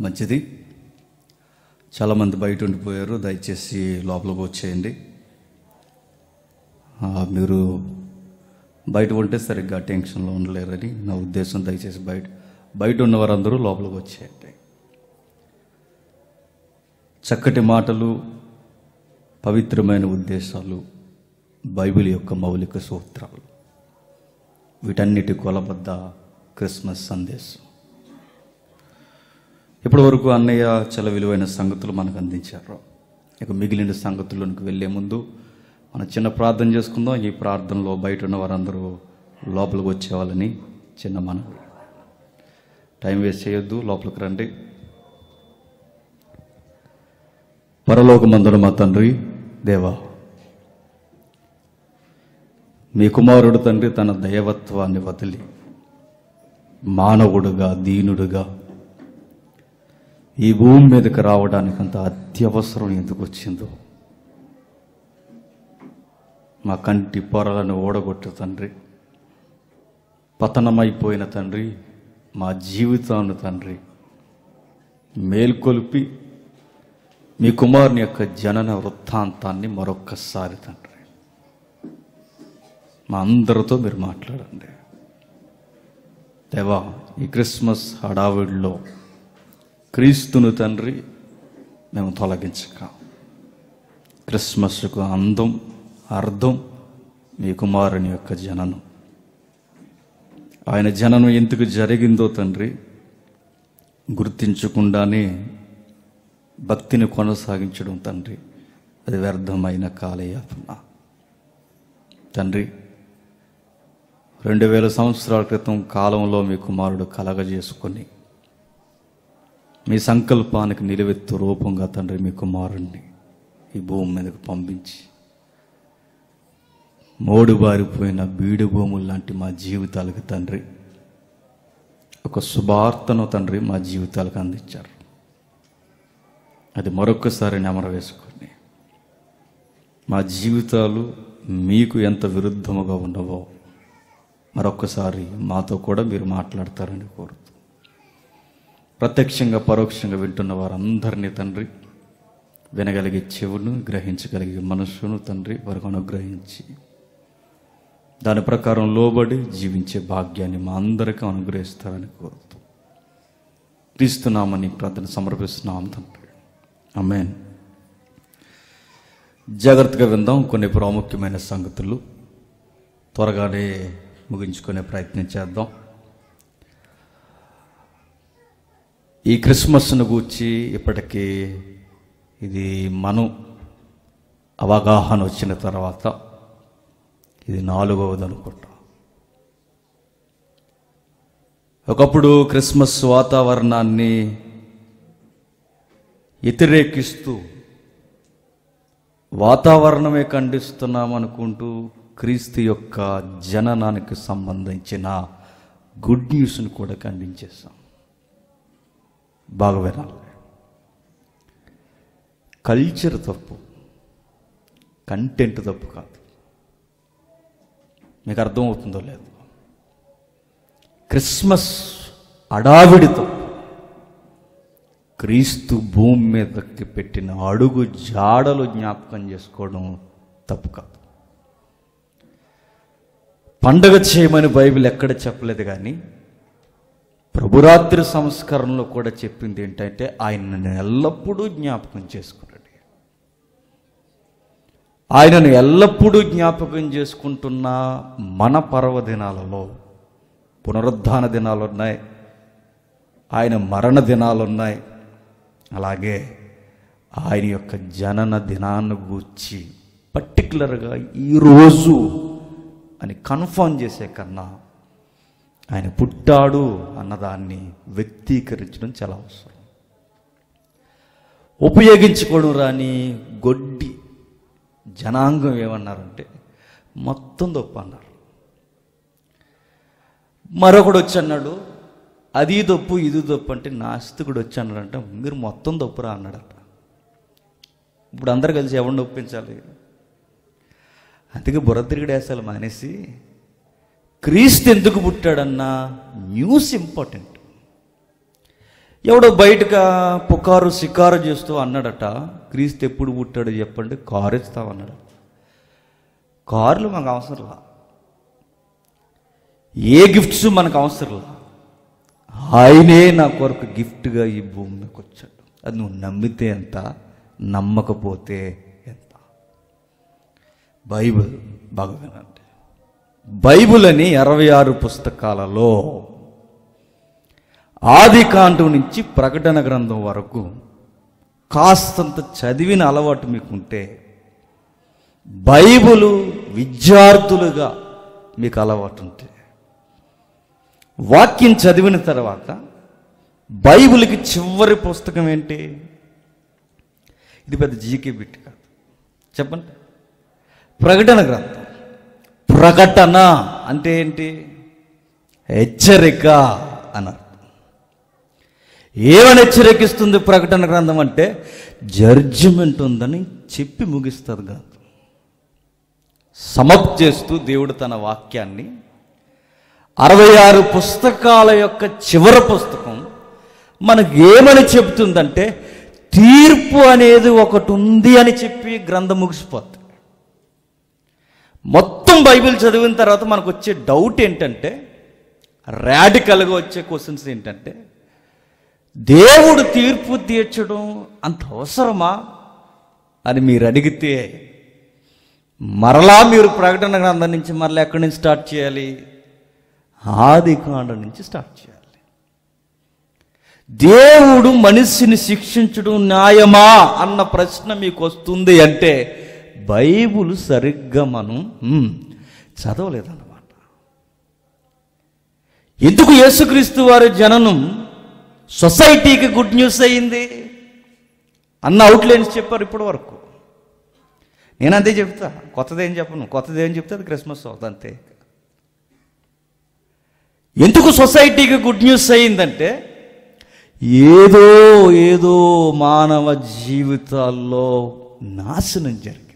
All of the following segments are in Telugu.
మంచిది. చాలామంది బయట ఉండిపోయారు. దయచేసి లోపలికి వచ్చేయండి. మీరు బయట ఉంటే సరిగ్గా టెన్షన్లో ఉండలేరని నా ఉద్దేశం. దయచేసి బయట బయట ఉన్న వారందరూ లోపలికి వచ్చేయండి. చక్కటి మాటలు పవిత్రమైన ఉద్దేశాలు బైబిల్ యొక్క మౌలిక సూత్రాలు. వీటన్నిటి కొలబద్ద క్రిస్మస్ సందేశం. ఇప్పటి వరకు అన్నయ్య చాలా విలువైన సంగతులు మనకు అందించారు. ఇక మిగిలిన సంగతుల్లోనికి వెళ్ళే ముందు మనం చిన్న ప్రార్థన చేసుకుందాం. ఈ ప్రార్థనలో బయట ఉన్న వారందరూ లోపలికి వచ్చేవాళ్ళని చిన్న మన టైం వేస్ట్ చేయొద్దు లోపలికి రండి. పరలోకమందుడు మా తండ్రి దేవా మీ కుమారుడు తండ్రి తన దైవత్వాన్ని వదిలి మానవుడుగా దీనుడుగా ఈ భూమి మీదకి రావడానికి అంత అత్యవసరం ఎందుకు వచ్చిందో? మా కంటి పొరలను ఓడగొట్టు తండ్రి. పతనమైపోయిన తండ్రి మా జీవితాన్ని తండ్రి. మేల్కొల్పి మీ కుమారుని యొక్క జనన వృత్తాంతాన్ని మరొక్కసారి తండ్రి. మా అందరితో మీరు మాట్లాడండి. దేవా ఈ క్రిస్మస్ హడావిడిలో క్రీస్తును తండ్రి మేము తొలగించక క్రిస్మస్కు అందం అర్థం మీ కుమారుని యొక్క జననం. ఆయన జననం ఎందుకు జరిగిందో తండ్రి గుర్తించకుండానే భక్తిని కొనసాగించడం తండ్రి అది వ్యర్థమైన కాలయాపన. తండ్రి రెండు వేల సంవత్సరాల క్రితం కాలంలో మీ కుమారుడు కలగజేసుకొని మీ సంకల్పానికి నిలువెత్తు రూపంగా తండ్రి మీ కుమారుణ్ణి ఈ భూమి మీదకు పంపించి మోడుబారిపోయిన బీడు భూములు లాంటి మా జీవితాలకు తండ్రి ఒక శుభార్తను తండ్రి మా జీవితాలకు అందించారు. అది మరొక్కసారి నెమర వేసుకొని మా జీవితాలు మీకు ఎంత విరుద్ధముగా ఉండవో మరొక్కసారి మాతో కూడా మీరు మాట్లాడతారని కోరుతున్నాను ప్రత్యక్షంగా పరోక్షంగా వింటున్న వారందరినీ తండ్రి వినగలిగే చెవును గ్రహించగలిగే మనస్సును తండ్రి వారికి అనుగ్రహించి దాని ప్రకారం లోబడి జీవించే భాగ్యాన్ని మా అందరికీ అనుగ్రహిస్తారని కోరుతూ తీస్తున్నామని ప్రార్థన సమర్పిస్తున్నాం తండ్రి. అమేన్ జాగ్రత్తగా విందాం. కొన్ని ప్రాముఖ్యమైన సంగతులు. త్వరగానే ముగించుకునే ప్రయత్నం చేద్దాం. ఈ క్రిస్మస్ను గూర్చి ఇప్పటికీ ఇది మనం అవగాహన వచ్చిన తర్వాత ఇది నాలుగవది అనుకుంటా. ఒకప్పుడు క్రిస్మస్ వాతావరణాన్ని వ్యతిరేకిస్తూ వాతావరణమే ఖండిస్తున్నాం అనుకుంటూ క్రీస్తు యొక్క జననానికి సంబంధించిన గుడ్ న్యూస్ని కూడా ఖండించేస్తాం బాగా వినాలి కల్చర్ తప్పు కంటెంట్ తప్పు కాదు. మీకు అర్థమవుతుందో లేదు. క్రిస్మస్ అడావిడి తప్పు. క్రీస్తు భూమి మీదకి పెట్టిన అడుగు జాడలు జ్ఞాపకం చేసుకోవడం తప్పు కాదు. పండగ చేయమని బైబిల్ ఎక్కడ చెప్పలేదు కానీ ప్రభురాత్రి సంస్కరణలో కూడా చెప్పింది ఏంటంటే ఆయనను ఎల్లప్పుడూ జ్ఞాపకం చేసుకున్నాడు. ఆయనను ఎల్లప్పుడూ జ్ఞాపకం చేసుకుంటున్న మన పర్వదినాలలో పునరుద్ధాన దినాలు ఉన్నాయి ఆయన మరణ దినాలు ఉన్నాయి అలాగే ఆయన యొక్క జనన దినాన్ని గూర్చి పర్టికులర్గా ఈరోజు అని కన్ఫర్మ్ చేసే కన్నా ఆయన పుట్టాడు అన్నదాన్ని వ్యక్తీకరించడం చాలా అవసరం. ఉపయోగించుకోవడం రాని గొడ్డి జనాంగం ఏమన్నారంటే మొత్తం తప్పు అన్నారు. మరొకడు వచ్చి అన్నాడు అది తప్పు ఇది తప్పు అంటే నాస్తికుడు వచ్చి అన్నాడంటే మీరు మొత్తం తప్పురా అన్నాడట. ఇప్పుడు అందరు కలిసి ఎవరిని ఒప్పించాలి? అందుకే బుర్ర తిరిగిడేసాలు మానేసి క్రీస్తు ఎందుకు పుట్టాడన్న న్యూస్ ఇంపార్టెంట్. ఎవడో బయటగా పుకారు షికారు చేస్తూ అన్నాడట క్రీస్తు ఎప్పుడు పుట్టాడో చెప్పండి కారు ఇస్తామన్నాడు కార్లు మనకు అవసరంలా ఏ గిఫ్ట్స్ మనకు అవసరంలా ఆయనే నా కొరకు గిఫ్ట్గా ఈ భూమి మీదకి వచ్చాడు. అది నువ్వు నమ్మితే ఎంత నమ్మకపోతే ఎంత? బైబిల్ బాగా వినండి బైబుల్ అని ఇరవై ఆరు పుస్తకాలలో ఆది కాండం నుంచి ప్రకటన గ్రంథం వరకు కాస్తంత చదివిన అలవాటు మీకుంటే బైబిలు విద్యార్థులుగా మీకు అలవాటు ఉంటే వాక్యం చదివిన తర్వాత బైబిల్కి చివరి పుస్తకం ఏంటి? ఇది పెద్ద జీకే బిట్ కాదు. చెప్పండి. ప్రకటన గ్రంథం. ప్రకటన అంటే ఏంటి? హెచ్చరిక అన్నారు ఏమని హెచ్చరికిస్తుంది ప్రకటన గ్రంథం అంటే జడ్జిమెంట్ ఉందని చెప్పి ముగిస్తుంది గ్రంథం సమప్ చేస్తూ దేవుడు తన వాక్యాన్ని అరవై ఆరు పుస్తకాల యొక్క చివరి పుస్తకం మనకు ఏమని చెబుతుందంటే తీర్పు అనేది ఒకటి ఉంది అని చెప్పి గ్రంథం ముగిసిపోతుంది మొత్తం బైబిల్ చదివిన తర్వాత మనకు వచ్చే డౌట్ ఏంటంటే ర్యాడికల్గా వచ్చే క్వశ్చన్స్ ఏంటంటే దేవుడు తీర్పు తీర్చడం అంత అవసరమా అని మీరు అడిగితే మరలా మీరు ప్రకటన గ్రంథం నుంచి మరలా ఎక్కడి నుంచి స్టార్ట్ చేయాలి? ఆది కాండం నుంచి స్టార్ట్ చేయాలి. దేవుడు మనిషిని శిక్షించడం న్యాయమా అన్న ప్రశ్న మీకు వస్తుంది అంటే బైబుల్ సరిగ్గా మనం చదవలేదన్నమాట. ఎందుకు యేసుక్రీస్తు వారి జననం సొసైటీకి గుడ్ న్యూస్ అయింది అన్న అవుట్లైన్స్ చెప్పారు ఇప్పటి వరకు. నేను అంతే చెప్తా కొత్తదేం చెప్పను కొత్తదేం చెప్తే అది క్రిస్మస్ అవుతుంది అంతే. ఎందుకు సొసైటీకి గుడ్ న్యూస్ అయిందంటే ఏదో ఏదో మానవ జీవితాల్లో నాశనం జరిగింది.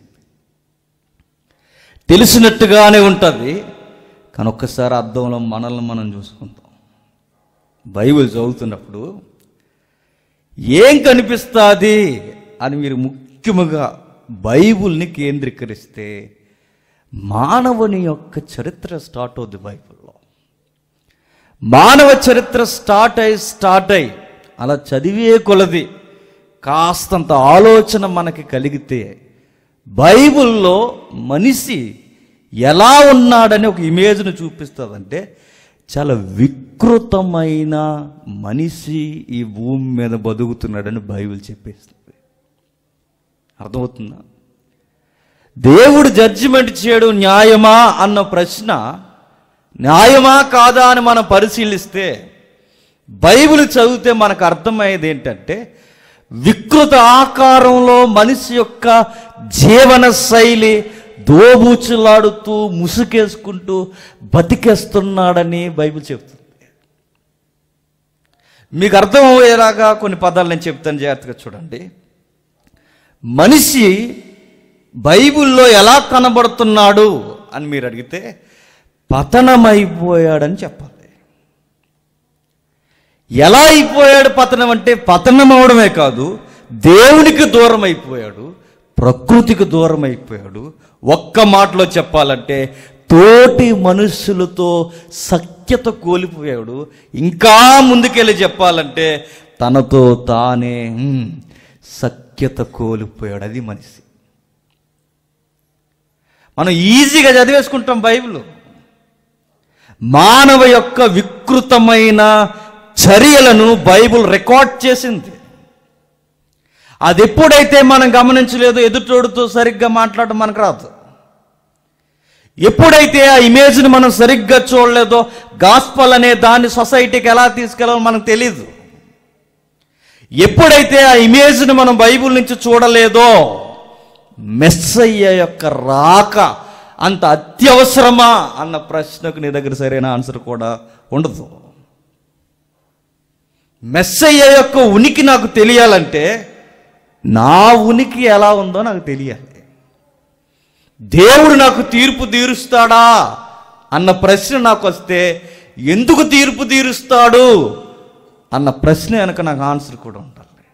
తెలిసినట్టుగానే ఉంటుంది. కానీ ఒక్కసారి అర్థంలో మనల్ని మనం చూసుకుంటాం. బైబిల్ చదువుతున్నప్పుడు ఏం కనిపిస్తుంది అని మీరు ముఖ్యముగా బైబిల్ని కేంద్రీకరిస్తే మానవుని యొక్క చరిత్ర స్టార్ట్ అవుద్ది బైబిల్లో. మానవ చరిత్ర స్టార్ట్ అయి స్టార్ట్ అయి అలా చదివే కొలది కాస్తంత ఆలోచన మనకి కలిగితే బైబిల్లో మనిషి ఎలా ఉన్నాడని ఒక ఇమేజ్ను చూపిస్తుందంటే చాలా వికృతమైన మనిషి ఈ భూమి మీద బతుకుతున్నాడని బైబిల్ చెప్పేస్తుంది. అర్థమవుతుందా? దేవుడు జడ్జిమెంట్ చేయడం న్యాయమా అన్న ప్రశ్న న్యాయమా కాదా అని మనం పరిశీలిస్తే బైబిల్ చదివితే మనకు అర్థమయ్యేది ఏంటంటే వికృత ఆకారంలో మనిషి యొక్క జీవన శైలి దోబూచులాడుతూ ముసుకేసుకుంటూ బతికేస్తున్నాడని బైబిల్ చెప్తుంది. మీకు అర్థమయ్యేలాగా కొన్ని పదాలు నేను చెప్తాను జాగ్రత్తగా చూడండి. మనిషి బైబిల్లో ఎలా కనబడుతున్నాడు అని మీరు అడిగితే పతనమైపోయాడని చెప్పాలి. ఎలా అయిపోయాడు పతనం అంటే పతనం అవడమే కాదు దేవునికి దూరం అయిపోయాడు ప్రకృతికి దూరం అయిపోయాడు. ఒక్క మాటలో చెప్పాలంటే తోటి మనుషులతో సఖ్యత కోల్పోయాడు. ఇంకా ముందుకెళ్ళి చెప్పాలంటే తనతో తానే సఖ్యత కోల్పోయాడు. అది మనిషి. మనం ఈజీగా చదివేసుకుంటాం బైబిల్. మానవ యొక్క వికృతమైన చర్యలను బైబిల్ రికార్డ్ చేసింది. అది ఎప్పుడైతే మనం గమనించలేదు ఎదుటోడితో సరిగ్గా మాట్లాడడం మనకు రాదు. ఎప్పుడైతే ఆ ఇమేజ్ని మనం సరిగ్గా చూడలేదో గాస్పల్ అనే దాన్ని సొసైటీకి ఎలా తీసుకెళ్ళాలో మనకు తెలియదు ఎప్పుడైతే ఆ ఇమేజ్ని మనం బైబిల్ నుంచి చూడలేదో మెస్సయ్య యొక్క రాక అంత అత్యవసరమా అన్న ప్రశ్నకు నీ దగ్గర సరైన ఆన్సర్ కూడా ఉండదు. మెస్సయ్య యొక్క ఉనికి నాకు తెలియాలంటే నా ఉనికి ఎలా ఉందో నాకు తెలియాలి. దేవుడు నాకు తీర్పు తీరుస్తాడా అన్న ప్రశ్న నాకు వస్తే ఎందుకు తీర్పు తీరుస్తాడు అన్న ప్రశ్న వెనక నాకు ఆన్సర్ కూడా ఉండాలి.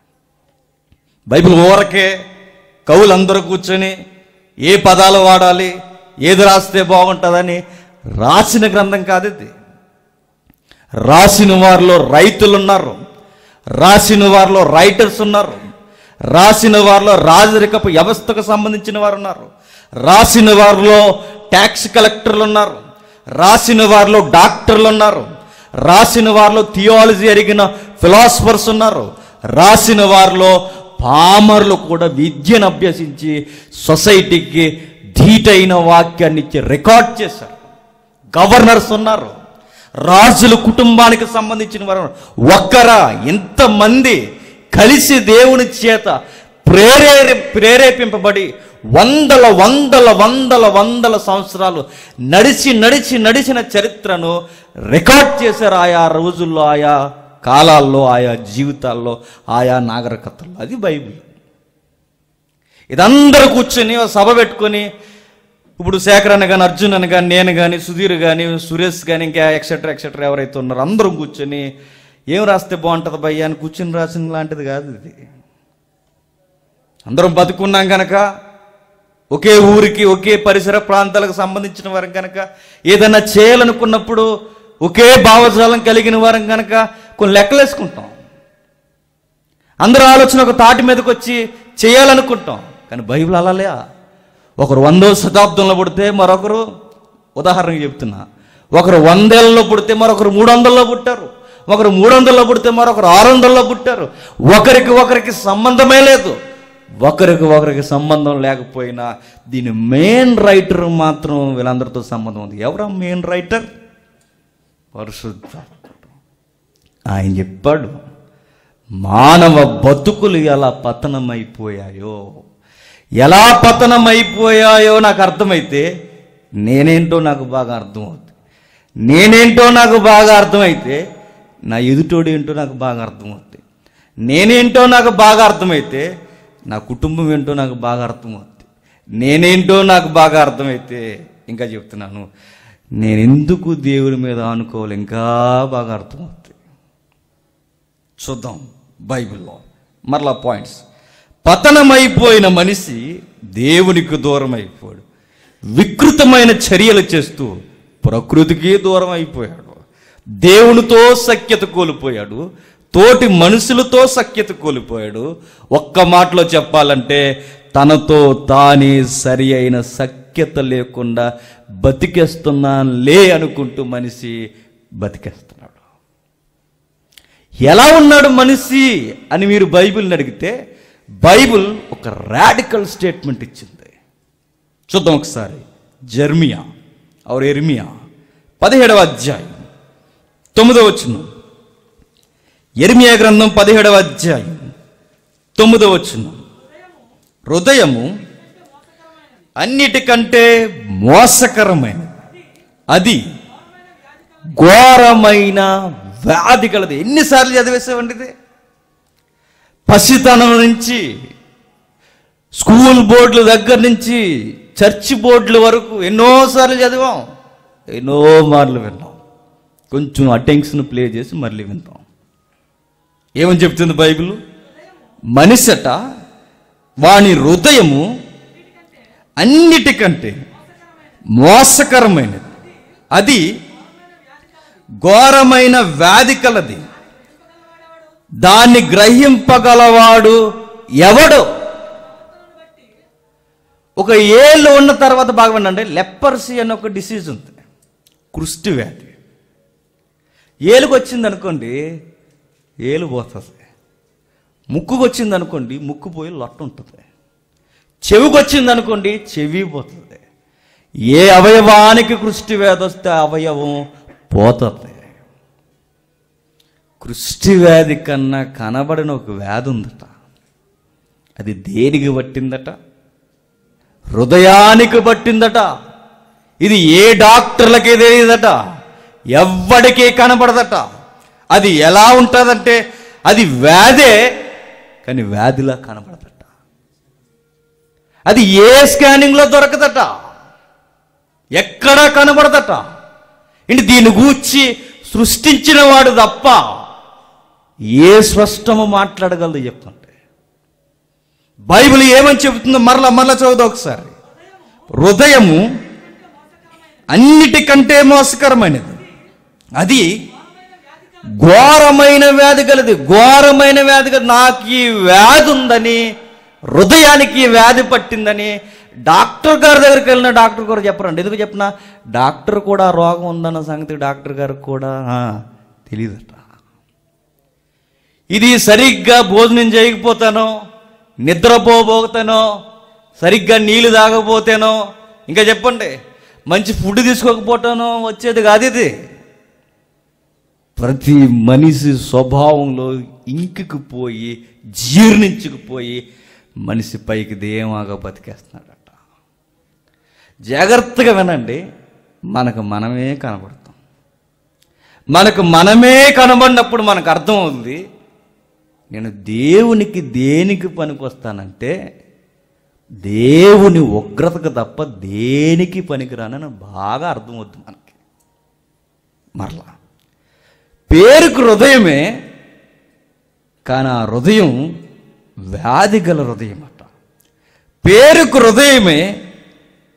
బైబిల్ ఊరకే కవులందరూ కూర్చొని ఏ పదాలు వాడాలి ఏది రాస్తే బాగుంటుందని రాసిన గ్రంథం కాదు ఇది. రాసిన వారిలో రైతులు ఉన్నారు రాసిన వారిలో రైటర్స్ ఉన్నారు. రాసిన వారిలో రాజరికపు వ్యవస్థకు సంబంధించిన వారు ఉన్నారు రాసిన వారిలో ట్యాక్స్ కలెక్టర్లు ఉన్నారు రాసిన వారిలో డాక్టర్లు ఉన్నారు రాసిన వారిలో థియాలజీ ఎరిగిన ఫిలాసఫర్స్ ఉన్నారు. రాసిన వారిలో పామర్లు కూడా విద్యను అభ్యసించి సొసైటీకి ధీటైన వాక్యాన్ని ఇచ్చి రికార్డ్ చేశారు. గవర్నర్స్ ఉన్నారు. రాజుల కుటుంబానికి సంబంధించిన వారు. ఒక్కరా ఇంతమంది కలిసి దేవుని చేత ప్రేరే ప్రేరేపింపబడి వందల వందల వందల వందల సంవత్సరాలు నడిచి నడిచి నడిచిన చరిత్రను రికార్డ్ చేశారు ఆయా రోజుల్లో ఆయా కాలాల్లో ఆయా జీవితాల్లో ఆయా నాగరికతల్లో. అది బైబిల్. ఇదందరూ కూర్చొని సభ పెట్టుకొని ఇప్పుడు శేఖర్ అని కానీ అర్జున్ అని కానీ నేను కానీ సుధీర్ కానీ సురేష్ కానీ ఇంకా ఎక్సెట్రా ఎక్సెట్రా ఎవరైతే ఉన్నారో అందరం కూర్చొని ఏం రాస్తే బాగుంటుంది భయ్య అని కూర్చుని రాసిన లాంటిది కాదు ఇది. అందరం బతుకున్నాం కనుక ఒకే ఊరికి ఒకే పరిసర ప్రాంతాలకు సంబంధించిన వారం కనుక ఏదైనా చేయాలనుకున్నప్పుడు ఒకే భావజాలం కలిగిన వారం కనుక కొన్ని లెక్కలేసుకుంటాం అందరూ ఆలోచన ఒక తాటి మీదకి వచ్చి చేయాలనుకుంటాం. కానీ బైబిల్ అలాలే ఒకరు వందో శతాబ్దంలో పుడితే మరొకరు ఉదాహరణకి చెప్తున్నా. ఒకరు వందేళ్ళలో పుడితే మరొకరు మూడు వందల్లో పుట్టారు. ఒకరు మూడు వందల్లో పుడితే మరొకరు ఆరు వందల్లో పుట్టారు. ఒకరికి ఒకరికి సంబంధమే లేదు. ఒకరికి ఒకరికి సంబంధం లేకపోయినా దీని మెయిన్ రైటర్ మాత్రం వీళ్ళందరితో సంబంధం ఉంది. ఎవరా మెయిన్ రైటర్ పరిశుద్ధాత్ముడు. ఆయన చెప్పాడు మానవ బతుకులు ఎలా పతనమైపోయాయో ఎలా పతనం అయిపోయాయో నాకు అర్థమైతే నేనేంటో నాకు బాగా అర్థమవుతుంది నేనేంటో నాకు బాగా అర్థమైతే నా ఎదుటోడు ఏంటో నాకు బాగా అర్థమవుతుంది నేనేంటో నాకు బాగా అర్థమైతే నా కుటుంబం ఏంటో నాకు బాగా అర్థమవుతుంది నేనేంటో నాకు బాగా అర్థమైతే ఇంకా చెప్తున్నాను నేను ఎందుకు దేవుడి మీద అనుకోవాలి ఇంకా బాగా అర్థమవుతుంది చూద్దాం బైబిల్లో మరలా పాయింట్స్. పతనమైపోయిన మనిషి దేవునికి దూరం అయిపోయాడు వికృతమైన చర్యలు చేస్తూ ప్రకృతికి దూరం అయిపోయాడు దేవునితో సఖ్యత కోల్పోయాడు. తోటి మనుషులతో సఖ్యత కోల్పోయాడు. ఒక్క మాటలో చెప్పాలంటే తనతో తానే సరి అయిన సఖ్యత లేకుండా బతికేస్తున్నాను లే అనుకుంటూ మనిషి బతికేస్తున్నాడు. ఎలా ఉన్నాడు మనిషి అని మీరు బైబిల్ని అడిగితే బైబిల్ ఒక రాడికల్ స్టేట్మెంట్ ఇచ్చింది. చూద్దాం ఒకసారి. జర్మియా ఆర్ ఎర్మియా పదిహేడవ అధ్యాయం. తొమ్మిదవ వచ్చిన ఎర్మియా గ్రంథం పదిహేడవ అధ్యాయం. తొమ్మిదవ వచ్చిన హృదయము అన్నిటికంటే మోసకరమైన అది ఘోరమైన వ్యాధి కలది. ఎన్నిసార్లు చదివేసామండి ఇది? పసితనం నుంచి స్కూల్ బోర్డుల దగ్గర నుంచి చర్చి బోర్డుల వరకు ఎన్నోసార్లు చదివాం. ఎన్నో మార్లు విన్నాం. కొంచెం అటెన్షన్ ప్లే చేసి మళ్ళీ వింటాం. ఏమని చెప్తుంది బైబిల్? మనిషట వాని హృదయము అన్నిటికంటే మోసకరమైనది. అది ఘోరమైన వ్యాధి కలది. దాన్ని గ్రహింపగలవాడు ఎవడు? ఒక ఏళ్ళు ఉన్న తర్వాత బాగా వినండి. లెప్పర్సీ అని ఒక డిసీజ్ ఉంది. కృష్టి వ్యాధి. ఏలుగు వచ్చింది అనుకోండి ఏలు పోతుంది. ముక్కుకు వచ్చింది అనుకోండి ముక్కు పోయి లొట్ట ఉంటుంది. చెవికి వచ్చింది అనుకోండి చెవి పోతుంది. ఏ అవయవానికి కృష్టి వ్యాధి వస్తే అవయవం పోతుంది. కృష్టి వ్యాధి కన్నా కనబడిన ఒక వ్యాధి ఉందట. అది దేనికి పట్టిందట? హృదయానికి పట్టిందట. ఇది ఏ డాక్టర్లకి తెలియదట. ఎవ్వడికి కనబడదట. అది ఎలా ఉంటుందంటే అది వ్యాధే కానీ వ్యాధిలా కనబడదట. అది ఏ స్కానింగ్లో దొరకదట. ఎక్కడా కనబడదట. ఇంటి దీని గూర్చి సృష్టించిన వాడు తప్ప ఏ స్పష్టము మాట్లాడగలదు చెప్పండి బైబిల్ ఏమని చెబుతుందో మరలా మరలా చదువుదా ఒకసారి. హృదయము అన్నిటికంటే మోసకరమైనది. అది ఘోరమైన వ్యాధి కలది ఘోరమైన వ్యాధి కలది నాకు ఈ వ్యాధి ఉందని హృదయానికి వ్యాధి పట్టిందని డాక్టర్ గారి దగ్గరికి వెళ్ళిన డాక్టర్ గారు చెప్పరండి. ఎందుకు చెప్పిన? డాక్టర్ కూడా రోగం ఉందన్న సంగతి డాక్టర్ గారికి కూడా తెలియదట ఇది సరిగ్గా భోజనం చేయకపోతానో నిద్రపోబోతానో సరిగ్గా నీళ్ళు తాగకపోతేనో ఇంకా చెప్పండి మంచి ఫుడ్ తీసుకోకపోతానో వచ్చేది కాదు ఇది. ప్రతి మనిషి స్వభావంలో ఇంకిపోయి జీర్ణించుకుపోయి మనిషి పైకి దేమాగా బతికేస్తున్నాడట. జాగ్రత్తగా వినండి మనకు మనమే కనబడతాం. మనకు మనమే కనబడినప్పుడు మనకు అర్థం అవుతుంది నేను దేవునికి దేనికి పనికొస్తానంటే దేవుని ఉగ్రతకు తప్ప దేనికి పనికిరానని బాగా అర్థమవుద్ది మనకి. మరలా. పేరుకు హృదయమే కానీ ఆ హృదయం వ్యాధి గల హృదయం అట పేరుకు హృదయమే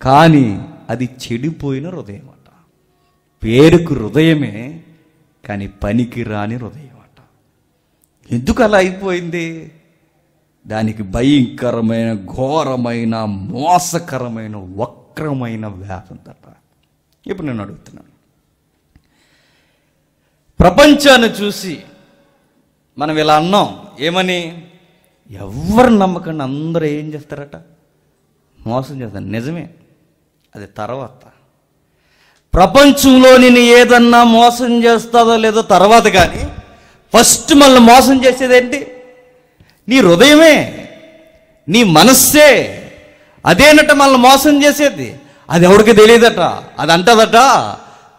కానీ అది చెడిపోయిన హృదయం అట పేరుకు హృదయమే కానీ పనికిరాని హృదయం ఎందుకు అలా అయిపోయింది? దానికి భయంకరమైన ఘోరమైన మోసకరమైన వక్రమైన వ్యాధి తట ఇప్పుడు నేను అడుగుతున్నాను. ప్రపంచాన్ని చూసి మనం ఇలా అన్నాం. ఏమని? ఎవరు నమ్మకండి అందరూ ఏం చేస్తారట? మోసం చేస్తారు. నిజమే. అది తర్వాత. ప్రపంచంలో నేను ఏదన్నా మోసం చేస్తుందో లేదో తర్వాత కానీ ఫస్ట్ మళ్ళీ మోసం చేసేది ఏంటి నీ హృదయమే నీ మనస్సే అదేనట మళ్ళీ మోసం చేసేది. అది ఎవరికి తెలియదట? అది అంటదట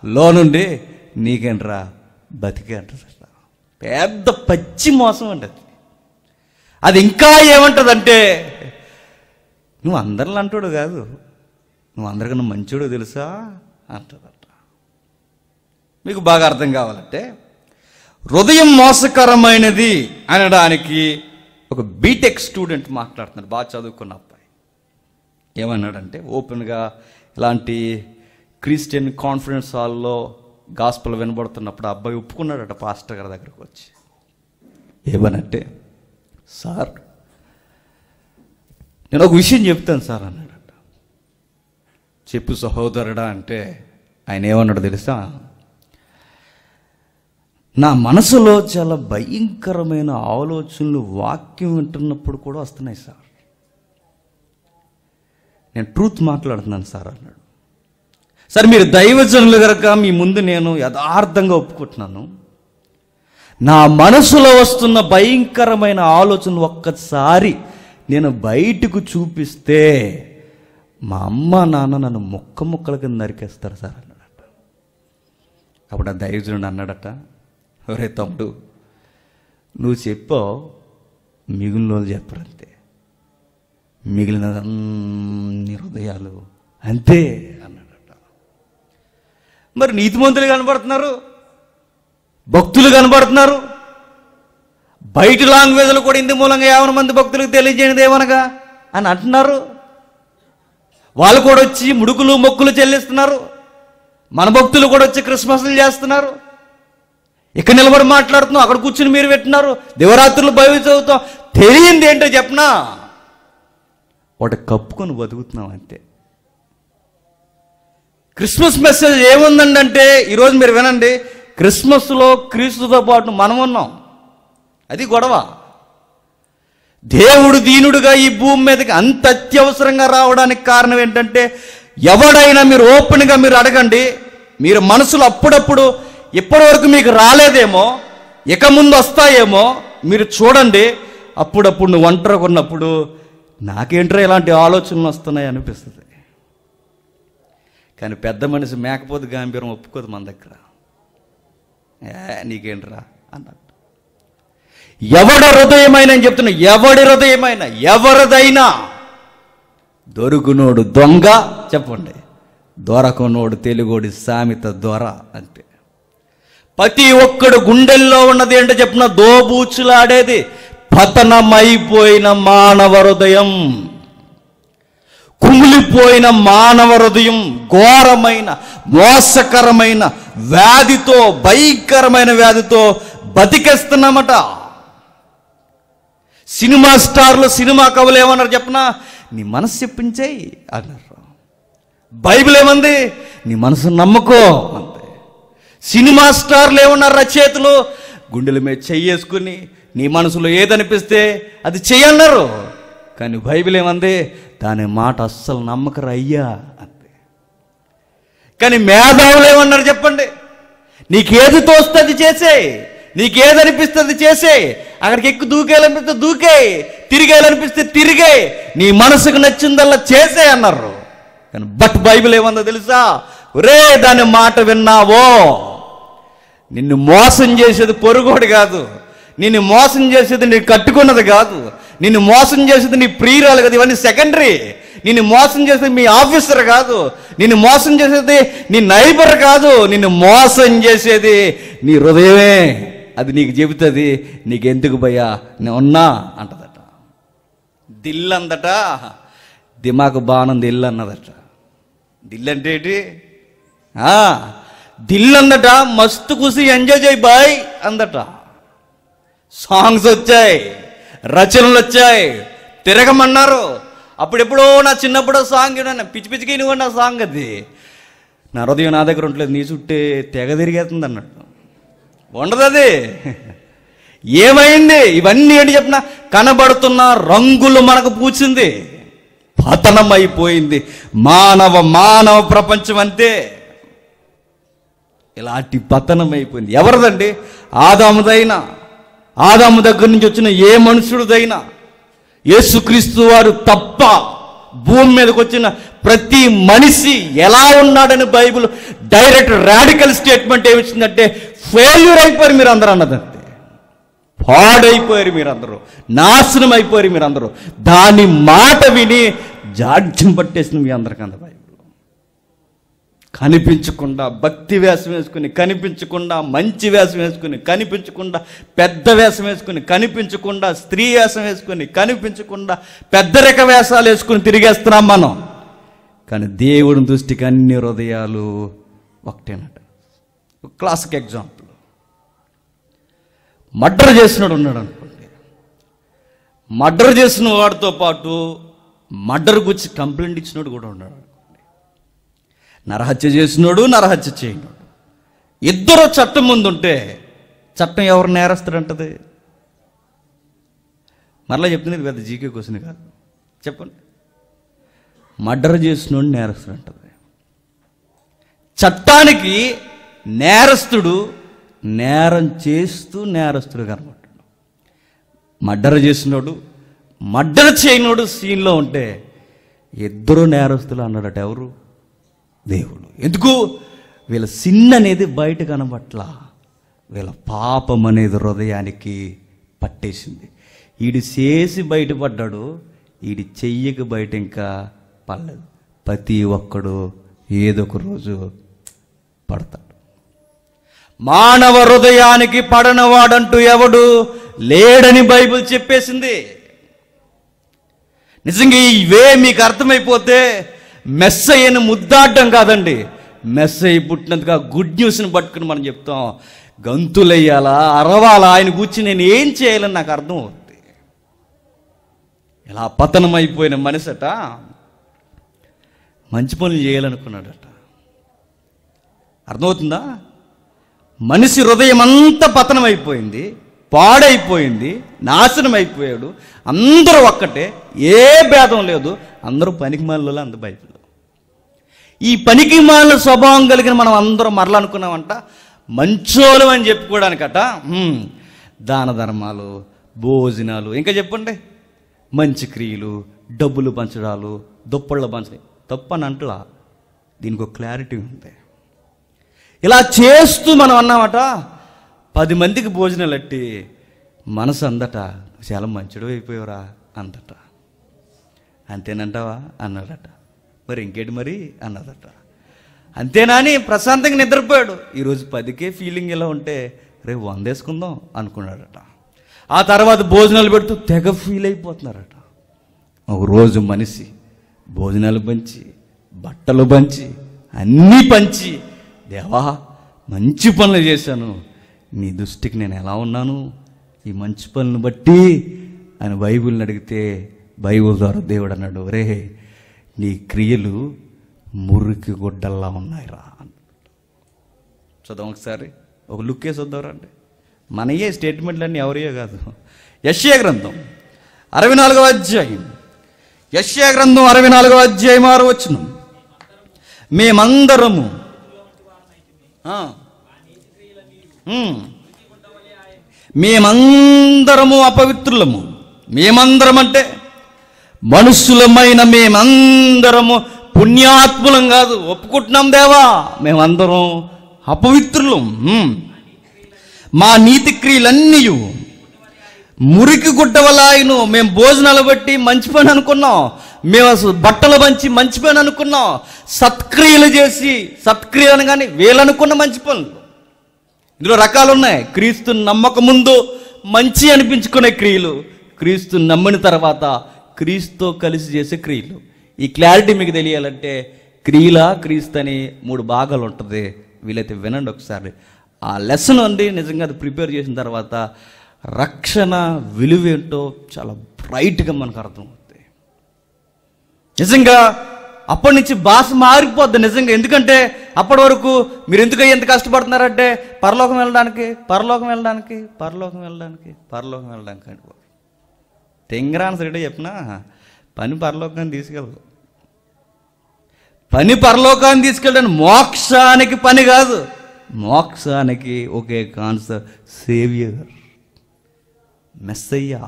లో నుండి నీకేంట్రా? బతికే అంటదట పెద్ద పచ్చి మోసం అండి అది. అది ఇంకా ఏమంటదంటే నువ్వు అందరిలో అంటాడు కాదు. నువ్వు అందరికన్నా మంచోడు తెలుసా? అంటదట. మీకు బాగా అర్థం కావాలంటే హృదయం మోసకరమైనది అనడానికి ఒక బీటెక్ స్టూడెంట్ మాట్లాడుతున్నాడు. బాగా చదువుకున్న అబ్బాయి. ఏమన్నాడంటే ఓపెన్గా ఇలాంటి క్రిస్టియన్ కాన్ఫరెన్స్ హాల్లో గాస్పల్ వినబడుతున్నప్పుడు అబ్బాయి ఒప్పుకున్నాడట పాస్టర్ గారి దగ్గరకు వచ్చి. ఏమనంటే సార్ నేను ఒక విషయం చెప్తాను సార్ అన్నాడట. చెప్పు సహోదరుడా అంటే ఆయన ఏమన్నాడు తెలుసా? నా మనసులో చాలా భయంకరమైన ఆలోచనలు వాక్యం వింటున్నప్పుడు కూడా వస్తున్నాయి సార్. నేను ట్రూత్ మాట్లాడుతున్నాను సార్ అన్నాడు. సార్ మీరు దైవజనులు కనుక మీ ముందు నేను యథార్థంగా ఒప్పుకుంటున్నాను. నా మనసులో వస్తున్న భయంకరమైన ఆలోచన ఒక్కసారి నేను బయటకు చూపిస్తే మా అమ్మ నాన్న నన్ను ముక్క ముక్కల కింద నరికేస్తారు సార్ అన్నాడట. అప్పుడు ఆ దైవజనుడు అన్నాడట ఒరే తమ్ముడు నువ్వు చెప్పావు మిగిలిన వాళ్ళు చెప్పరంతే మిగిలిన అన్ని హృదయాలు అంతే అన్నాడట. మరి నీతిమంతులు కనబడుతున్నారు భక్తులు కనబడుతున్నారు బయట లాంగ్వేజ్లు కూడా ఇందు మూలంగా యావన మంది భక్తులకు తెలియజేయనిది ఏమనగా అని అంటున్నారు. వాళ్ళు కూడా వచ్చి ముడుకులు మొక్కులు చెల్లిస్తున్నారు. మన భక్తులు కూడా వచ్చి క్రిస్మస్లు చేస్తున్నారు. ఇక్కడ నిలబడి మాట్లాడుతున్నాం అక్కడ కూర్చుని మీరు పెట్టినారు దివరాత్రులు భయం చదువుతాం. తెలియంది ఏంటో చెప్పనా? వాటి కప్పుకొని బతుకుతున్నాం అంతే. క్రిస్మస్ మెసేజ్ ఏముందండి అంటే ఈరోజు మీరు వినండి క్రిస్మస్లో క్రీస్తుతో పాటు మనం ఉన్నాం. అది గొడవ. దేవుడు దీనుడుగా ఈ భూమి మీదకి అంత అత్యవసరంగా రావడానికి కారణం ఏంటంటే ఎవడైనా మీరు ఓపెన్గా మీరు అడగండి మీరు మనసులో అప్పుడప్పుడు ఇప్పటి వరకు మీకు రాలేదేమో ఇక ముందు వస్తాయేమో మీరు చూడండి. అప్పుడప్పుడు నువ్వు ఒంటరిగా ఉన్నప్పుడు నాకేంట్రా ఇలాంటి ఆలోచనలు వస్తున్నాయి అనిపిస్తుంది. కానీ పెద్ద మనిషి మేకపోతే గాంభీరం ఒప్పుకోదు మన దగ్గర. ఏ నీకేంట్రా అన్నట్టు. ఎవడ హృదయమైన అని చెప్తున్నా ఎవడి హృదయమైన ఎవరిదైనా దొరుకునోడు దొంగ చెప్పండి. దొరకనోడు తెలుగోడి సామెత దొర అంతే ప్రతి ఒక్కడు గుండెల్లో ఉన్నది ఏంటో చెప్పిన దోబూచులాడేది పతనమైపోయిన మానవ హృదయం. కుమిలిపోయిన మానవ హృదయం ఘోరమైన మోసకరమైన వ్యాధితో భయంకరమైన వ్యాధితో బతికేస్తున్నామట. సినిమా స్టార్లు సినిమా కవులు ఏమన్నారు చెప్పనా నీ మనసు చెప్పించేయి అన్నారు. బైబిల్ ఏమంది? నీ మనసు నమ్ముకో సినిమా స్టార్లు ఏమన్నారు రచయితలు గుండెల మీద చెయ్యేసుకుని నీ మనసులో ఏదనిపిస్తే అది చెయ్యన్నారు కానీ బైబిల్ ఏమంది? దాని మాట అస్సలు నమ్మకరా అయ్యా అంతే కానీ మేధావులు ఏమన్నారు చెప్పండి? నీకేది తోస్తుంది చేసే నీకేదనిపిస్తుంది చేసే అక్కడికి ఎక్కువ దూకేయాలనిపిస్తే దూకే తిరిగేయాలనిపిస్తే తిరిగే నీ మనసుకు నచ్చిందల్లా చేసే అన్నారు. కానీ బట్ బైబిల్ ఏమందో తెలుసా? ఒరే దాని మాట విన్నావో? నిన్ను మోసం చేసేది పొరుగోడు కాదు. నిన్ను మోసం చేసేది నీ కట్టుకున్నది కాదు. నిన్ను మోసం చేసేది నీ ప్రియురాలు కాదు. ఇవన్నీ సెకండరీ నిన్ను మోసం చేసేది మీ ఆఫీసర్ కాదు. నిన్ను మోసం చేసేది నీ నైబర్ కాదు. నిన్ను మోసం చేసేది నీ హృదయమే. అది నీకు చెబుతుంది నీకెందుకు భయ్యా? నేను ఉన్నా అంటదట. దిల్ అందట దిమాకు బాణం దిల్ అన్నదట. దిల్ అంటే ఏంటి? దిల్ అందట మస్తు కుసి ఎంజాయ్ చేయి బాయ్ అందట. సాంగ్స్ వచ్చాయి రచనలు వచ్చాయి తిరగమన్నారు. అప్పుడెప్పుడో నా చిన్నప్పుడు సాంగ్ విన్నాను. పిచ్చి పిచ్చికి నువ్వు నా సాంగ్ అది. నా హృదయం నా దగ్గర ఉండలేదు నీ చుట్టే తెగ తిరిగేస్తుంది అన్నట్టు. ఉండదు అది. ఏమైంది? ఇవన్నీ ఏంటి చెప్పిన? కనబడుతున్న రంగులు మనకు పూచింది పతనం అయిపోయింది మానవ మానవ ప్రపంచం అంతే. ఇలాంటి పతనం అయిపోయింది ఎవరిదండి? ఆదాముదైనా ఆదాము దగ్గర నుంచి వచ్చిన ఏ మనుషుడిదైనా యేసుక్రీస్తు వారు తప్ప భూమి మీదకి వచ్చిన ప్రతి మనిషి ఎలా ఉన్నాడని బైబిల్ డైరెక్ట్ రాడికల్ స్టేట్మెంట్ ఏమిచ్చిందంటే ఫెయిల్యూర్ అయిపోయారు మీరు అందరూ అన్నదంతే పాడైపోయారు మీరందరూ నాశనం అయిపోయారు మీరందరూ. దాని మాట విని జాడ్యం పట్టేసిన మీ అందరికీ బైబుల్ బైబిల్. కనిపించకుండా భక్తి వేషం వేసుకుని కనిపించకుండా మంచి వేషం వేసుకుని కనిపించకుండా పెద్ద వేషం వేసుకుని కనిపించకుండా స్త్రీ వేషం వేసుకుని కనిపించకుండా పెద్దరిక వేషాలు వేసుకుని తిరిగేస్తున్నాం మనం. కానీ దేవుడి దృష్టికి అన్ని హృదయాలు ఒకటేనట. క్లాసిక్ ఎగ్జాంపుల్ మర్డర్ చేసినాడు ఉన్నాడు అనుకోండి. మర్డర్ చేసిన వాడితో పాటు మర్డర్ గురించి కంప్లైంట్ ఇచ్చినోడు కూడా ఉన్నాడు. నరహత్య చేసినోడు నరహత్య చేయనోడు ఇద్దరు చట్టం ముందుంటే చట్టం ఎవరు నేరస్తాడంటది? మరలా చెప్తున్నది పెద్ద జీకే క్వశ్చన్ కాదు. చెప్పండి. మర్డర్ చేసినోడు నేరస్తుడంటది. చట్టానికి నేరస్తుడు నేరం చేస్తూ నేరస్తుడు కనబడ్డాడు మర్డర్ చేసినోడు మర్డర్ చేయనోడు సీన్లో ఉంటే ఇద్దరు నేరస్తులు అన్నాడట ఎవరు? దేవుడు. ఎందుకు? వీళ్ళ సిన్ అనేది బయట కనబట్ల. వీళ్ళ పాపం అనేది హృదయానికి పట్టేసింది. ఈడు చేసి బయటపడ్డాడు ఈడి చెయ్యకి బయట ఇంకా పడలేదు. ప్రతి ఒక్కడు ఏదో ఒక రోజు పడతాడు. మానవ హృదయానికి పడనవాడంటూ ఎవడు లేడని బైబిల్ చెప్పేసింది. నిజంగా ఇవే మీకు అర్థమైపోతే మెస్సయ్యను ముద్దాడడం కాదండి. మెస్ పుట్టినందుకు గుడ్ న్యూస్ని పట్టుకుని మనం చెప్తాం. గంతులయ్యాలా అరవాలా ఆయన కూర్చుని నేను ఏం చేయాలని నాకు అర్థం అవుతుంది ఇలా పతనం అయిపోయిన మనిషట మంచి పనులు చేయాలనుకున్నాడట. అర్థమవుతుందా? మనిషి హృదయం అంతా పతనం అయిపోయింది పాడైపోయింది నాశనం అయిపోయాడు అందరూ ఒక్కటే ఏ భేదం లేదు. అందరూ పనికి మాలలో అంత బయట ఈ పనికి మాల స్వభావం కలిగిన మనం అందరం మరలనుకున్నామంట అనుకున్నామంట అని చెప్పుకోవడానికట దాన ధర్మాలు భోజనాలు ఇంకా చెప్పండి. మంచి క్రియలు డబ్బులు పంచడాలు దుప్పళ్ళు పంచడం తప్పని అంటలా దీనికి ఒక క్లారిటీ ఉంది. ఇలా చేస్తూ మనం అన్నామట పది మందికి భోజనాలు అట్టి మనసు అందట చాలా మంచిడు అయిపోయావురా అందట. అంతేనంటావా? అన్నాడట. మరి ఇంకేంటి మరి అన్నదట. అంతేనా అని ప్రశాంతంగా నిద్రపోయాడు. ఈరోజు పదికే ఫీలింగ్ ఇలా ఉంటే రేపు వంద వేసుకుందాం అనుకున్నాడట. ఆ తర్వాత భోజనాలు పెడుతూ తెగ ఫీల్ అయిపోతున్నారట. ఒక రోజు మనిషి భోజనాలు పంచి బట్టలు పంచి అన్నీ పంచి దేవా మంచి పనులు చేశాను. నీ దృష్టికి నేను ఎలా ఉన్నాను? ఈ మంచి పనులను బట్టి అని బైబిల్ని అడిగితే బైబిల్ ద్వారా దేవుడు అన్నాడు రే నీ క్రియలు మురికి గుడ్డల్లా ఉన్నాయిరా. చూద్దాం ఒకసారి. ఒక లుక్ వేసి వద్దాం మనయే స్టేట్మెంట్లన్నీ ఎవరియో కాదు. యశ్యా గ్రంథం అరవై నాలుగవ అధ్యాయం. యశ్యా గ్రంథం అరవై నాలుగవ అధ్యాయం ఆరు వచ్చిన మేమందరము మేమందరము అపవిత్రులము. మేమందరం అంటే మనుషులమైన మేమందరము పుణ్యాత్ములం కాదు ఒప్పుకుంటున్నాం దేవా. మేమందరం అపవిత్రులం. మా నీతి క్రియలన్నీ మురికి గుడ్డ వలాయను మేము భోజనాలు బట్టి మంచి పని అనుకున్నాం. మేము అసలు బట్టలు పంచి మంచి పని అనుకున్నాం. సత్క్రియలు చేసి సత్క్రియ కానీ వేలనుకున్న మంచి పనులు. ఇందులో రకాలు ఉన్నాయి క్రీస్తు నమ్మక ముందు మంచి అనిపించుకునే క్రియలు. క్రీస్తు నమ్మిన తర్వాత క్రీస్తుతో కలిసి చేసే క్రియలు. ఈ క్లారిటీ మీకు తెలియాలంటే క్రియల క్రీస్తు అని మూడు భాగాలు ఉంటుంది. వీలైతే వినండి ఒకసారి. ఆ లెసన్ అండి నిజంగా అది ప్రిపేర్ చేసిన తర్వాత రక్షణ విలువేంటో చాలా బ్రైట్గా మనకు అర్థమవుతుంది. నిజంగా అప్పటి నుంచి భాష మారిపోద్ది నిజంగా. ఎందుకంటే అప్పటి వరకు మీరు ఎందుకు ఎంత కష్టపడుతున్నారంటే పరలోకం వెళ్ళడానికి పరలోకం వెళ్ళడానికి పరలోకం వెళ్ళడానికి పరలోకం వెళ్ళడానికి అంటే తింగరాని సరిగ్గా చెప్పినా పని పరలోకాన్ని తీసుకెళ్ళదు. పని పరలోకాన్ని తీసుకెళ్ళడానికి మోక్షానికి పని కాదు. మోక్షానికి ఒకే కాన్సర్ సేవియర్ మెస్సయ్య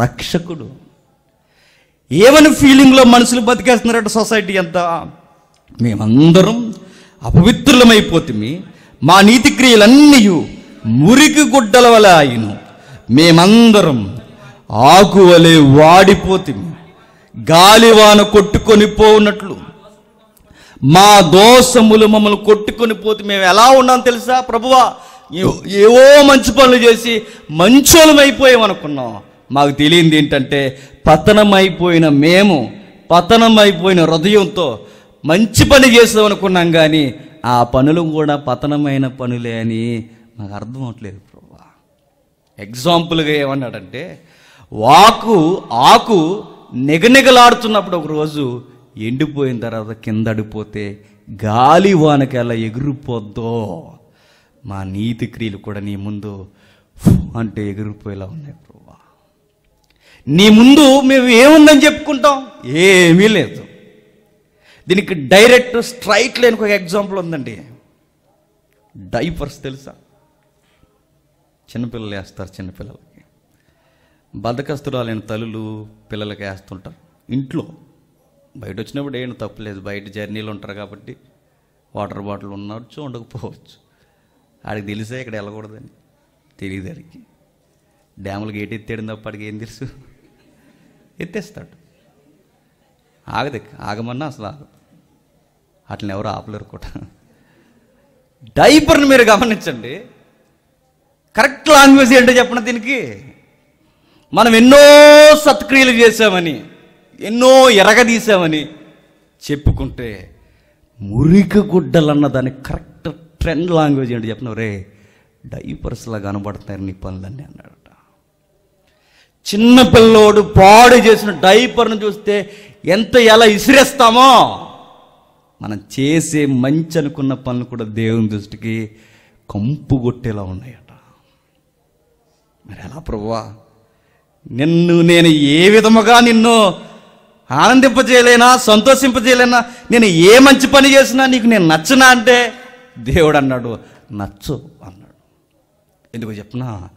రక్షకుడు. ఏమని ఫీలింగ్లో మనుషులు బతికేస్తున్నారట సొసైటీ అంతా? మేమందరం అపవిత్రులమైపోతుంది మా నీతి క్రియలన్నీ మురికి గుడ్డల వల అయిను. మేమందరం ఆకువలే వాడిపోతుంది గాలివాన కొట్టుకొని పోనట్లు మా దోషములు మమ్మల్ని కొట్టుకొని పోతే మేము ఎలా ఉన్నాం తెలుసా ప్రభువా? ఏవో మంచి పనులు చేసి మంచోళమైపోయాం అనుకున్నాం. మాకు తెలియంది ఏంటంటే పతనమైపోయిన మేము పతనమైపోయిన హృదయంతో మంచి పని చేస్తాం అనుకున్నాం కానీ ఆ పనులు కూడా పతనమైన పనులే అని మాకు అర్థం అవట్లేదు ప్రభువా. ఎగ్జాంపుల్గా ఏమన్నాడంటే వాకు ఆకు నిగనిగలాడుతున్నప్పుడు ఒకరోజు ఎండిపోయిన తర్వాత కింద అడిపోతే గాలి వానకి ఎలా ఎగిరిపోద్దో? మా నీతి క్రియలు కూడా నీ ముందు అంటే ఎగిరిపోయేలా ఉన్నాయి ప్రభా. నీ ముందు మేము ఏముందని చెప్పుకుంటాం? ఏమీ లేదు. దీనికి డైరెక్ట్ స్ట్రైట్ లేని ఒక ఎగ్జాంపుల్ ఉందండి. డైపర్స్ తెలుసా? చిన్నపిల్లలు వేస్తారు చిన్నపిల్లలు బద్ధకస్తురాలైన తల్లులు పిల్లలకి వేస్తుంటారు. ఇంట్లో బయట వచ్చినప్పుడు ఏం తప్పులేదు. బయట జర్నీలు ఉంటారు కాబట్టి వాటర్ బాటిల్ ఉండవచ్చు ఉండకపోవచ్చు ఆడికి తెలిసే ఇక్కడ వెళ్ళకూడదని తెలియదానికి డ్యాములు గేట్ ఎత్తాడు తప్ప ఆడికి ఏం తెలుసు? ఎత్తేస్తాడు. ఆగదు ఆగమన్నా అసలు ఆగదు. అట్లని ఎవరు ఆపలేరు కూడా. డైపర్ని మీరు గమనించండి. కరెక్ట్ లాంగ్వేజ్ ఏంటో చెప్పండి దీనికి. మనం ఎన్నో సత్క్రియలు చేశామని ఎన్నో ఎరగదీశామని చెప్పుకుంటే మురికి గుడ్డలు దానికి కరెక్ట్ ట్రెండ్ లాంగ్వేజ్ ఏంటి చెప్పిన రే డైపర్స్లా కనబడుతున్నారు నీ పనులన్నీ అన్నాడట. చిన్న పిల్లోడు పాడు చేసిన డైపర్ను చూస్తే ఎంత ఎలా ఇసిరేస్తామో! మనం చేసే మంచి అనుకున్న పనులు కూడా దేవుని దృష్టికి కంపు కొట్టేలా ఉన్నాయట. మరి ఎలా ప్రభువా? నిన్ను నేను ఏ విధముగా నిన్ను ఆనందింపజేయలేనా సంతోషింపజేయలేనా నేను ఏ మంచి పని చేసినా నీకు నేను నచ్చనా అంటే దేవుడు అన్నాడు నచ్చు అన్నాడు. ఎందుకు చెప్పనా?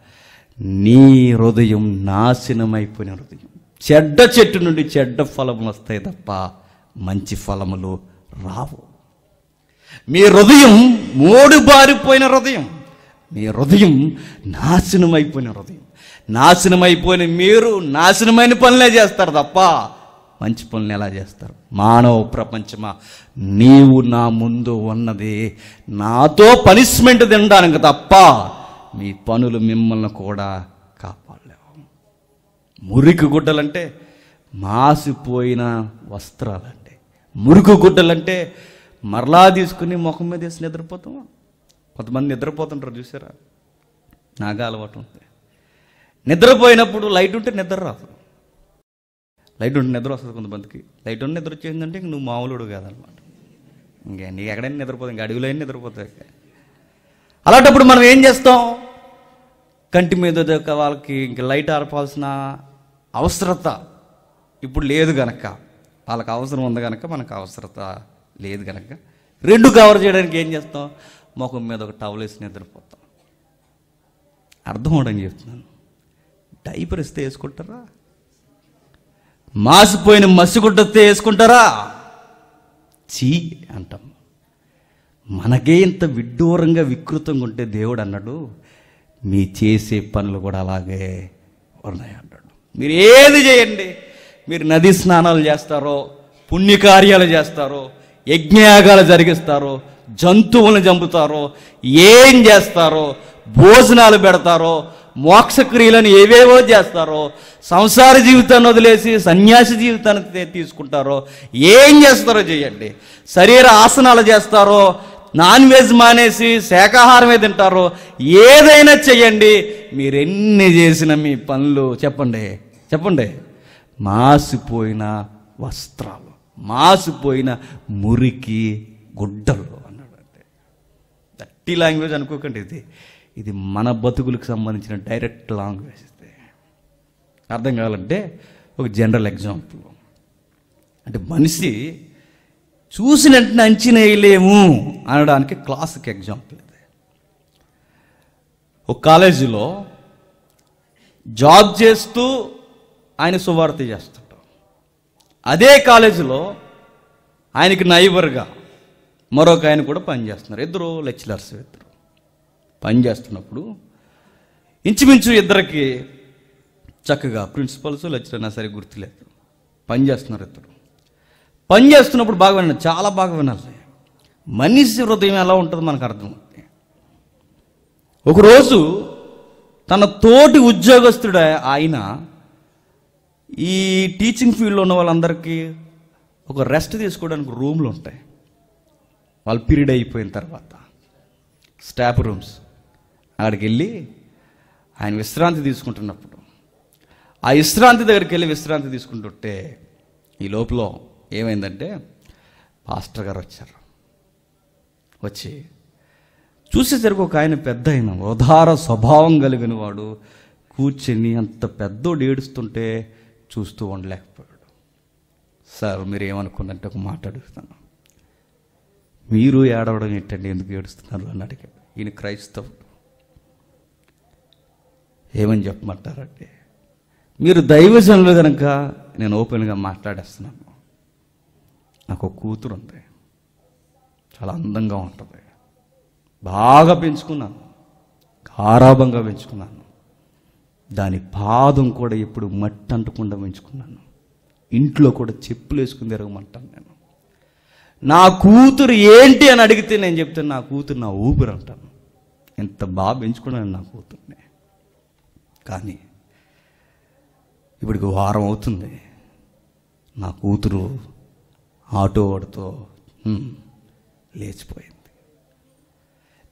నీ హృదయం నాశనమైపోయిన హృదయం. చెడ్డ చెట్టు నుండి చెడ్డ ఫలములు వస్తాయి తప్ప మంచి ఫలములు రావు. మీ హృదయం మూడు బారిపోయిన హృదయం. మీ హృదయం నాశనమైపోయిన హృదయం. నాశనమైపోయిన మీరు నాశనమైన పనులే చేస్తారు తప్ప మంచి పనులు ఎలా చేస్తారు? మానవ ప్రపంచమా? నీవు నా ముందు ఉన్నది నాతో పనిష్మెంట్ తినడానికి తప్ప మీ పనులు మిమ్మల్ని కూడా కాపాడలేవు. మురికి గుడ్డలంటే మాసిపోయిన వస్త్రాలండి మురికి గుడ్డలంటే మరలా తీసుకుని ముఖం మీద వేసి నిద్రపోతాం కొంతమంది నిద్రపోతుంటారు చూసారా? నాగా అలవాటు ఉంది. నిద్రపోయినప్పుడు లైట్ ఉంటే నిద్ర రాదు. లైట్ ఉంటే నిద్ర వస్తుంది కొంతమందికి. లైట్ ఉంటే నిద్ర వచ్చిందంటే ఇంక నువ్వు మామూలుడు కాదనమాట. ఇంకా నీకు ఎక్కడైనా నిద్రపోతుంది ఇంకా అడవిలో అయినా నిద్రపోతాయి అలాంటప్పుడు మనం ఏం చేస్తాం? కంటి మీద వాళ్ళకి ఇంక లైట్ ఆర్పాల్సిన అవసరత ఇప్పుడు లేదు గనక. వాళ్ళకి అవసరం ఉంది కనుక మనకు అవసరత లేదు కనుక రెండు కవర్ చేయడానికి ఏం చేస్తాం? ముఖం మీద ఒక టవల్ వేసి నిద్రపోతాం. అర్థం అవడం చెప్తున్నాను. డైపర్ ఇస్తే వేసుకుంటారా? మాసిపోయిన మసిగుడ్డతే వేసుకుంటారా? చీ అంటాం. మనకే ఇంత విడ్డూరంగా వికృతంగా ఉంటే దేవుడు అన్నాడు మీ చేసే పనులు కూడా అలాగే ఉన్నాయి అన్నాడు మీరు ఏది చేయండి మీరు నది స్నానాలు చేస్తారో పుణ్యకార్యాలు చేస్తారో యజ్ఞయాగాలు జరిగిస్తారో జంతువులను చంపుతారో ఏం చేస్తారో భోజనాలు పెడతారో మోక్షక్రియలను ఏవేవో చేస్తారో సంసార జీవితాన్ని వదిలేసి సన్యాసి జీవితాన్ని తీసుకుంటారో ఏం చేస్తారో చేయండి. శరీర ఆసనాలు చేస్తారో నాన్ వెజ్ మానేసి శాకాహారమే తింటారో ఏదైనా చేయండి. మీరు ఎన్ని చేసిన మీ పనులు చెప్పండి చెప్పండి. మాసిపోయిన వస్త్రాలు మాసిపోయిన మురికి గుడ్డలు అన్నాడు అంటే దట్టి లాంగ్వేజ్ అనుకోకండి ఇది. ఇది మన బతుకులకు సంబంధించిన డైరెక్ట్ లాంగ్వేజ్ ఇది అర్థం కావాలంటే ఒక జనరల్ ఎగ్జాంపుల్. అంటే మనిషి చూసిన వెంటనే అంచనా వేయలేము అనడానికి క్లాసిక్ ఎగ్జాంపుల్ ఇది. ఒక కాలేజీలో జాబ్ చేస్తూ ఆయన సువార్త చేస్తుంటాం. అదే కాలేజీలో ఆయనకి నైబర్గా మరొక ఆయన కూడా పనిచేస్తున్నారు. ఇద్దరు లెక్చరర్స్ ఇద్దరు. పనిచేస్తున్నప్పుడు ఇంచుమించు ఇద్దరికి చక్కగా ప్రిన్సిపల్స్ లెక్చరర్ సరే గుర్తులేదు. పని చేస్తున్నారు ఇద్దరు. పనిచేస్తున్నప్పుడు బాగా వినాలి చాలా బాగా వినాలి. మనిషి హృదయం ఎలా ఉంటుందో మనకు అర్థమవుతుంది. ఒకరోజు తన తోటి ఉద్యోగస్తుడు ఆయన ఈ టీచింగ్ ఫీల్డ్లో ఉన్న వాళ్ళందరికీ ఒక రెస్ట్ తీసుకోవడానికి రూమ్లు ఉంటాయి. వాళ్ళ పీరియడ్ అయిపోయిన తర్వాత. Staff rooms. అక్కడికి వెళ్ళి ఆయన విశ్రాంతి తీసుకుంటున్నప్పుడు ఆ విశ్రాంతి దగ్గరికి వెళ్ళి విశ్రాంతి తీసుకుంటుంటే ఈ లోపల ఏమైందంటే పాస్టర్ గారు వచ్చారు. వచ్చి చూసేసరికి ఒక ఆయన పెద్ద ఆయన ఉదార స్వభావం కలిగిన వాడు కూర్చొని అంత పెద్దోడు ఏడుస్తుంటే చూస్తూ ఉండలేకపోయాడు. సార్ మీరు ఏమనుకుందంటే ఒక మాట అడుగుతాను. మీరు ఏడవడం ఏంటండి? ఎందుకు ఏడుస్తున్నారు? అని అడిగాడు. ఈయన క్రైస్తవుడు. ఏమని చెప్పమంటారంటే మీరు దైవజనులు కనుక నేను ఓపెన్గా మాట్లాడేస్తున్నాను. నాకు ఒక కూతురు ఉంది. చాలా అందంగా ఉంటుంది. బాగా పెంచుకున్నాను. గారాభంగా పెంచుకున్నాను. దాని పాదం కూడా ఎప్పుడు మట్టి అంటకుండా పెంచుకున్నాను. ఇంట్లో కూడా చెప్పులు వేసుకుని తిరగమంటాను నేను. నా కూతురు ఏంటి అని అడిగితే నేను చెప్తాను నా కూతురు నా ఊపిరి అంటాను. ఎంత బాగా పెంచుకున్నాను నా కూతుర్ని. కానీ ఇప్పటికి వారం అవుతుంది. నా కూతురు ఆటో వాడితో లేచిపోయింది.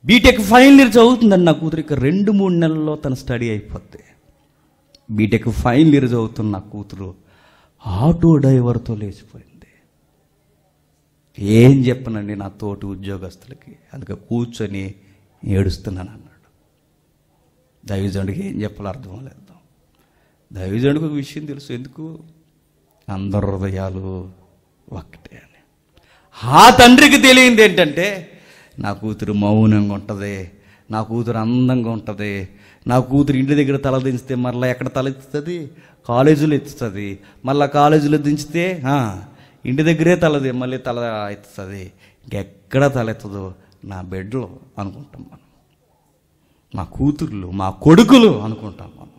బీటెక్ ఫైనల్ ఇయర్ చదువుతుందండి నా కూతురు. ఇక రెండు మూడు నెలల్లో తన స్టడీ అయిపోద్ది. బీటెక్ ఫైనల్ ఇయర్ చదువుతున్న నా కూతురు ఆటో డ్రైవర్తో లేచిపోయింది. ఏం చెప్పనండి నా తోటి ఉద్యోగస్తులకి. అందుకే కూర్చొని ఏడుస్తున్నాను. దైవజనుడికి ఏం చెప్పాలో అర్థం లేదు. దైవజనుడికి ఒక విషయం తెలుసు. ఎందుకు? అందరి హృదయాలు ఒక్కటే అని. ఆ తండ్రికి తెలియంది ఏంటంటే నా కూతురు మౌనంగా ఉంటుంది నా కూతురు అందంగా ఉంటుంది నా కూతురు ఇంటి దగ్గర తల దించితే మరలా ఎక్కడ తల ఎత్తుతుంది? కాలేజీలో ఎత్తుతుంది. మళ్ళీ కాలేజీలో దించితే ఇంటి దగ్గరే తలది మళ్ళీ తల ఎత్తుతుంది. ఇంకెక్కడ తల ఎత్తదో నా బెడ్లో అనుకుంటాం మనం. మా కూతుర్లు మా కొడుకులు అనుకుంటాం మనం.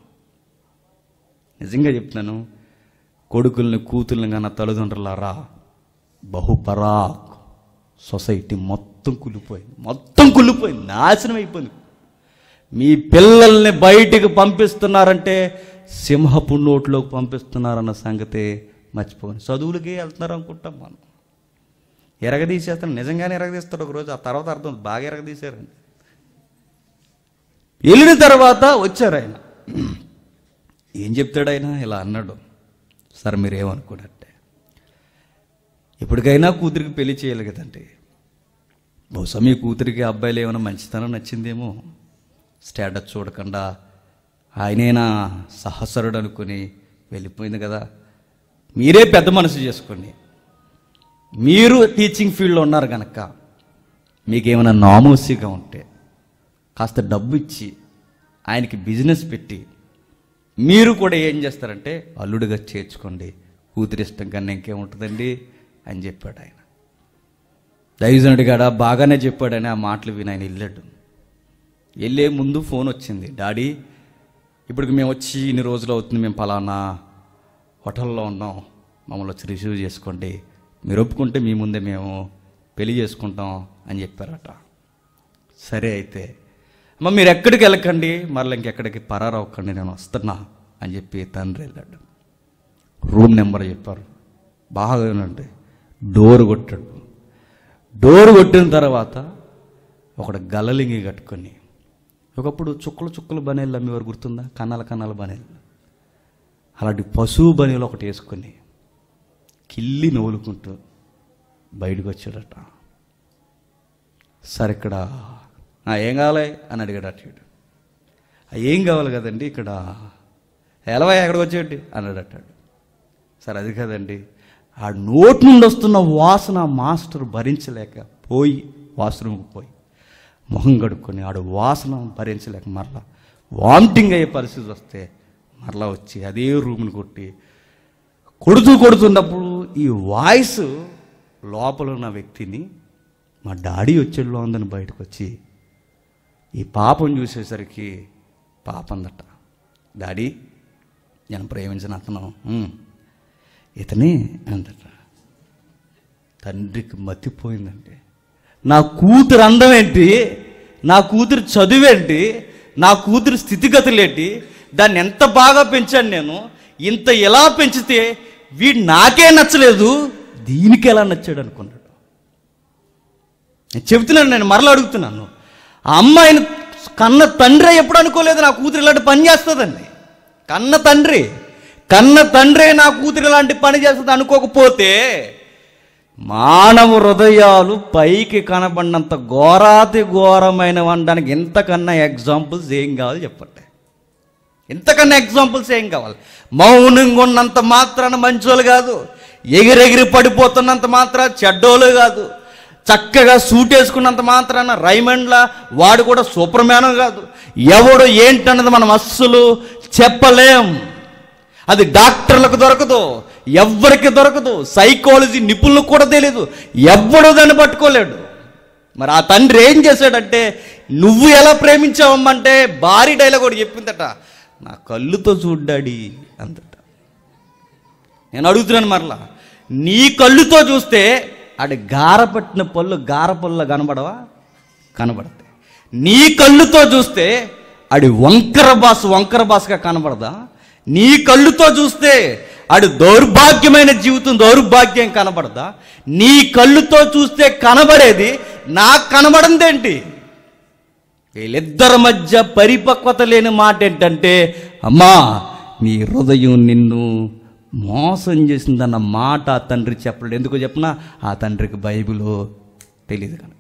నిజంగా చెప్తున్నాను కొడుకుల్ని కూతుర్ని కన్నా తల్లిదండ్రులారా బహుపరాక్ సొసైటీ మొత్తం కులిపోయింది మొత్తం కులిపోయింది నాశనం అయిపోయింది. మీ పిల్లల్ని బయటికి పంపిస్తున్నారంటే సింహపు నోట్లోకి పంపిస్తున్నారన్న సంగతి మర్చిపోయింది చదువులకి వెళ్తున్నారు అనుకుంటాం మనం. ఎరగదీసేస్తాను నిజంగానే ఎరగదీస్తారు. ఒకరోజు ఆ తర్వాత అర్థం బాగా ఎరగదీశారండి. వెళ్ళిన తర్వాత వచ్చారు ఆయన. ఏం చెప్తాడు ఆయన ఇలా అన్నాడు. సార్ మీరేమనుకున్నట్టే ఎప్పటికైనా కూతురికి పెళ్ళి చేయాలి కదండి. బహుశా మీ కూతురికి అబ్బాయిలు ఏమైనా మంచితనం నచ్చిందేమో. స్టేటస్ చూడకుండా ఆయనైనా సహసరుడు అనుకుని వెళ్ళిపోయింది కదా. మీరే పెద్ద మనసు చేసుకోండి. మీరు టీచింగ్ ఫీల్డ్లో ఉన్నారు కనుక మీకేమైనా నామోసీగా ఉంటే కాస్త డబ్బు ఇచ్చి ఆయనకి బిజినెస్ పెట్టి మీరు కూడా ఏం చేస్తారంటే అల్లుడిగా చేర్చుకోండి. కూతురి ఇష్టం కన్నా ఇంకేముంటుందండి అని చెప్పాడు ఆయన. దైవజనుడి కాడ బాగానే చెప్పాడని ఆ మాటలు విని ఆయన వెళ్ళాడు. వెళ్ళే ముందు ఫోన్ వచ్చింది. డాడీ ఇప్పటికి మేము వచ్చి ఇన్ని రోజులు అవుతుంది. మేము పలానా హోటల్లో ఉన్నాం. మమ్మల్ని వచ్చి రిసీవ్ చేసుకోండి. మీరు ఒప్పుకుంటే మీ ముందే మేము పెళ్ళి చేసుకుంటాం అని చెప్పారట. సరే అయితే అమ్మ మీరు ఎక్కడికి వెళ్ళకండి. మరలా ఇంకెక్కడికి పరారవ్వకండి నేను వస్తున్నా అని చెప్పి తండ్రి వెళ్ళాడు. రూమ్ నెంబర్ చెప్పారు. బాగా వినండి. డోర్ కొట్టాడు. డోర్ కొట్టిన తర్వాత ఒకడు గలలింగి కట్టుకొని ఒకప్పుడు చుక్కలు చుక్కలు బనేళ్ళు అమ్మేవారు గుర్తుందా? కన్నాల కన్నాల బనేళ్ళు అలాంటి పశువు బనీలు ఒకటి వేసుకొని కిల్లి నవ్వులుకుంటూ బయటకు వచ్చాడట. సరే ఇక్కడ నా ఏం కావాలి? అని అడిగాడు అట్టాడు ఏం కావాలి కదండి ఇక్కడ? ఎలవా ఎక్కడికి వచ్చేయండి అన్నాడు అట్టాడు సరే అది కదండి. ఆ నోటి నుండి వస్తున్న వాసన మాస్టర్ భరించలేక పోయి వాష్రూమ్కి పోయి మొహం కడుక్కొని ఆడు వాసన భరించలేక మరలా వామిటింగ్ అయ్యే పరిస్థితి వస్తే మరలా వచ్చి అదే రూమ్ని కొట్టి కొడుతూ కొడుతున్నప్పుడు ఈ వాయిస్ లోపల ఉన్న వ్యక్తిని మా డాడీ వచ్చేలో ఉందని బయటకు వచ్చి ఈ పాపం చూసేసరికి పాపందట. డాడీ నేను ప్రేమించిన అతను ఇతని అందట. తండ్రికి మతిపోయిందండి. నా కూతురు అందం ఏంటి నా కూతురు చదువేంటి? నా కూతురు స్థితిగతులేంటి? దాన్ని ఎంత బాగా పెంచాను నేను? ఇంత ఎలా పెంచితే వీడు నాకే నచ్చలేదు? దీనికి ఎలా నచ్చాడు అనుకున్నాడు. నేను చెబుతున్నాను నేను మరలా అడుగుతున్నాను. ఆ అమ్మాయిని కన్న తండ్రి ఎప్పుడు అనుకోలేదు నా కూతురు ఇలాంటి పని చేస్తుందండి. కన్న తండ్రి. కన్న తండ్రే నా కూతురు ఇలాంటి పని చేస్తుంది అనుకోకపోతే మానవ హృదయాలు పైకి కనబడినంత ఘోరాతి ఘోరమైన అనడానికి ఇంతకన్నా ఎగ్జాంపుల్స్ ఏం కావాలి చెప్పండి. ఇంతకన్నా ఎగ్జాంపుల్స్ ఏం కావాలి? మౌనంగా ఉన్నంత మాత్రాన మంచోళ్ళు కాదు. ఎగిరెగిరి పడిపోతున్నంత మాత్రం చెడ్డోళ్ళు కాదు. చక్కగా సూట్ వేసుకున్నంత మాత్రాన రైమండ్లా వాడు కూడా సూపర్ మ్యాన్ కాదు. ఎవడు ఏంటన్నది మనం అస్సలు చెప్పలేం. అది డాక్టర్లకు దొరకదు ఎవ్వరికి దొరకదు సైకాలజీ నిపుణులకు కూడా తెలియదు ఎవ్వడు దాన్ని పట్టుకోలేడు. మరి ఆ తండ్రి ఏం చేశాడంటే నువ్వు ఎలా ప్రేమించావమ్మంటే భారీ డైలాగ్ ఒకటి చెప్పిందట. నా కళ్ళుతో చూడ్డాడి అందట. నేను అడుగుతున్నాను మరలా నీ కళ్ళుతో చూస్తే ఆడి గారపట్టిన పళ్ళు గారపళ్ళు కనబడవా? కనబడతాయి. నీ కళ్ళుతో చూస్తే ఆడి వంకర బాస్ వంకర బాస్గా కనబడదా? నీ కళ్ళుతో చూస్తే ఆడి దౌర్భాగ్యమైన జీవితం దౌర్భాగ్యం కనబడదా? నీ కళ్ళుతో చూస్తే కనబడేది నాకు కనబడందేంటి? వీళ్ళిద్దరి మధ్య పరిపక్వత లేని మాట ఏంటంటే అమ్మా నీ హృదయం నిన్ను మోసం చేసిందన్న మాట ఆ తండ్రి చెప్పలేడు. ఎందుకో చెప్పినా? ఆ తండ్రికి బైబిల్ తెలియదు కనుక.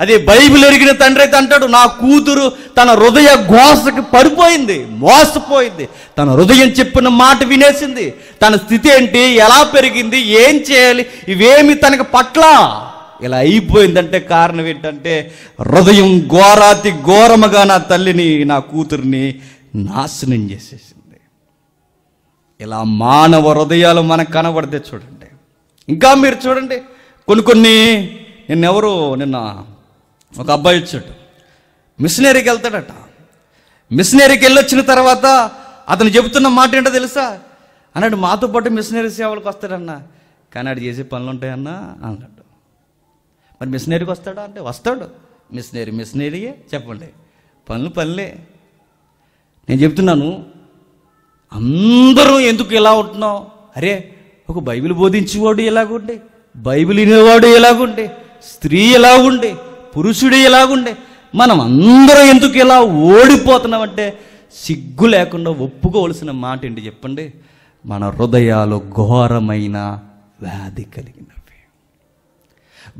అదే బైబిల్ ఎరిగిన తండ్రి అయితే అంటాడు నా కూతురు తన హృదయ ఘోషకి పడిపోయింది మోసపోయింది. తన హృదయం చెప్పిన మాట వినేసింది. తన స్థితి ఏంటి? ఎలా పెరిగింది? ఏం చేయాలి? ఇవేమి తనకి పట్ల? ఇలా అయిపోయిందంటే కారణం ఏంటంటే హృదయం ఘోరాతి ఘోరముగా నా తల్లిని నా కూతుర్ని నాశనం చేసేసింది. ఇలా మానవ హృదయాలు మనకు కనబడితే చూడండి. ఇంకా మీరు చూడండి కొన్ని కొన్ని నిన్నెవరు నిన్న ఒక అబ్బాయి వచ్చాడు. మిషనరీకి వెళ్తాడట. మిషనరీకి వెళ్ళొచ్చిన తర్వాత అతను చెబుతున్న మాట ఏంటో తెలుసా? అన్నాడు మాతో పాటు మిషనరీ సేవలకు వస్తాడన్నా. కానీ ఆడు చేసే పనులు ఉంటాయన్నా అన్నాడు. మరి మిషనరీకి వస్తాడా అంటే వస్తాడు. మిషనరీ మిషనరీయే చెప్పండి. పనులు పనులే. నేను చెప్తున్నాను అందరూ ఎందుకు ఇలా ఉంటున్నావు? అరే ఒక బైబిల్ బోధించేవాడు ఎలాగుండే? బైబిల్ వినేవాడు ఎలాగుండే? స్త్రీ ఎలాగుండే? పురుషుడు ఎలాగుండే? మనం అందరం ఎందుకు ఇలా ఓడిపోతున్నామంటే సిగ్గు లేకుండా ఒప్పుకోవలసిన మాట ఏంటి చెప్పండి? మన హృదయాలు ఘోరమైన వ్యాధి కలిగినవి.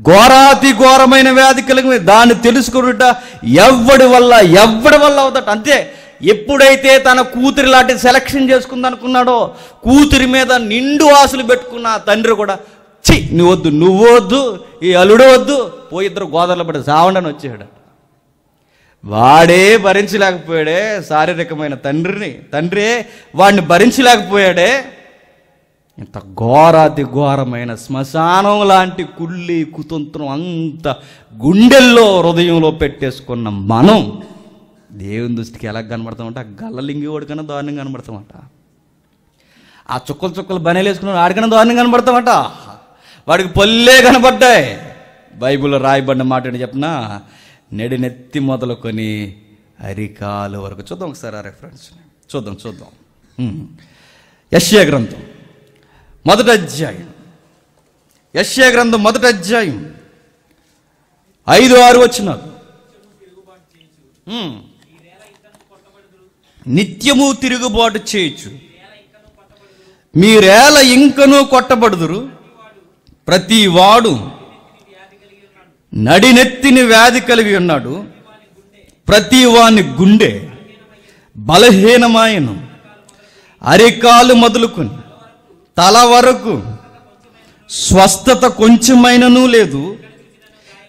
ఘోరాతి ఘోరమైన వ్యాధి కలిగినవి. దాన్ని తెలుసుకున్నట ఎవ్వడి వల్ల ఎవ్వడి వల్ల అవుతాట అంతే. ఎప్పుడైతే తన కూతురి లాంటి సెలక్షన్ చేసుకుందనుకున్నాడో కూతురి మీద నిండు ఆశలు పెట్టుకున్న తండ్రి కూడా చి నువ్వు వద్దు నువ్వు వద్దు ఈ అల్లుడు వద్దు పోయి ఇద్దరు గోదావరిలో పడి సావండని వచ్చాడు. వాడే భరించలేకపోయాడే శారీరకమైన తండ్రిని. తండ్రే వాడిని భరించలేకపోయాడే. ఇంత ఘోరాతి ఘోరమైన శ్మశానం లాంటి కుళ్ళి కుతంత్రం అంత గుండెల్లో హృదయంలో పెట్టేసుకున్న మనం దేవుని దృష్టికి ఎలా కనబడతామంట ఆ గల్లలింగి వాడికన్నా దారుణంగా కనబడతామంట. ఆ చుక్కలు చుక్కలు బనేలు వేసుకున్నాడు ఆడికన్నా దారుణంగా కనబడతామంట. వాడికి పొల్లే కనబడ్డాయి. బైబిల్లో రాయబడిన మాట ఏంటి నెడి నెడినెత్తి మొదలుకొని అరికాలు వరకు. చూద్దాం ఒకసారి ఆ రెఫరెన్స్ చూద్దాం చూద్దాం. యశ్య గ్రంథం. మొదటి అధ్యాయం. యెషయా గ్రంథం మొదటి అధ్యాయం. ఐదు ఆరు వచ్చినారు. నిత్యము తిరుగుబాటు చేయొచ్చు మీరేల ఇంకనూ కొట్టబడుదురు? ప్రతి వాడు నడినెత్తిని వ్యాధి కలిగి ఉన్నాడు. ప్రతి వాని గుండె బలహీనమాయను. అరికాలు మొదలుకొని తల వరకు స్వస్థత కొంచెమైనను లేదు.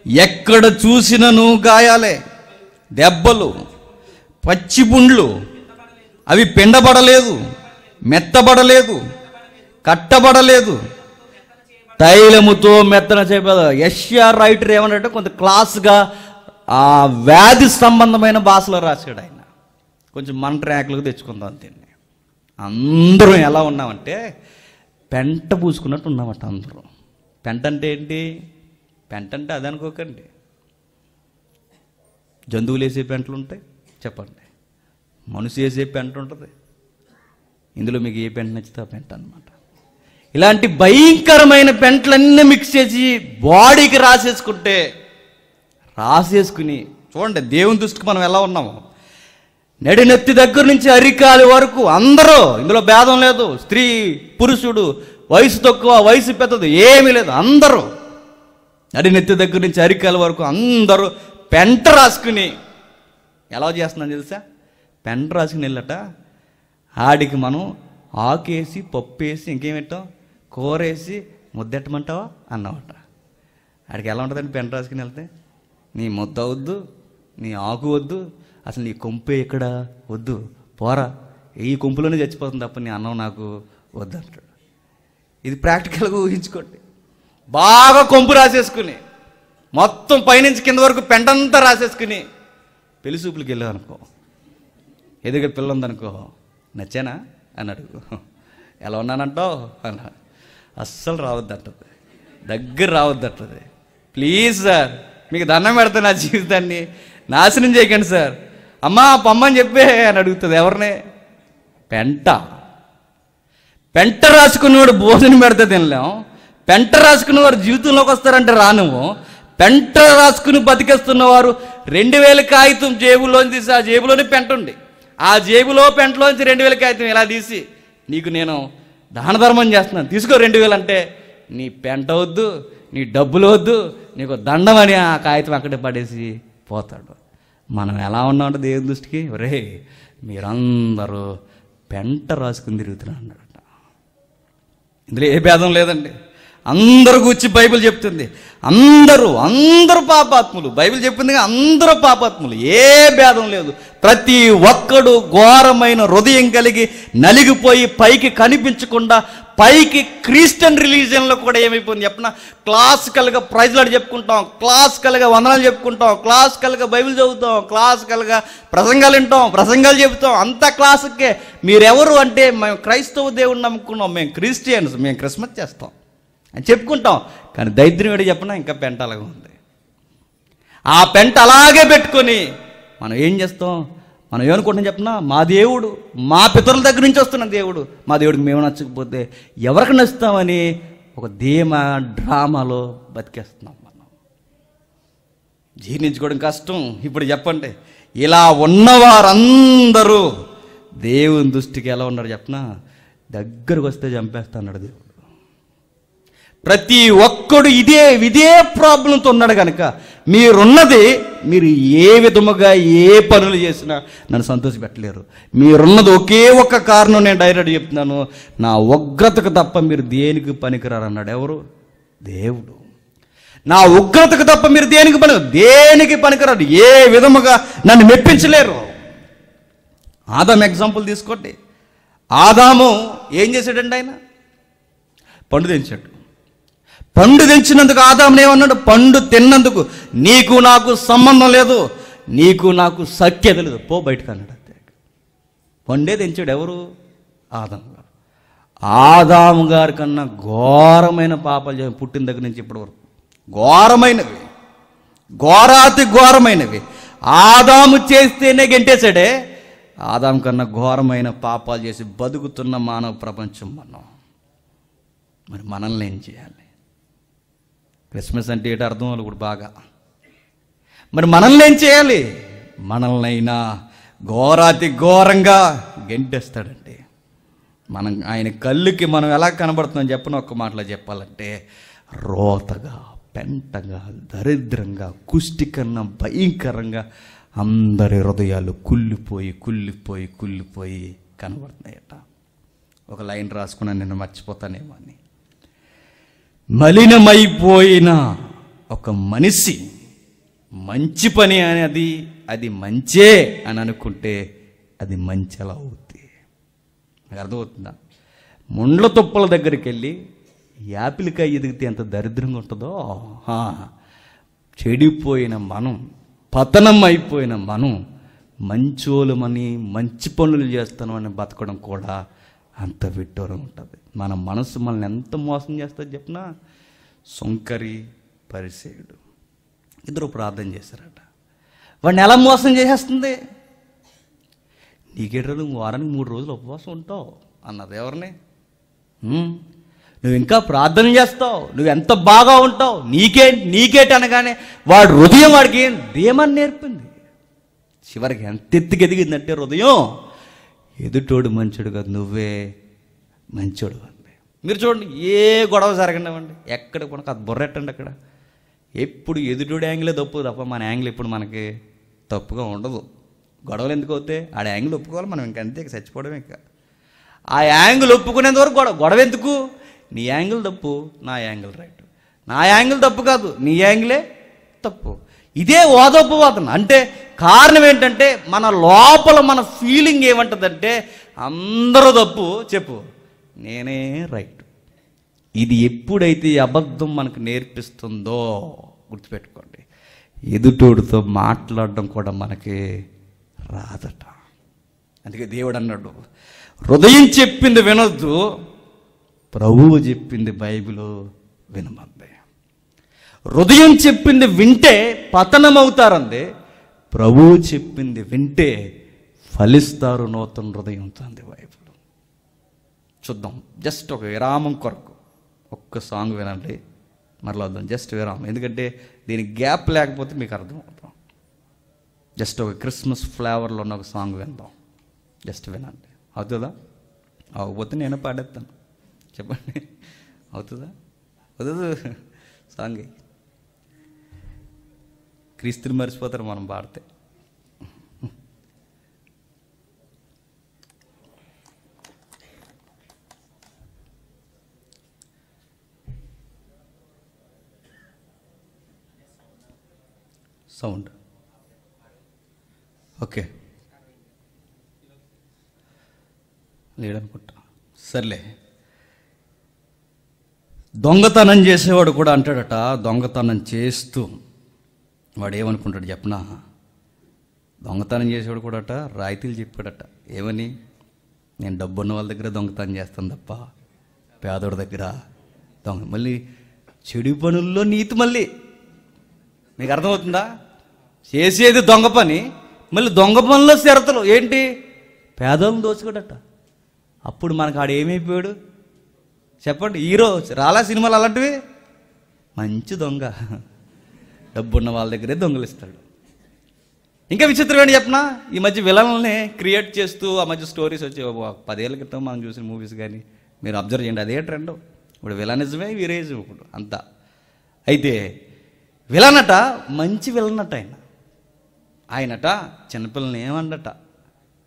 ఎక్కడ చూసినను గాయాలే. దెబ్బలు పచ్చిపుండ్లు అవి పిండబడలేదు మెత్తబడలేదు కట్టబడలేదు. తైలముతో మెత్తన చేయబడ యష్యా రైటర్ ఏమన్నాడంటే కొంత క్లాస్గా ఆ వ్యాధి సంబంధమైన భాషలో రాశాడు ఆయన. కొంచెం మన ట్రాక్లకు తెచ్చుకుందాం దీన్ని. అందరం ఎలా ఉన్నామంటే పెంట పూసుకున్నట్టు ఉన్నామట అందరం. పెంట అంటే ఏంటి? పెంట అంటే అది అనుకోకండి. జంతువులు వేసే పెంటలు ఉంటాయి చెప్పండి. మనిషి వేసే పెంట ఉంటుంది. ఇందులో మీకు ఏ పెంట నచ్చితే ఆ పెంట అనమాట ఇలాంటి భయంకరమైన పెంటలన్నీ మిక్స్ చేసి బాడీకి రాసేసుకుంటే రాసేసుకుని చూడండి దేవుని దృష్టికి మనం ఎలా ఉన్నాము. నడినెత్తి దగ్గర నుంచి అరికాలి వరకు అందరూ ఇందులో భేదం లేదు. స్త్రీ పురుషుడు వయసు తక్కువ వయసు పెద్దది ఏమీ లేదు అందరూ. నడినెత్తి దగ్గర నుంచి అరికాలి వరకు అందరూ పెంట రాసుకుని ఎలా చేస్తున్నాను తెలుసా? పెంట రాసుకుని వెళ్ళట. ఆడికి మనం ఆకేసి పప్పు వేసి ఇంకేం పెట్టాం కూర వేసి ముద్దెట్టమంటావా అన్నమాట ఆడికి ఎలా ఉంటుందండి పెంట రాసుకుని వెళ్తే? నీ ముద్ద వద్దు నీ ఆకు వద్దు అసలు నీ కొంపే ఇక్కడ వద్దు పోరా. ఈ కొంపులోనే చచ్చిపోతుంది తప్ప నీ అన్నం నాకు వద్దు అంటాడు. ఇది ప్రాక్టికల్గా ఊహించుకోండి. బాగా కొంపు రాసేసుకుని మొత్తం పైనుంచి కింద వరకు పెంటంతా రాసేసుకుని పెళ్ళి చూపులకి వెళ్ళాను అనుకో ఎదిగే పిల్ల ఉందనుకో నచ్చానా? అని అడుగు. ఎలా ఉన్నానంటావు? అన్న. అస్సలు రావద్దంటది. దగ్గర రావద్దంటది. ప్లీజ్ సార్ మీకు దండం పెడతా నా జీవితాన్ని. నాశనం చేయకండి సార్. అమ్మా పమ్మని చెప్పే అని అడుగుతుంది ఎవరిని? పెంట. పెంట రాసుకున్నవాడు భోజనం పెడితే తినలేం. పెంట రాసుకున్న వారు జీవితంలోకి వస్తారంటే రానుము పెంట రాసుకుని బతికేస్తున్నవారు రెండు వేల కాగితం జేబులోని తీసి ఆ జేబులోనే పెంట ఉంది. ఆ జేబులో పెంటలోంచి రెండు వేల కాగితం ఇలా తీసి నీకు నేను దాన ధర్మం చేస్తున్నాను. తీసుకో రెండు వేలు అంటే నీ పెంట వద్దు నీ డబ్బులు వద్దు నీకు దండం అని ఆ కాగితం అక్కడే పడేసి పోతాడు. మనం ఎలా ఉన్నామంటే దేవుని దృష్టికి రే మీరందరూ పెంట రాసుకుని తిరుగుతున్నారు అన్నాడట ఇందులో ఏ భేదం లేదండి. అందరు కూర్చి బైబిల్ చెప్తుంది. అందరూ అందరూ పాపాత్ములు. బైబిల్ చెప్పింది అందరూ పాపాత్ములు. ఏ భేదం లేదు. ప్రతి ఒక్కడు ఘోరమైన హృదయం కలిగి నలిగిపోయి పైకి కనిపించకుండా పైకి క్రిస్టియన్ రిలీజియన్లో కూడా ఏమైపోయింది చెప్పిన? క్లాసికల్గా ప్రైజ్లాడు చెప్పుకుంటాం క్లాసికల్గా వందనాలు చెప్పుకుంటాం క్లాసికల్గా బైబిల్ చదువుతాం క్లాసికల్గా ప్రసంగాలు వింటాం ప్రసంగాలు చెబుతాం. అంతా క్లాసిక్కే. మీరెవరు అంటే మేము క్రైస్తవ దేవుడిని నమ్ముకున్నాం. మేము క్రిస్టియన్స్ మేము క్రిస్మస్ చేస్తాం. అని చెప్పుకుంటాం. కానీ దైద్యం ఏడు చెప్పినా? ఇంకా పెంట అలాగే ఉంది. ఆ పెంట అలాగే పెట్టుకొని మనం ఏం చేస్తాం? మనం ఏమనుకుంటాం చెప్పినా? మా దేవుడు మా పితరుల దగ్గర నుంచి వస్తున్న దేవుడు. మా దేవుడికి మేము నచ్చకపోతే ఎవరికి నచ్చుతామని ఒక ధీమ డ్రామాలో బతికేస్తున్నాం మనం. జీర్ణించుకోవడం కష్టం. ఇప్పుడు చెప్పండి. ఇలా ఉన్నవారందరూ దేవుని దృష్టికి ఎలా ఉన్నారు చెప్పినా? దగ్గరకు వస్తే చంపేస్తాడు దేవుడు. ప్రతి ఒక్కడు ఇదే ఇదే ప్రాబ్లంతో ఉన్నాడు కనుక మీరున్నది మీరు ఏ విధముగా ఏ పనులు చేసినా నన్ను సంతోషపెట్టలేరు. మీరున్నది ఒకే ఒక్క కారణం నేను డైరెక్ట్ చెప్తున్నాను. నా ఉగ్రతకు తప్ప మీరు దేనికి పనికిరారు అన్నాడు ఎవరు? దేవుడు. నా ఉగ్రతకు తప్ప మీరు దేనికి పని దేనికి పనికిరారు? ఏ విధముగా నన్ను మెప్పించలేరు? ఆదాం ఎగ్జాంపుల్ తీసుకోండి. ఆదాము ఏం చేశాడండి ఆయన? పండు తెంచాడు. పండు తెంచినందుకు ఆదాముని ఏమన్నాడు పండు తిన్నందుకు నీకు నాకు సంబంధం లేదు నీకు నాకు సఖ్యత లేదు. పో బయటకు అన్నాడు అంతే. పండే తెంచాడు ఎవరు? ఆదాము గారు. ఆదాము గారి కన్నా ఘోరమైన పాపాలు చేసి పుట్టిన దగ్గర నుంచి ఇప్పటి వరకు ఘోరమైనవి. ఘోరాతి ఘోరమైనవి. ఆదాము చేస్తేనే గెంటేశాడే. ఆదాం కన్నా ఘోరమైన పాపాలు చేసి బతుకుతున్న మానవ ప్రపంచం మనం. మరి మనల్ని ఏం చేయాలి? క్రిస్మస్ అంటే ఏంటి అర్థం వాళ్ళు కూడా బాగా. మరి మనల్ని ఏం చేయాలి? మనల్నైనా ఘోరాతి ఘోరంగా గెంటేస్తాడండి మనం ఆయన కళ్ళుకి మనం ఎలా కనబడుతుందని చెప్పని ఒక్క మాటలో చెప్పాలంటే. రోతగా పెంటగా దరిద్రంగా కుష్టి కన్నా భయంకరంగా అందరి హృదయాలు కుళ్ళిపోయి కుళ్ళిపోయి కుళ్ళిపోయి కనబడుతున్నాయట. ఒక లైన్ రాసుకున్నా నేను మర్చిపోతానేమో అని. మలినమైపోయిన ఒక మనిషి. మంచి పని అనేది అది మంచే అని అనుకుంటే అది మంచెలా అవుద్ది. నాకు అర్థమవుతుందా? ముండ్ల తుప్పల దగ్గరికి వెళ్ళి యాపిల్కాయ ఎదిగితే ఎంత దరిద్రంగా ఉంటుందో చెడిపోయిన మనం పతనం అయిపోయిన మనం మంచోలమని మంచి పనులు చేస్తామని బతకడం కూడా అంత విడ్డూరం ఉంటుంది. మన మనసు మనల్ని ఎంత మోసం చేస్తుంది చెప్పినా సొంకరి పరిసేయుడు. ఇద్దరు ప్రార్థన చేశారట. వాడిని ఎలా మోసం చేసేస్తుంది? నీకేటో నువ్వు వారానికి మూడు రోజులు ఉపవాసం ఉంటావు అన్నది ఎవరిని? నువ్వు ఇంకా ప్రార్థన చేస్తావు. నువ్వు ఎంత బాగా ఉంటావు? నీకే నీకేటి అనగానే వాడు హృదయం వాడికి ఏం దేమని నేర్పింది? చివరికి ఎంత ఎత్తుకి ఎదిగిందంటే హృదయం ఎదుటోడు మంచోడు కాదు నువ్వే మంచోడు అంది మీరు చూడండి ఏ గొడవ జరగండి ఎక్కడ కూడా అది బుర్రెట్టండి అక్కడ. ఎప్పుడు ఎదుటోడు యాంగిలే తప్పు తప్ప మన యాంగిల్ ఇప్పుడు మనకి తప్పుగా ఉండదు. గొడవలు ఎందుకు అవుతాయి? ఆడ యాంగిల్ ఒప్పుకోవాలి మనం ఇంకా అంతే చచ్చిపోవడం ఇంకా. ఆ యాంగిల్ ఒప్పుకునేంత వరకు గొడవ గొడవ ఎందుకు? నీ యాంగిల్ తప్పు నా యాంగిల్ రైట్. నా యాంగిల్ తప్పు కాదు నీ యాంగిలే తప్పు. ఇదే వాదోపవాదన అంటే కారణం ఏంటంటే మన లోపల మన ఫీలింగ్ ఏమంటుందంటే అందరూ తప్పు. చెప్పు. నేనే రైట్ ఇది ఎప్పుడైతే అబద్ధం మనకు నేర్పిస్తుందో గుర్తుపెట్టుకోండి. ఎదుటోడితో మాట్లాడడం కూడా మనకి రాదట. అందుకే దేవుడు అన్నాడు హృదయం చెప్పింది వినొద్దు ప్రభువు చెప్పింది బైబిల్ వినమ హృదయం చెప్పింది వింటే పతనమవుతారంది. ప్రభువు చెప్పింది వింటే ఫలిస్తారు నూతన హృదయంతో అంది బైబిల్ చూద్దాం జస్ట్ ఒక విరామం కొరకు ఒక్క సాంగ్ వినండి మరలా వద్దాం జస్ట్ విరామం. ఎందుకంటే దీని గ్యాప్ లేకపోతే మీకు అర్థమవుతాం. జస్ట్ ఒక క్రిస్మస్ ఫ్లేవర్లో ఉన్న ఒక సాంగ్ విందాం. జస్ట్ వినండి. అవుతుందా? అవ్వకపోతే నేను పాడేస్తాను. చెప్పండి. అవుతుందా? అవుతుంది సాంగ్. క్రీస్తుని మర్చిపోతారు మనం పాడితే సౌండ్. ఓకే. లేడనుకుంటా. సర్లే. దొంగతనం చేసేవాడు కూడా అంటాడట దొంగతనం చేస్తూ. వాడు ఏమనుకుంటాడు చెప్పనా? దొంగతనం చేసేవాడు కూడా అట రాయితీలు చెప్పాడట. ఏమని? నేను డబ్బున్న వాళ్ళ దగ్గర దొంగతనం చేస్తాను తప్ప పేదోడి దగ్గర దొంగ మళ్ళీ చెడు పనుల్లో నీతి మళ్ళీ. మీకు అర్థమవుతుందా? చేసేది దొంగ పని మళ్ళీ దొంగ పనుల్లో షరతులు ఏంటి? పేదోళ్ళని దోచుకోడట అప్పుడు మనకు ఆడు ఏమైపోయాడు? చెప్పండి హీరో రాలా సినిమాలు అలాంటివి? మంచి దొంగ. డబ్బున్న వాళ్ళ దగ్గరే దొంగలిస్తాడు. ఇంకా విచిత్రం చెప్పనా? ఈ మధ్య విలన్లని క్రియేట్ చేస్తూ ఆ మధ్య స్టోరీస్ వచ్చి ఒక క్రితం మనం చూసిన మూవీస్ కానీ మీరు అబ్జర్వ్ చేయండి అదే ట్రెండ్. ఇప్పుడు విలనిజమే వీరేజం ఇప్పుడు అంతా. అయితే విలనట మంచి విలనట ఆయన. ఆయనట చిన్నపిల్లల్ని ఏమండట?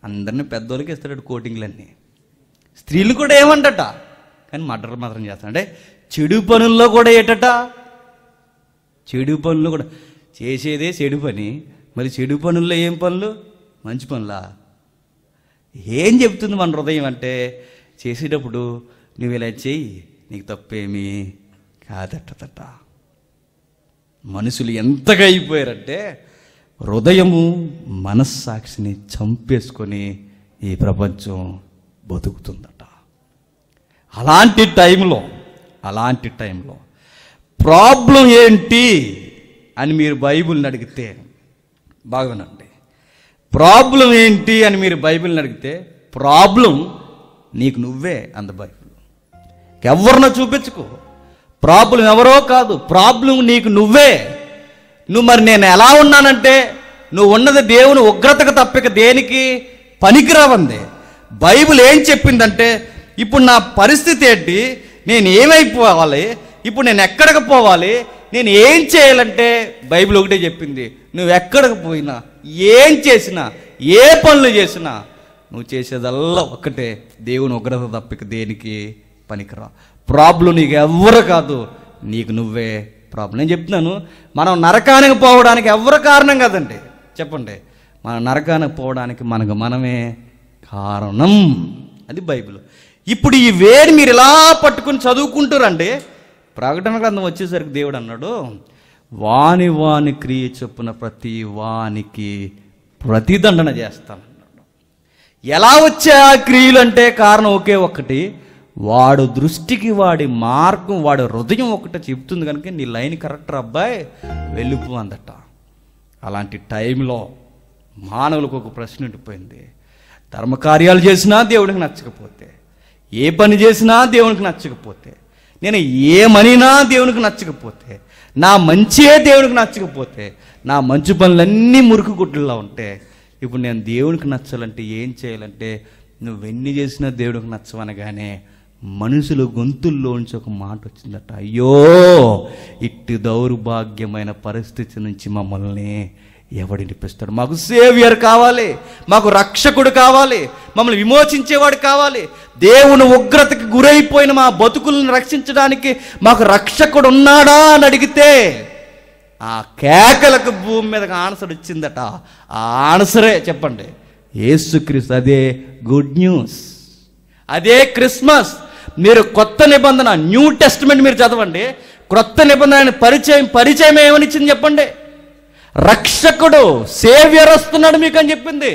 అందరినీ పెద్దోళ్ళకి ఇస్తాడు కోటింగ్లన్నీ. స్త్రీలు కూడా ఏమంటట కానీ మర్డర్ మాత్రం చేస్తాడు. అంటే చెడు పనుల్లో కూడా ఏటట? చెడు పనులు కూడా. చేసేదే చెడు పని. మరి చెడు పనుల్లో ఏం పనులు? మంచి పనులా? ఏం చెప్తుంది మన హృదయం అంటే చేసేటప్పుడు నువ్వు ఇలా చెయ్యి నీకు తప్పేమీ కాదట్టదట. మనుషులు ఎంతగా అయిపోయారంటే హృదయము మనస్సాక్షిని చంపేసుకొని ఈ ప్రపంచం బతుకుతుందట. అలాంటి టైంలో అలాంటి టైంలో ప్రాబ్లం ఏంటి అని మీరు బైబిల్ని అడిగితే బాగా వినండి ప్రాబ్లం ఏంటి అని మీరు బైబిల్ని అడిగితే ప్రాబ్లం నీకు నువ్వే అంద బైబిల్. ఎవరినో చూపించుకో. ప్రాబ్లం ఎవరో కాదు ప్రాబ్లం నీకు నువ్వే. నువ్వు మరి నేను ఎలా ఉన్నానంటే నువ్వు ఉన్నది దేవుని ఉగ్రతకు తప్పిక దేనికి పనికిరావంది. బైబిల్ ఏం చెప్పిందంటే ఇప్పుడు నా పరిస్థితి ఏంటి నేను ఏమైపోవాలి ఇప్పుడు నేను ఎక్కడికి పోవాలి? నేను ఏం చేయాలంటే బైబిల్ ఒకటే చెప్పింది. నువ్వు ఎక్కడికి పోయినా ఏం చేసినా ఏ పనులు చేసినా నువ్వు చేసేదల్లా ఒక్కటే. దేవుని ఉగ్రత తప్పిక దేనికి? పనికిరా. ప్రాబ్లం నీకు ఎవ్వరు కాదు. నీకు నువ్వే ప్రాబ్లం నేను చెప్తున్నాను మనం నరకానికి పోవడానికి ఎవరు కారణం కాదండి. చెప్పండి. మన నరకానికి పోవడానికి మనకు మనమే కారణం. అది బైబిల్. ఇప్పుడు ఈ వేడి మీరు ఇలా పట్టుకుని చదువుకుంటారండి ప్రకటన గ్రంథం వచ్చేసరికి దేవుడు అన్నాడు వాని వాని క్రియ చొప్పున ప్రతి వానికి ప్రతిదండన చేస్తానన్నాడు ఎలా వచ్చే ఆ క్రియలు అంటే కారణం ఒకే ఒక్కటి వాడు దృష్టికి వాడి మార్గం వాడి హృదయం ఒకటి చెప్తుంది కనుక నీ లైన్ కరెక్టర్ అబ్బాయి వెళ్ళిపో అందట. అలాంటి టైంలో మానవులకు ఒక ప్రశ్న ఉండిపోయింది. ధర్మకార్యాలు చేసినా దేవుడికి నచ్చకపోతే ఏ పని చేసినా దేవునికి నచ్చకపోతే నేను ఏమనినా దేవునికి నచ్చకపోతే నా మంచియే దేవునికి నచ్చకపోతే నా మంచి పనులన్నీ మురికి గుడ్డల్లో ఉంటే ఇప్పుడు నేను దేవునికి నచ్చాలంటే ఏం చేయాలంటే నువ్వెన్ని చేసినా దేవుడికి నచ్చవనగానే మనుషుల గొంతుల్లోంచి ఒక మాట వచ్చిందట అయ్యో ఇట్టి దౌర్భాగ్యమైన పరిస్థితి నుంచి మమ్మల్ని ఎవడు వినిపిస్తాడు మాకు సేవియర్ కావాలి మాకు రక్షకుడు కావాలి మమ్మల్ని విమోచించేవాడు కావాలి. దేవుని ఉగ్రతకి గురైపోయిన మా బతుకులను రక్షించడానికి మాకు రక్షకుడు ఉన్నాడా అని అడిగితే ఆ కేకలకు భూమి మీదకి ఆన్సర్ వచ్చిందట ఆ ఆన్సరే చెప్పండి. ఏసుక్రీస్తు అదే గుడ్ న్యూస్ అదే క్రిస్మస్. మీరు కొత్త నిబంధన న్యూ టెస్ట్మెంట్ మీరు చదవండి. క్రొత్త నిబంధన పరిచయం పరిచయం ఏమనిచ్చింది చెప్పండి. రక్షకుడు సేవ్యర్ వస్తున్నాడు మీకు అని చెప్పింది.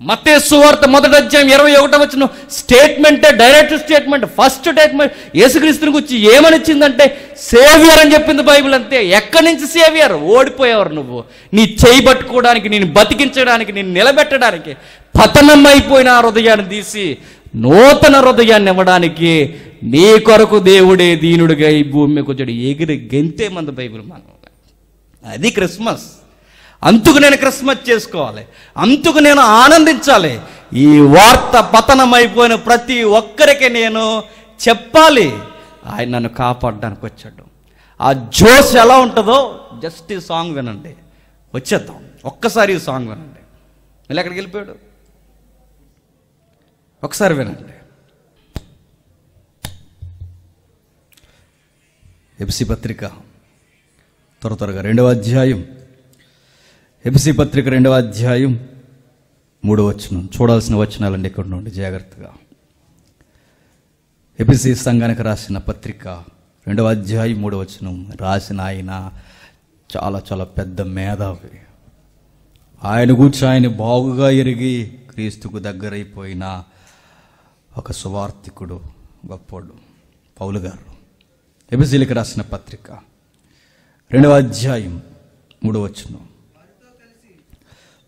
మతే సువార్త మొదటి అధ్యాయం ఇరవై ఒకటో వచ్చిన స్టేట్మెంటే డైరెక్ట్ స్టేట్మెంట్ ఫస్ట్ స్టేట్మెంట్ యేసుక్రీస్తుని గురించి ఏమనిచ్చిందంటే సేవియర్ అని చెప్పింది బైబిల్ అంతే. ఎక్కడి నుంచి సేవియర్ ఓడిపోయేవారు నువ్వు. నీ చేయి పట్టుకోవడానికి నేను బతికించడానికి నేను నిలబెట్టడానికి. పతనం అయిపోయిన ఆ హృదయాన్ని తీసి నూతన హృదయాన్ని ఇవ్వడానికి నీ కొరకు దేవుడే దీనుడిగా ఈ భూమి కొంచెం వచ్చాడు. ఎగిరి గెంతే మంది బైబిల్ మనం అది క్రిస్మస్. అందుకు నేను క్రిస్మస్ చేసుకోవాలి. అందుకు నేను ఆనందించాలి. ఈ వార్త పతనమైపోయిన ప్రతి ఒక్కరికి నేను చెప్పాలి. ఆయన నన్ను కాపాడడానికి వచ్చాడు. ఆ జోష్ ఎలా ఉంటుందో జస్ట్ ఈ సాంగ్ వినండి. వచ్చేద్దాం. ఒక్కసారి ఈ సాంగ్ వినండి. మళ్ళీ ఎక్కడికి వెళ్ళిపోయాడు? ఒకసారి వినండి. ఎఫ్సి పత్రిక త్వర త్వరగా. రెండవ అధ్యాయం. ఎపిసి పత్రిక రెండవ అధ్యాయం మూడో వచనం. చూడాల్సిన వచనాలండి ఇక్కడ నుండి జాగ్రత్తగా. ఎపిసి సంఘానికి రాసిన పత్రిక రెండవ అధ్యాయం మూడో వచనం. రాసిన ఆయన చాలా చాలా పెద్ద మేధావి. ఆయన కూర్చి ఆయన బాగుగా ఎరిగి క్రీస్తుకు దగ్గరైపోయిన ఒక సువార్థికుడు గొప్పోడు పౌలు గారు. ఎబిసిలికి రాసిన పత్రిక. రెండవ అధ్యాయం మూడవచ్చును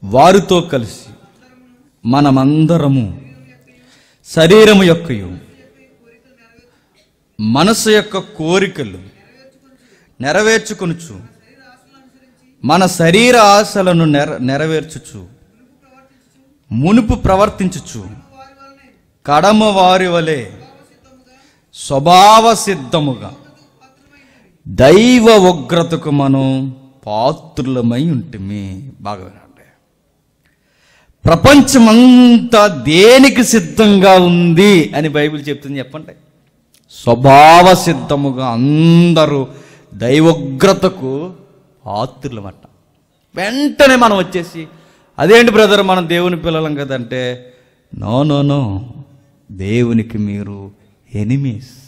వారితో కలిసి మనమందరము శరీరము యొక్కయు మనసు యొక్క కోరికలు నెరవేర్చుకొనుచు మన శరీర ఆశలను నెర నెరవేర్చుచు మునుపు ప్రవర్తించుచు కడమ వారి వలె స్వభావ సిద్ధముగా దైవ ఉగ్రతకు మనం పాత్రులమై ఉంటుంది బాగా వినండి. ప్రపంచమంతా దేనికి సిద్ధంగా ఉంది అని బైబిల్ చెప్తుంది చెప్పండి. స్వభావ సిద్ధముగా అందరూ దైవగ్రతకు పాత్రులమట. వెంటనే మనం వచ్చేసి అదేంటి బ్రదర్ మనం దేవుని పిల్లలం కదంటే నో నో నో. దేవునికి మీరు ఎనిమీస్.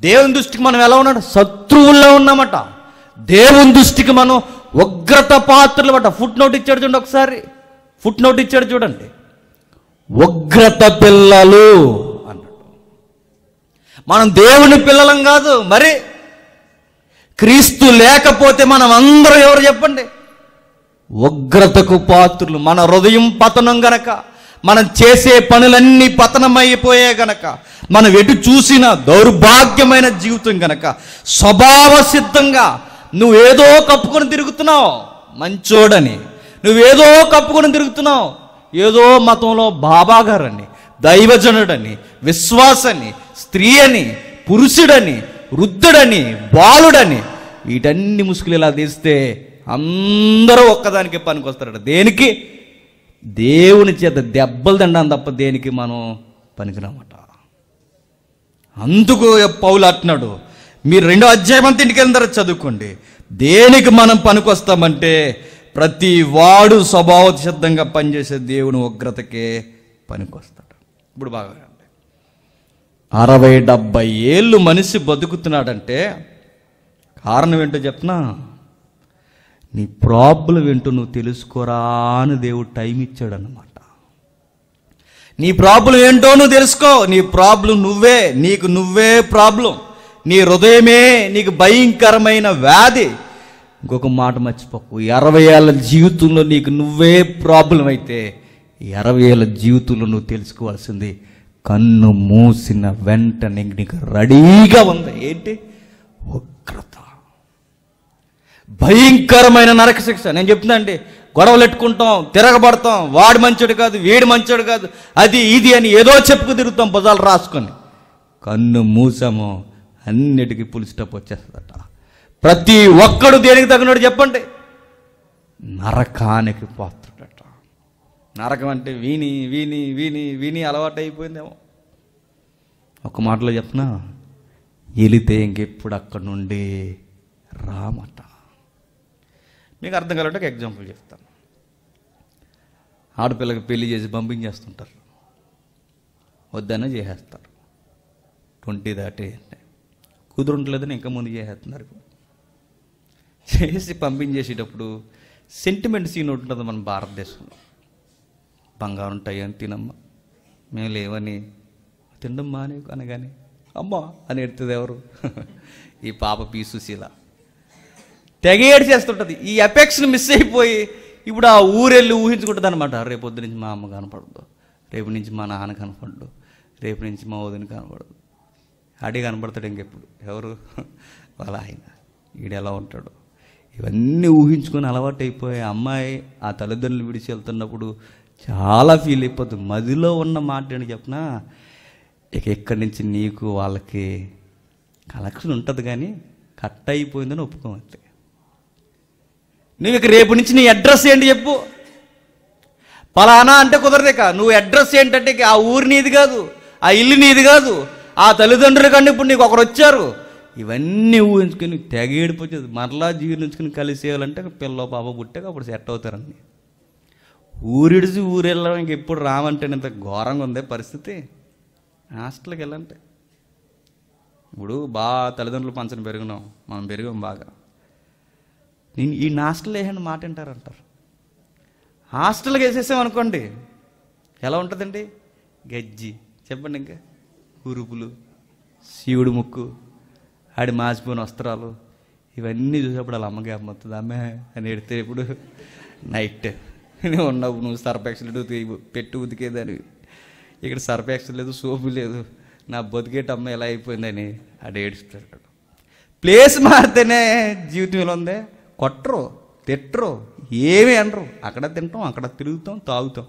దేవుని దృష్టికి మనం ఎలా ఉన్నాడు? శత్రువుల్లో ఉన్నామట. దేవుని దృష్టికి మనం ఉగ్రత పాత్రలు అట ఫుట్ నోట్ ఇచ్చాడు చూడండి ఒకసారి. ఫుట్ నోట్ ఇచ్చాడు చూడండి. ఉగ్రత పిల్లలు అన్నాడు. మనం దేవుని పిల్లలం కాదు మరి క్రీస్తు లేకపోతే మనం అందరం ఎవరు చెప్పండి? ఉగ్రతకు పాత్రులు మన హృదయం పతనం గనక. మనం చేసే పనులన్నీ పతనమైపోయే గనక మనం ఎటు చూసిన దౌర్భాగ్యమైన జీవితం గనక స్వభావ సిద్ధంగా నువ్వేదో కప్పుకొని తిరుగుతున్నావు మంచోడని. నువ్వేదో కప్పుకొని తిరుగుతున్నావు ఏదో మతంలో బాబాగారని దైవజనుడని విశ్వాసని స్త్రీ అని పురుషుడని వృద్ధుడని బాలుడని. వీటన్ని ముసుగులు ఇలా తీస్తే అందరూ ఒక్కదానికి పనికొస్తారట. దేనికి? దేవుని చేత దెబ్బలు తిండాం తప్ప దేనికి మనం పనికిరామట. అందుకు పౌలు అంటున్నాడు మీరు రెండో అధ్యాయం అంతా ఇంటికి అందరూ చదువుకోండి. దేనికి మనం పనికొస్తామంటే ప్రతి వాడు స్వభావ సిద్ధంగా పనిచేసే దేవుని ఉగ్రతకే పనికొస్తాడు. ఇప్పుడు బాగా అరవై డెబ్బై ఏళ్ళు మనిషి బతుకుతున్నాడంటే కారణం ఏంటో చెప్తున్నా. నీ ప్రాబ్లం ఏంటో నువ్వు తెలుసుకోరా అని దేవుడు టైం ఇచ్చాడు అన్నమాట నీ ప్రాబ్లం ఏంటో నువ్వు తెలుసుకో. నీ ప్రాబ్లం నువ్వే నీకు నువ్వే ప్రాబ్లం. నీ హృదయమే నీకు భయంకరమైన వ్యాధి. ఇంకొక మాట మర్చిపోకు. ఇరవై ఏళ్ళ జీవితంలో నీకు నువ్వే ప్రాబ్లం అయితే ఇరవై ఏళ్ళ జీవితంలో నువ్వు తెలుసుకోవాల్సింది కన్ను మూసిన వెంటనే నీకు రెడీగా ఉంది. ఏంటి? ఉగ్రత భయంకరమైన నరక శిక్ష. నేను చెప్తున్నా అండి గొడవలు ఎట్టుకుంటాం తిరగబడతాం వాడు మంచోడు కాదు వీడు మంచోడు కాదు అది ఇది అని ఏదో చెప్పుకు తిరుగుతాం భుజాలు రాసుకొని. కన్ను మూసాము అన్నిటికీ పులిస్టప్ వచ్చేస్తుందట. ప్రతి ఒక్కడు దేనికి తగినోడు చెప్పండి. నరకానికి పాత్రుడట. నరకం అంటే వీని వీని వీని వీని అలవాటు అయిపోయిందేమో. ఒక మాటలో చెప్పిన వెళితే ఇంకెప్పుడు అక్కడి నుండి రామట. మీకు అర్థం కావాలంటే ఒక ఎగ్జాంపుల్ చెప్తాను. ఆడపిల్లకి పెళ్ళి చేసి పంపించేస్తుంటారు వద్దనే చేసేస్తారు. ట్వంటీ దాటే కుదురుంటలేదని ఇంకా ముందు చేసేస్తున్నారు ఇప్పుడు. చేసి పంపించేసేటప్పుడు సెంటిమెంట్ సీన్ ఉంటుంది మన భారతదేశంలో. బంగారం ఉంటాయి అని తినమ్మా. మేము లేవని. తినడం మానే అనగానే అమ్మా అని ఎడుతుంది ఎవరు? ఈ పాప పీ సుశీల. తెగ చేస్తుంటుంది. ఈ ఎఫెక్ట్స్ని మిస్ అయిపోయి ఇప్పుడు ఆ ఊరెళ్ళి ఊహించుకుంటుంది అనమాట రేపు నుంచి మా అమ్మ కనపడదు. రేపు నుంచి మా నాన్న కనపడదు రేపు నుంచి మా వదిన కనపడదు. అడి కనపడతాడు ఇంకెప్పుడు. ఎవరు? వాళ్ళ ఆయన. ఈడు ఎలా ఉంటాడు? ఇవన్నీ ఊహించుకొని అలవాటు అయిపోయి అమ్మాయి ఆ తల్లిదండ్రులు విడిచి వెళ్తున్నప్పుడు చాలా ఫీల్ అయిపోతుంది మదిలో ఉన్న మాట ఏంటి చెప్పినా? ఇక ఇక్కడి నుంచి నీకు వాళ్ళకి కలెక్షన్ ఉంటుంది కానీ కట్ అయిపోయిందని ఒప్పుకోవచ్చు నువ్వు ఇక రేపు నుంచి నీ అడ్రస్ ఏంటి చెప్పు. పలానా అంటే కుదరదేక నువ్వు అడ్రస్ ఏంటంటే ఆ ఊరి నీది కాదు ఆ ఇల్లు నీది కాదు ఆ తల్లిదండ్రుల కంటే ఇప్పుడు నీకు ఒకరు వచ్చారు. ఇవన్నీ ఊహించుకొని తెగ ఏడిపోతుంది మరలా జీర్ణించుకుని కలిసేయాలంటే పిల్ల పాప పుట్టాక అప్పుడు సెట్ అవుతారండి ఊరిడిచి ఊరు వెళ్ళడం ఇంక ఎప్పుడు రామంటే ఇంత ఘోరంగా ఉందే పరిస్థితి. హాస్టల్కి వెళ్ళంటే. ఇప్పుడు బాగా తల్లిదండ్రులు పంచని పెరిగినాం. మనం పెరిగాం బాగా. నేను ఈ హాస్టల్ వేయండి మాట వింటారంటారు. హాస్టల్కి వేసేసామనుకోండి ఎలా ఉంటుందండి? గజ్జి. చెప్పండి ఇంకా. ఉరుపులు శివుడు ముక్కు ఆడి మాసిపోయిన వస్త్రాలు ఇవన్నీ చూసేప్పుడు వాళ్ళ అమ్మగా అమ్మతుంది అమ్మే అని ఎడితే ఇప్పుడు నైట్. నువ్వు ఉన్నావు నువ్వు సర్ఫెక్సలు పెట్టి ఉతికేదని ఇక్కడ సర్ఫెక్సల్ లేదు సోపు లేదు. నా బతికేట అమ్మ ఎలా అయిపోయిందని ఆడు ఏడుస్తాడు ప్లేస్ మారితేనే జీవితం ఎలా ఉందే. కొట్టరు తిట్టరు ఏమీ అనరు. అక్కడ తింటాం అక్కడ తిరుగుతాం తాగుతాం.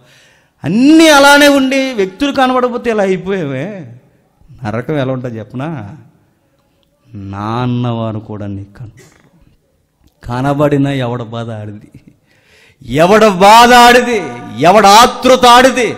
అన్నీ అలానే ఉండి వ్యక్తులు కనబడకపోతే ఇలా అయిపోయావే నరకం ఎలా ఉంటుంది చెప్పనా? నాన్నవారు కూడా నీకు కనబడరు కనబడిన ఎవడ బాధ ఆడిది? ఎవడ బాధ ఆడిది? ఎవడ ఆతృత ఆడిది?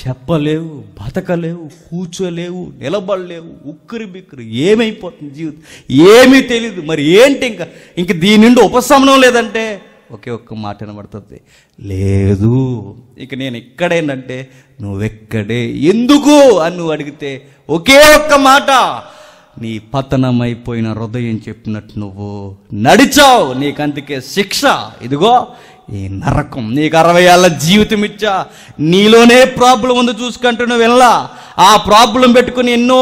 చెప్పలేవు బతకలేవు కూర్చోలేవు నిలబడలేవు ఉక్కిరి బిక్కిరి ఏమైపోతుంది జీవితం? ఏమీ తెలియదు మరి ఏంటి ఇంకా? ఇంక దీని నుండి ఉపశమనం లేదంటే ఒకే ఒక్క మాట వినబడుతుంది. లేదు. ఇక నేను ఎక్కడేనంటే నువ్వెక్కడే ఎందుకు అని నువ్వు అడిగితే ఒకే ఒక్క మాట. నీ పతనమైపోయిన హృదయం చెప్పినట్టు నువ్వు నడిచావు. నీకందుకే శిక్ష. ఇదిగో ఈ నరకం నీకు అరవై ఏళ్ళ జీవితం ఇచ్చా. నీలోనే ప్రాబ్లం ఉంది చూసుకుంటూ నువ్వు వెళ్ళా ఆ ప్రాబ్లం పెట్టుకుని ఎన్నో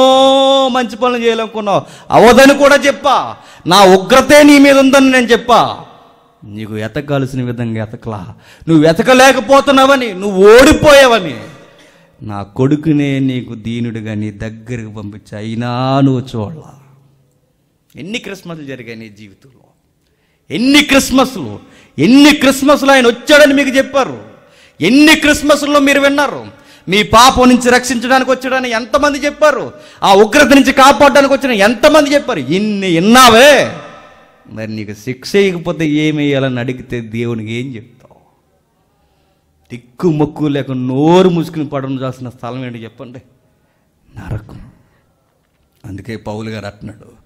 మంచి పనులు చేయాలనుకున్నావు. అవదని కూడా చెప్పా. నా ఉగ్రతే నీ మీద ఉందని నేను చెప్పా. నీకు ఎతకాల్సిన విధంగా ఎతకలా. నువ్వు ఎతకలేకపోతున్నావని నువ్వు ఓడిపోయావని. నా కొడుకునే నీకు దీనుడిగా నీ దగ్గరికి పంపించా. అయినా నువ్వు చూడాల. ఎన్ని క్రిస్మస్లు జరిగాయి నీ జీవితంలో? ఎన్ని క్రిస్మస్లు? ఎన్ని క్రిస్మస్లు ఆయన వచ్చాడని మీకు చెప్పారు? ఎన్ని క్రిస్మస్లో మీరు విన్నారు? మీ పాపం నుంచి రక్షించడానికి వచ్చాడని ఎంతమంది చెప్పారు? ఆ ఉగ్రత నుంచి కాపాడడానికి వచ్చిన ఎంతమంది చెప్పారు? ఇన్ని విన్నావే? మరి నీకు శిక్ష ఇవ్వకపోతే ఏమేయాలని వేయాలని అడిగితే దేవునికి ఏం చెప్తావు? దిక్కు మొక్కు లేక నోరు మూసుకుని పడడం చేసిన స్థలం ఏంటి చెప్పండి? నరకం. అందుకే పౌలు గారు అంటున్నాడు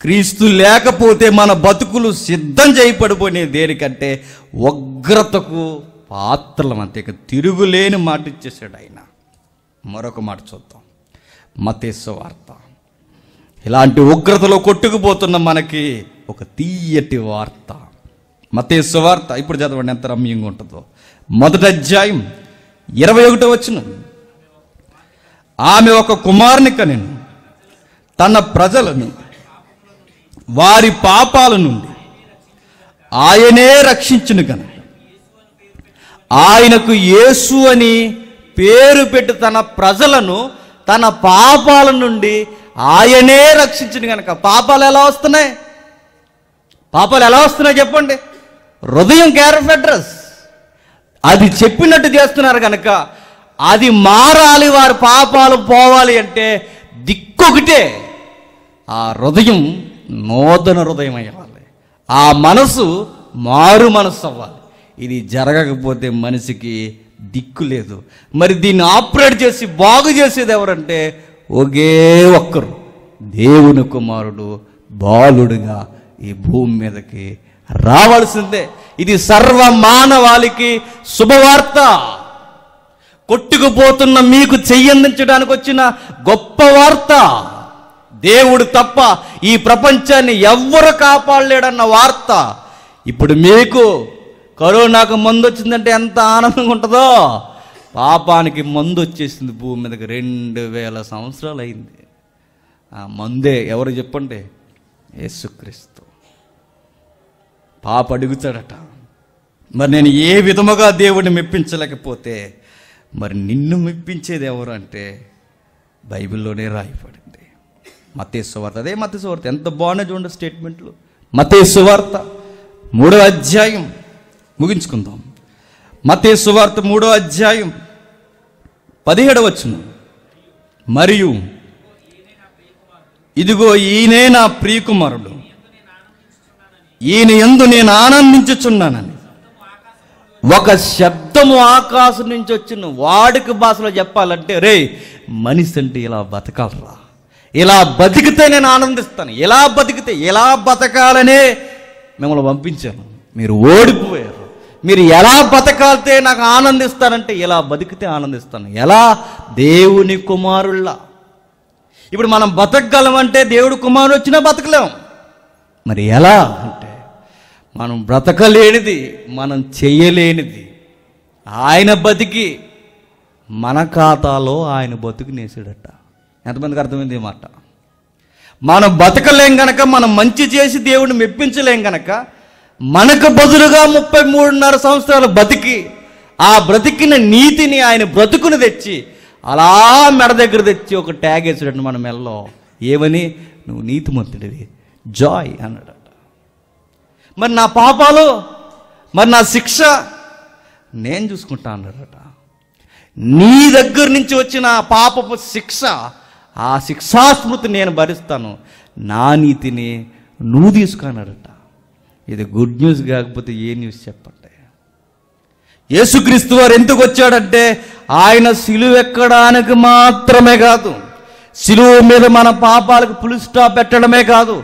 క్రీస్తు లేకపోతే మన బతుకులు సిద్ధం చేయబడిపోయిన దేనికంటే ఉగ్రతకు పాత్రలం అంతే ఇక తిరుగులేని మాట ఇచ్చేసాడు ఆయన. మరొక మాట చూద్దాం. మతేశ్వ వార్త. ఇలాంటి ఉగ్రతలో కొట్టుకుపోతున్న మనకి ఒక తీయటి వార్త. మతేశ్వ వార్త. ఇప్పుడు చదవండి ఎంత రమ్యంగా ఉంటుందో. మొదటి అధ్యాయం ఇరవై ఒకటో వచ్చిన ఆమె ఒక కుమారుని కనెను. తన ప్రజలను వారి పాపాల నుండి ఆయనే రక్షించును కనుక ఆయనకు యేసు అని పేరు పెట్టి తన ప్రజలను తన పాపాల నుండి ఆయనే రక్షించును కనుక పాపాలు ఎలా వస్తున్నాయి? పాపాలు ఎలా వస్తున్నాయి చెప్పండి? హృదయం క్యారెఫ్ అడ్రస్. అది చెప్పినట్టు చేస్తున్నారు కనుక అది మారాలి వారి పాపాలు పోవాలి అంటే దిక్కొకటే. ఆ హృదయం నూతన హృదయం అయ్యాలి ఆ మనసు మారు మనసు అవ్వాలి ఇది జరగకపోతే మనిషికి దిక్కు లేదు. మరి దీన్ని ఆపరేట్ చేసి బాగు చేసేది ఎవరంటే ఒకే ఒక్కరు. దేవుని కుమారుడు బాలుడుగా ఈ భూమి మీదకి రావాల్సిందే. ఇది సర్వ మానవాళికి శుభవార్త. కొట్టుకుపోతున్న మీకు చెయ్యందించడానికి వచ్చిన గొప్ప వార్త. దేవుడు తప్ప ఈ ప్రపంచాన్ని ఎవ్వరు కాపాడలేడన్న వార్త. ఇప్పుడు మీకు కరోనాకు మందు వచ్చిందంటే ఎంత ఆనందంగా ఉంటుందో? పాపానికి మందు వచ్చేసింది భూమి మీదకి రెండు వేల సంవత్సరాలు అయింది ఆ మందే ఎవరు చెప్పండి? యేసుక్రీస్తు. పాప అడుగుతాడట. మరి నేను ఏ విధముగా దేవుడిని మెప్పించలేకపోతే మరి నిన్ను మెప్పించేది ఎవరు అంటే బైబిల్లోనే రాయబడింది. మతేశ్వార్త అదే మతేశ్వార్త ఎంత బాగున్నా చూడండి స్టేట్మెంట్లు. మతేశ్వార్త మూడో అధ్యాయం. ముగించుకుందాం. మతేశ్వార్త మూడో అధ్యాయం పదిహేడవచ్చును మరియు ఇదిగో ఈయనే నా ప్రియకుమారుడు. ఈయన ఎందు నేను ఆనందించుచున్నానని. ఒక శబ్దము ఆకాశం నుంచి వచ్చిన వాడికి భాషలో చెప్పాలంటే రే మనిషి అంటే ఇలా బతకాలరా? ఇలా బతికితే నేను ఆనందిస్తాను. ఇలా బతికితే ఎలా బతకాలనే మిమ్మల్ని పంపించాను. మీరు ఓడిపోయారు. మీరు ఎలా బతకాలితే నాకు ఆనందిస్తానంటే ఇలా బతికితే ఆనందిస్తాను. ఎలా? దేవుని కుమారుల్లా. ఇప్పుడు మనం బతకగలమంటే దేవుడు కుమారుడు వచ్చినా బతకలేం. మరి ఎలా అంటే మనం బ్రతకలేనిది మనం చెయ్యలేనిది. ఆయన బతికి మన ఖాతాలో ఆయన బతుకునేసాడట ఎంతమందికి అర్థమైంది ఈ మాట? మనం బతకలేం గనక మనం మంచి చేసి దేవుడిని మెప్పించలేం గనక మనకు బదులుగా ముప్పై మూడున్నర సంవత్సరాలు బతికి ఆ బ్రతికిన నీతిని ఆయన బ్రతుకుని తెచ్చి అలా మెడ దగ్గర తెచ్చి ఒక ట్యాగ్ వేసాడు మన మెల్లో ఏమని? నువ్వు నీతిమంతుడివి. జాయ్ అన్నాడట. మరి నా పాపాలు మరి నా శిక్ష నేను చూసుకుంటా అన్నాడట. నీ దగ్గర నుంచి వచ్చిన పాపపు శిక్ష ఆ శిక్షాస్మృతి నేను భరిస్తాను. నా నీతిని నువ్వు తీసుకున్నాడట ఇది గుడ్ న్యూస్ కాకపోతే ఏ న్యూస్ చెప్పండి యేసుక్రీస్తు వారు ఎందుకు వచ్చాడంటే ఆయన సిలువెక్కడానికి మాత్రమే కాదు సిలువ మీద మన పాపాలకు పులి స్టాప్ పెట్టడమే కాదు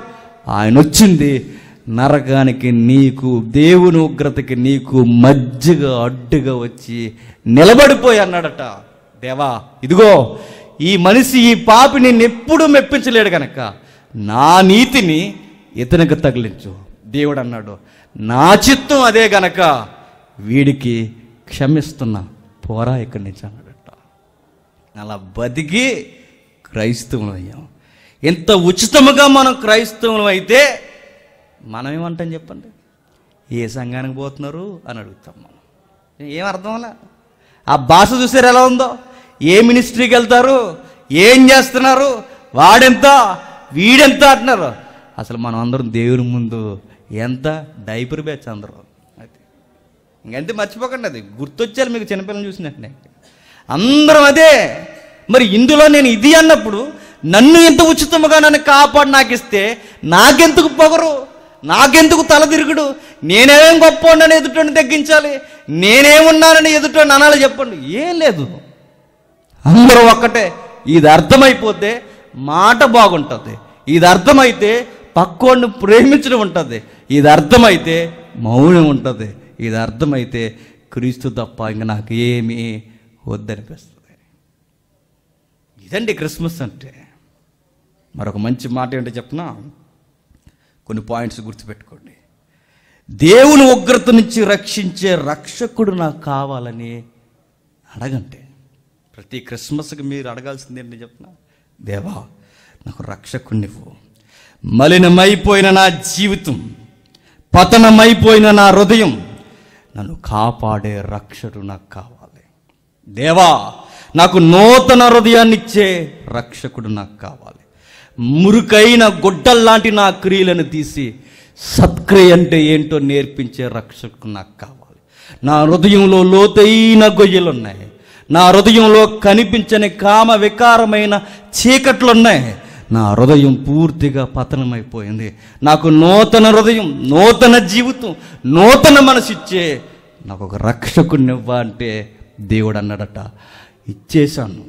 ఆయన వచ్చింది నరకానికి నీకు దేవుని ఉగ్రతకి నీకు మధ్యగా అడ్డుగా వచ్చి నిలబడిపోయి అన్నాడట. దేవా ఇదిగో ఈ మనిషి ఈ పాపి ఎప్పుడూ మెప్పించలేడు కనుక నా నీతిని ఇతనికి తగిలించు. దేవుడు అన్నాడు నా చిత్తం అదే గనక. వీడికి క్షమిస్తున్నా పోరా ఇక్కడి నుంచి అన్నాడట. అలా బతికి క్రైస్తవులు అయ్యాం. ఎంత ఉచితముగా మనం క్రైస్తవులు అయితే మనం ఏమంటాం చెప్పండి? ఏ సంఘానికి పోతున్నారు అని అడుగుతాం మనం. ఏం అర్థం అలా ఆ భాష చూసారు ఎలా ఉందో? ఏ మినిస్ట్రీకి వెళ్తారు? ఏం చేస్తున్నారు? వాడెంత? వీడెంత అంటున్నారు. అసలు మనం అందరం దేవుని ముందు ఎంత డైపర్ బ్యాచ్ అందరూ. అది. ఇంకంతే మర్చిపోకండి అది. గుర్తొచ్చారు మీకు చిన్నపిల్లలు చూసినట్టే అందరం అదే. మరి ఇందులో నేను ఇది అన్నప్పుడు నన్ను ఎంత ఉచితముగా నన్ను కాపాడు నాకు ఇస్తే నాకెందుకు పొగరు? నాకెందుకు తల తిరుగుడు? నేనేం గొప్ప ఉండని ఎదుటోని తగ్గించాలి? నేనేమున్నానని ఎదుటోని అనాలి చెప్పండి. ఏం లేదు. అందరూ ఒక్కటే. ఇది అర్థమైపోతే మాట బాగుంటుంది. ఇది అర్థమైతే పక్కోడిని ప్రేమించడం ఉంటుంది. ఇది అర్థమైతే మౌనం ఉంటుంది. ఇది అర్థమైతే క్రీస్తు తప్ప ఇంక నాకు ఏమీ వద్దనిపిస్తుంది. ఇదండి క్రిస్మస్ అంటే. మరొక మంచి మాట ఏంటో చెప్తున్నా. కొన్ని పాయింట్స్ గుర్తుపెట్టుకోండి. దేవుని ఉగ్రత నుంచి రక్షించే రక్షకుడు నాకు కావాలని అడగంటే ప్రతి క్రిస్మస్కి మీరు అడగాల్సింది ఏంటి చెప్పిన దేవా నాకు రక్షకునివ్వు. మలినమైపోయిన నా జీవితం పతనమైపోయిన నా హృదయం నన్ను కాపాడే రక్షకుడు నాకు కావాలి. దేవా నాకు నూతన హృదయాన్ని ఇచ్చే రక్షకుడు నాకు కావాలి. మురుకైన గొడ్డల్లాంటి నా క్రియలను తీసి సత్క్రియ అంటే ఏంటో నేర్పించే రక్షకుడు నాకు కావాలి. నా హృదయంలో లోతైన గొయ్యలున్నాయి. నా హృదయంలో కనిపించని కామ వికారమైన చీకట్లున్నాయి. నా హృదయం పూర్తిగా పతనమైపోయింది. నాకు నూతన హృదయం నూతన జీవితం నూతన మనసిచ్చే నాకు ఒక రక్షకుడినివ్వ అంటే దేవుడు అన్నాడట ఇచ్చేశాను.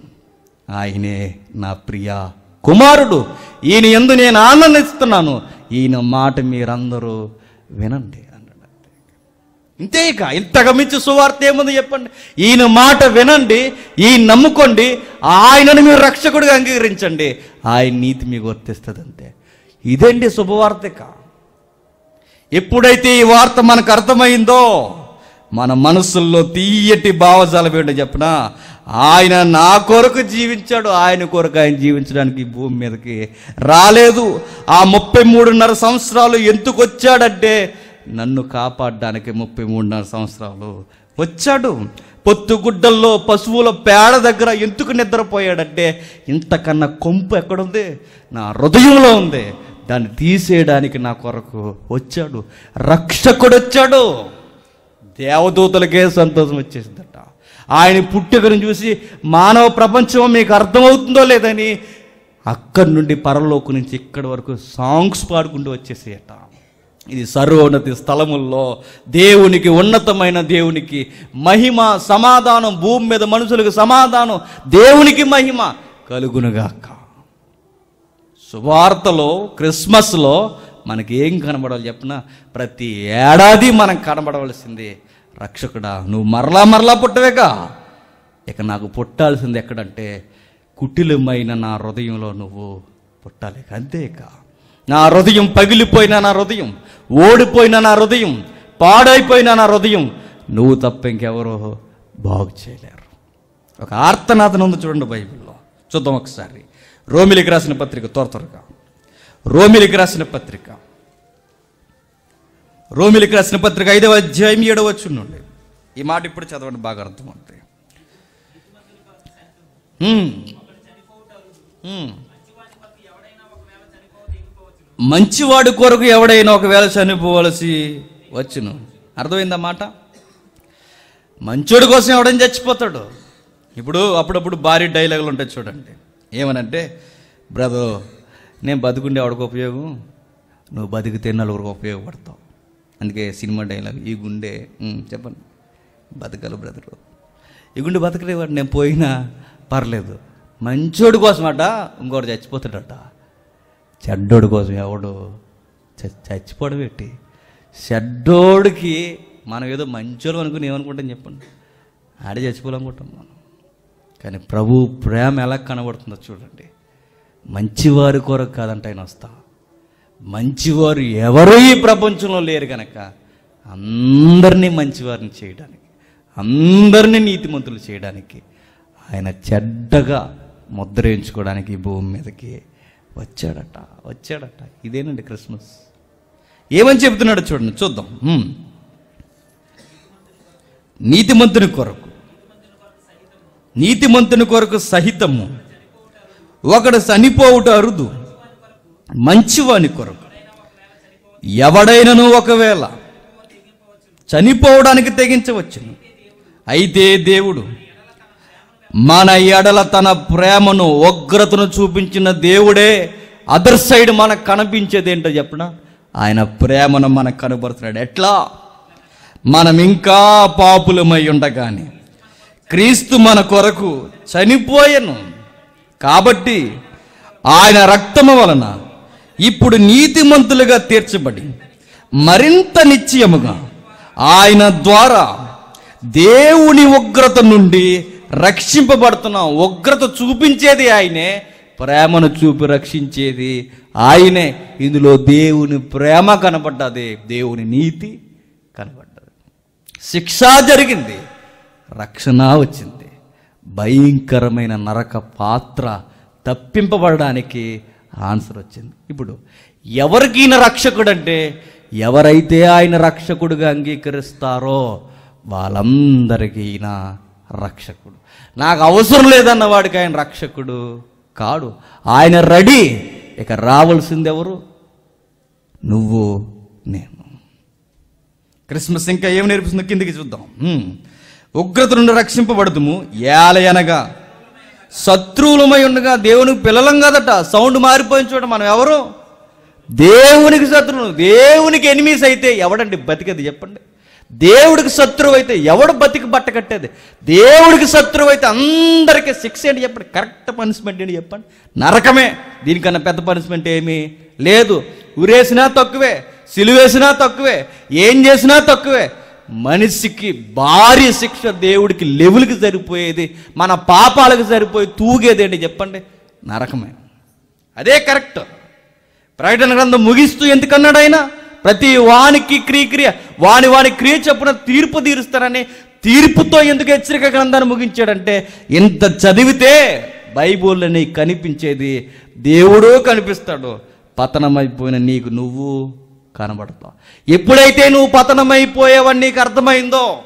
ఆయనే నా ప్రియ కుమారుడు. ఈయన ఎందు నేను ఆనందిస్తున్నాను. ఈయన మాట మీరందరూ వినండి. ఇంతేగా ఇంతగా ఇంతకు మించి సువార్త ఏముంది చెప్పండి? ఈయన మాట వినండి ఈయన నమ్ముకోండి ఆయనను మీరు రక్షకుడిగా అంగీకరించండి. ఆయన నీతి మీకు వర్తిస్తుంది అంతే ఇదండి శుభవార్త ఎప్పుడైతే ఈ వార్త మనకు అర్థమైందో మన మనసుల్లో తీయటి భావజాలం ఏంటో చెప్పిన? ఆయన నా కొరకు జీవించాడు ఆయన కొరకు ఆయన జీవించడానికి భూమి మీదకి రాలేదు. ఆ ముప్పై మూడున్నర సంవత్సరాలు ఎందుకు వచ్చాడంటే నన్ను కాపాడడానికి ముప్పై మూడున్నర సంవత్సరాలు వచ్చాడు. పొత్తుగుడ్డల్లో పశువుల పేడ దగ్గర ఎందుకు నిద్రపోయాడంటే ఇంతకన్నా కొంపు ఎక్కడుంది? నా హృదయంలో ఉంది. దాన్ని తీసేయడానికి నా కొరకు వచ్చాడు. రక్షకుడు వచ్చాడు. దేవదూతలకే సంతోషం వచ్చేసిందట. ఆయన పుట్టుకను చూసి మానవ ప్రపంచం మీకు అర్థమవుతుందో లేదని అక్కడి నుండి పరలోకు నుంచి ఇక్కడి వరకు సాంగ్స్ పాడుకుంటూ వచ్చేసేయట. ఇది సర్వోన్నతి స్థలముల్లో దేవునికి ఉన్నతమైన దేవునికి మహిమ సమాధానం భూమి మీద మనుషులకు సమాధానం దేవునికి మహిమ కలుగునుగాక. సువార్తలో క్రిస్మస్లో మనకి ఏం కనబడాలి చెప్పిన? ప్రతి ఏడాది మనం కనబడవలసింది రక్షకుడా నువ్వు మరలా మరలా పుట్టవేగా? ఇక నాకు పుట్టాల్సింది ఎక్కడంటే కుటిలమైన నా హృదయంలో నువ్వు పుట్టాలి అంతేకా? నా హృదయం పగిలిపోయిన నా హృదయం ఓడిపోయిన నా హృదయం పాడైపోయిన నా హృదయం నువ్వు తప్ప ఇంకెవరో బాగు చేయలేరు. ఒక ఆర్తనాథన ఉంది చూడండి బైబిల్లో. చూద్దాం ఒకసారి. రోమిలికి రాసిన పత్రిక త్వర త్వరగా. రోమిలికి రాసిన పత్రిక. రోమిలికి రాసిన పత్రిక ఐదవ అధ్యాయం ఏడవ వచ్చుండండి ఈ మాట ఇప్పుడు చదవండి బాగా అర్థమవుతుంది మంచివాడు కొరకు ఎవడైనా ఒకవేళ చనిపోవలసి వచ్చును. అర్థమైందా మాట? మంచోడి కోసం ఎవడైనా చచ్చిపోతాడు. ఇప్పుడు అప్పుడప్పుడు భారీ డైలాగులు ఉంటాయి చూడండి. ఏమనంటే బ్రదర్ నేను బతుకుండే ఎవడికి ఉపయోగం? నువ్వు బతికితే నలుగురికి ఉపయోగపడతావు. అందుకే సినిమా డైలాగ్ ఈ గుండె చెప్పండి. బతకాలి బ్రదరు. ఈ గుండె బతకలేవాడు నేను పోయినా పర్లేదు. మంచోడి కోసమట ఇంకోటి చచ్చిపోతాడట. చెడ్డోడి కోసం ఎవడు చచ్చిపోవడం పెట్టి చెడ్డోడికి మనం ఏదో మంచోడు అనుకుని ఏమనుకుంటాం చెప్పండి. ఆడే చచ్చిపోవాలనుకుంటాం మనం. కానీ ప్రభు ప్రేమ ఎలా కనబడుతుందో చూడండి. మంచివారి కొరకు కాదంట ఆయన వస్తా. మంచివారు ఎవరు ఈ ప్రపంచంలో లేరు కనుక అందరినీ మంచివారిని చేయడానికి అందరినీ నీతిమంతులు చేయడానికి ఆయన చెడ్డగా ముద్ర వేయించుకోవడానికి భూమి మీదకి వచ్చాడట వచ్చాడట. ఇదేనండి క్రిస్మస్. ఏమని చెబుతున్నాడో చూడండి చూద్దాం. నీతిమంతుని కొరకు. నీతిమంతుని కొరకు సహితము. ఒకడు చనిపోవుట అరుదు. మంచివాని కొరకు. ఎవడైనను ఒకవేళ చనిపోవడానికి తెగించవచ్చును. అయితే దేవుడు మన ఎడల తన ప్రేమను ఉగ్రతను చూపించిన దేవుడే అదర్ సైడ్ మనకు కనిపించేది ఏంటో చెప్పిన? ఆయన ప్రేమను మనకు కనబడుతున్నాడు. ఎట్లా? మనం ఇంకా పాపులమై ఉండగానే క్రీస్తు మన కొరకు చనిపోయాను. కాబట్టి ఆయన రక్తము వలన ఇప్పుడు నీతిమంతులుగా తీర్చబడి మరింత నిశ్చయముగా ఆయన ద్వారా దేవుని ఉగ్రత నుండి రక్షింపబడుతున్నాం. ఉగ్రత చూపించేది ఆయనే ప్రేమను చూపి రక్షించేది ఆయనే. ఇందులో దేవుని ప్రేమ కనబడ్డది. దేవుని నీతి కనబడ్డది. శిక్ష జరిగింది. రక్షణ వచ్చింది. భయంకరమైన నరక పాత్ర తప్పింపబడడానికి ఆన్సర్ వచ్చింది. ఇప్పుడు ఎవరికైనా రక్షకుడు అంటే ఎవరైతే ఆయన రక్షకుడుగా అంగీకరిస్తారో వాళ్ళందరికీ ఈయన రక్షకుడు. నాకు అవసరం లేదన్న వాడికి ఆయన రక్షకుడు కాడు. ఆయన రెడీ. ఇక రావాల్సింది ఎవరు? నువ్వు నేను. క్రిస్మస్ ఇంకా ఏమి నేర్పిస్తుందో కిందికి చూద్దాం. ఉగ్రత నుండి రక్షింపబడుతుము ఏలయనగా. శత్రువులమై ఉండగా దేవునికి పిల్లలం కదట. సౌండ్ మారిపోయిన చూడ మనం ఎవరు? దేవునికి శత్రువులు. దేవునికి ఎనిమిస్ అయితే ఎవడండి బతికది చెప్పండి. దేవుడికి శత్రువు అయితే ఎవడు బతికి బట్ట కట్టేది? దేవుడికి శత్రువు అయితే అందరికీ శిక్ష ఏంటి చెప్పండి? కరెక్ట్ పనిష్మెంట్ ఏంటి చెప్పండి? నరకమే. దీనికన్నా పెద్ద పనిష్మెంట్ ఏమీ లేదు. ఉరేసినా తక్కువే సిలువేసినా తక్కువే ఏం చేసినా తక్కువే. మనిషికి భారీ శిక్ష దేవుడికి లెవెల్కి సరిపోయేది మన పాపాలకు సరిపోయి తూగేదేంటి చెప్పండి? నరకమే. అదే కరెక్ట్. ప్రకటన గ్రంథం ముగిస్తూ ఎందుకన్నాడు ఆయన? ప్రతి వానికి క్రియ క్రియ వాని వాని క్రియ చెప్పున తీర్పు తీరుస్తానని తీర్పుతో ఎందుకు హెచ్చరిక గ్రంథాన్ని ముగించాడంటే ఇంత చదివితే బైబుల్లో నీకు కనిపించేది దేవుడు కనిపిస్తాడు. పతనమైపోయిన నీకు నువ్వు కనబడతావు. ఎప్పుడైతే నువ్వు పతనమైపోయావని నీకు అర్థమైందో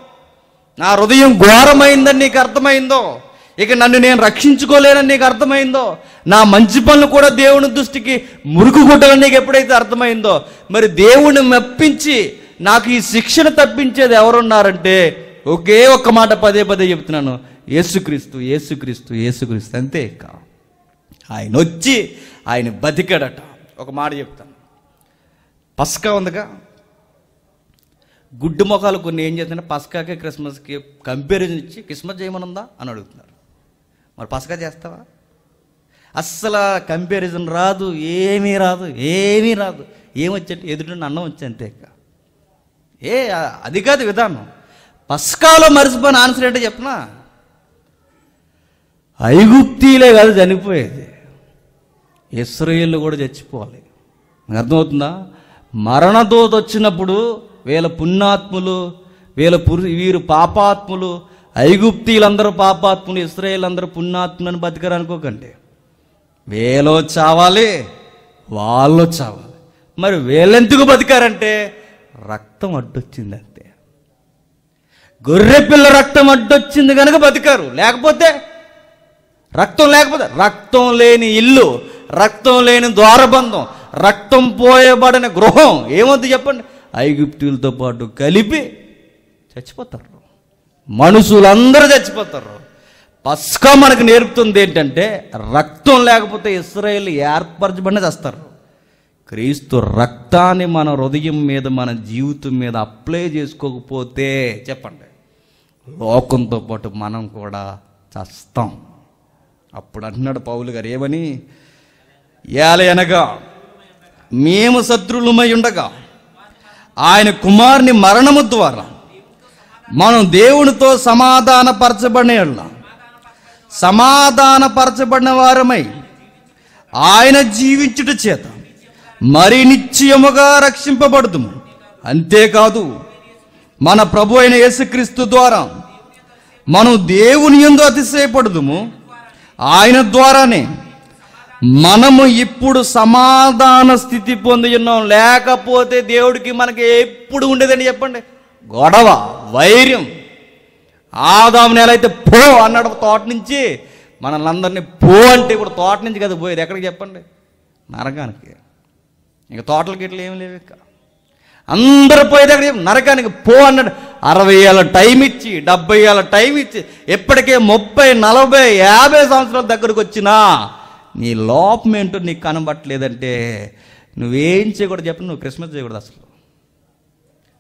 నా హృదయం ఘోరమైందని నీకు అర్థమైందో ఇక నన్ను నేను రక్షించుకోలేనని నీకు అర్థమైందో? నా మంచి పనులు కూడా దేవుని దృష్టికి మురుగు గుడ్డలని నీకు ఎప్పుడైతే అర్థమైందో? మరి దేవుణ్ణి మెప్పించి నాకు ఈ శిక్షణ తప్పించేది ఎవరున్నారంటే ఒకే ఒక్క మాట పదే పదే చెప్తున్నాను. యేసుక్రీస్తు యేసుక్రీస్తు యేసుక్రీస్తు. అంతే కా ఆయన వచ్చి ఆయన బతికాడట. ఒక మాట చెప్తాను. పస్కా ఉందిగా? గుడ్డు మొఖాలు కొన్ని ఏం చేస్తున్నా పస్కాకి క్రిస్మస్కి కంపారిజన్ ఇచ్చి క్రిస్మస్ చేయమనుందా? అని అడుగుతున్నారు. మరి పసగా చేస్తావా? అస్సలు కంపారిజన్ రాదు ఏమీ రాదు ఏమీ రాదు. ఏమొచ్చంటే? ఎదుటి అన్నం వచ్చి అంతే ఏ అది కాదు విధానం. పస్కాలో మరిసిపోయిన ఆన్సర్ ఏంటో చెప్పనా? ఐగుప్తీలే కాదు చనిపోయేది. ఇస్రయేళ్ళు కూడా చచ్చిపోవాలి. అర్థమవుతుందా? మరణదోత వచ్చినప్పుడు వీళ్ళ పుణ్యాత్ములు వీళ్ళ పురు వీరు పాపాత్ములు ఐగుప్తీలందరూ పాపాత్ములు ఇస్రాయేల్ అందరూ పుణ్యాత్ములు బతికారు అనుకోకండి. వేలో చావాలి వాళ్ళు చావాలి. మరి వేలెందుకు బతికారంటే రక్తం అడ్డొచ్చింది అంతే. గొర్రె పిల్ల రక్తం అడ్డొచ్చింది కనుక బతికారు. లేకపోతే రక్తం లేకపోతే రక్తం లేని ఇల్లు రక్తం లేని ద్వారబంధం రక్తం పోయబడిన గృహం. ఏమవుతుంది చెప్పండి? ఐగుప్తులతో పాటు కలిపి చచ్చిపోతారు. మనుషులందరూ చచ్చిపోతారు. పస్కా మనకు నేర్పుతుంది ఏంటంటే రక్తం లేకపోతే ఇస్రాయేల్ ఏర్పరచబడిన చేస్తారు. క్రీస్తు రక్తాన్ని మన హృదయం మీద మన జీవితం మీద అప్లై చేసుకోకపోతే చెప్పండి. లోకంతో పాటు మనం కూడా చస్తాం. అప్పుడు అంటున్నాడు పౌలు గారు ఏమని? ఏలయనగా మేము శత్రులమై ఉండగా ఆయన కుమారుని మరణము ద్వారా మనం దేవునితో సమాధానపరచబడిన యెడల సమాధానపరచబడిన వారమై ఆయన జీవించుట చేత మరి నిశ్చయముగా రక్షింపబడుదుము. అంతేకాదు మన ప్రభు అయిన యేసుక్రీస్తు ద్వారా మనం దేవుని ఎందు అతిశయపడుదుము. ఆయన ద్వారానే మనము ఇప్పుడు సమాధాన స్థితి పొంది ఉన్నాం. లేకపోతే దేవుడికి మనకి ఎప్పుడు ఉండేదని చెప్పండి. గొడవ వైర్యం. ఆదాముని ఎలా అయితే పో అన్నాడు తోట నుంచి. మనల్ని అందరినీ పో అంటే ఇప్పుడు తోట నుంచి కదా పోయేది. ఎక్కడికి చెప్పండి? నరకానికి. ఇంకా తోటలకి ఇట్లా ఏం లేవు ఇక. అందరు పోయేది ఎక్కడ నరకానికి పో అన్నాడు. అరవై ఏళ్ళ టైం ఇచ్చి డెబ్బై ఏళ్ళ టైం ఇచ్చి ఎప్పటికే ముప్పై నలభై యాభై సంవత్సరాల దగ్గరకు వచ్చినా నీ లోపం ఏంటో నీకు కనబట్టలేదంటే నువ్వేం చేయకూడదు చెప్పండి. నువ్వు క్రిస్మస్ చేయకూడదు అసలు.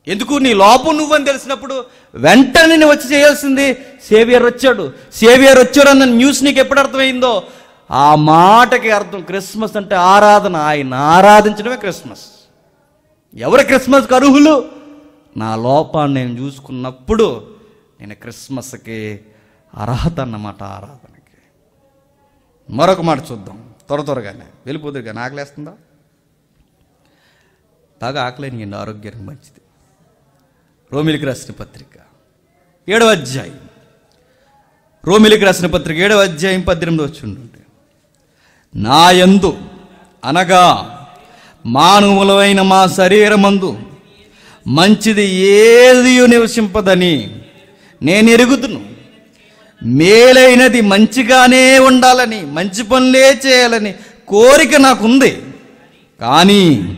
ఎందుకు నీ లోపం నువ్వని తెలిసినప్పుడు వెంటనే నువ్వు వచ్చి చేయాల్సింది సేవియర్ వచ్చాడు. సేవియర్ వచ్చాడు అన్న న్యూస్ నీకు ఎప్పుడు అర్థమైందో? ఆ మాటకి అర్థం క్రిస్మస్ అంటే ఆరాధన. ఆయన ఆరాధించడమే క్రిస్మస్. ఎవరు క్రిస్మస్కి అర్హులు? నా లోపాన్ని నేను చూసుకున్నప్పుడు నేను క్రిస్మస్కి అర్హత అన్నమాట ఆరాధనకి. మరొక మాట చూద్దాం. త్వర త్వరగానే. వెళ్ళిపోతుంది కానీ ఆకలేస్తుందా బాగా ఆకలేని ఆరోగ్యానికి మంచిది. రోమిలికి రాసిన పత్రిక. ఏడవ అధ్యాయం. రోమిలికి రాసిన పత్రిక ఏడవ అధ్యాయం పద్దెనిమిది వచ్చి ఉండండి నా యందు అనగా మానవులమైన మా శరీరమందు మంచిది ఏది నివసింపదని నేను ఎరుగుతును మేలైనది మంచిగానే ఉండాలని మంచి పనులే చేయాలని కోరిక నాకుంది. కానీ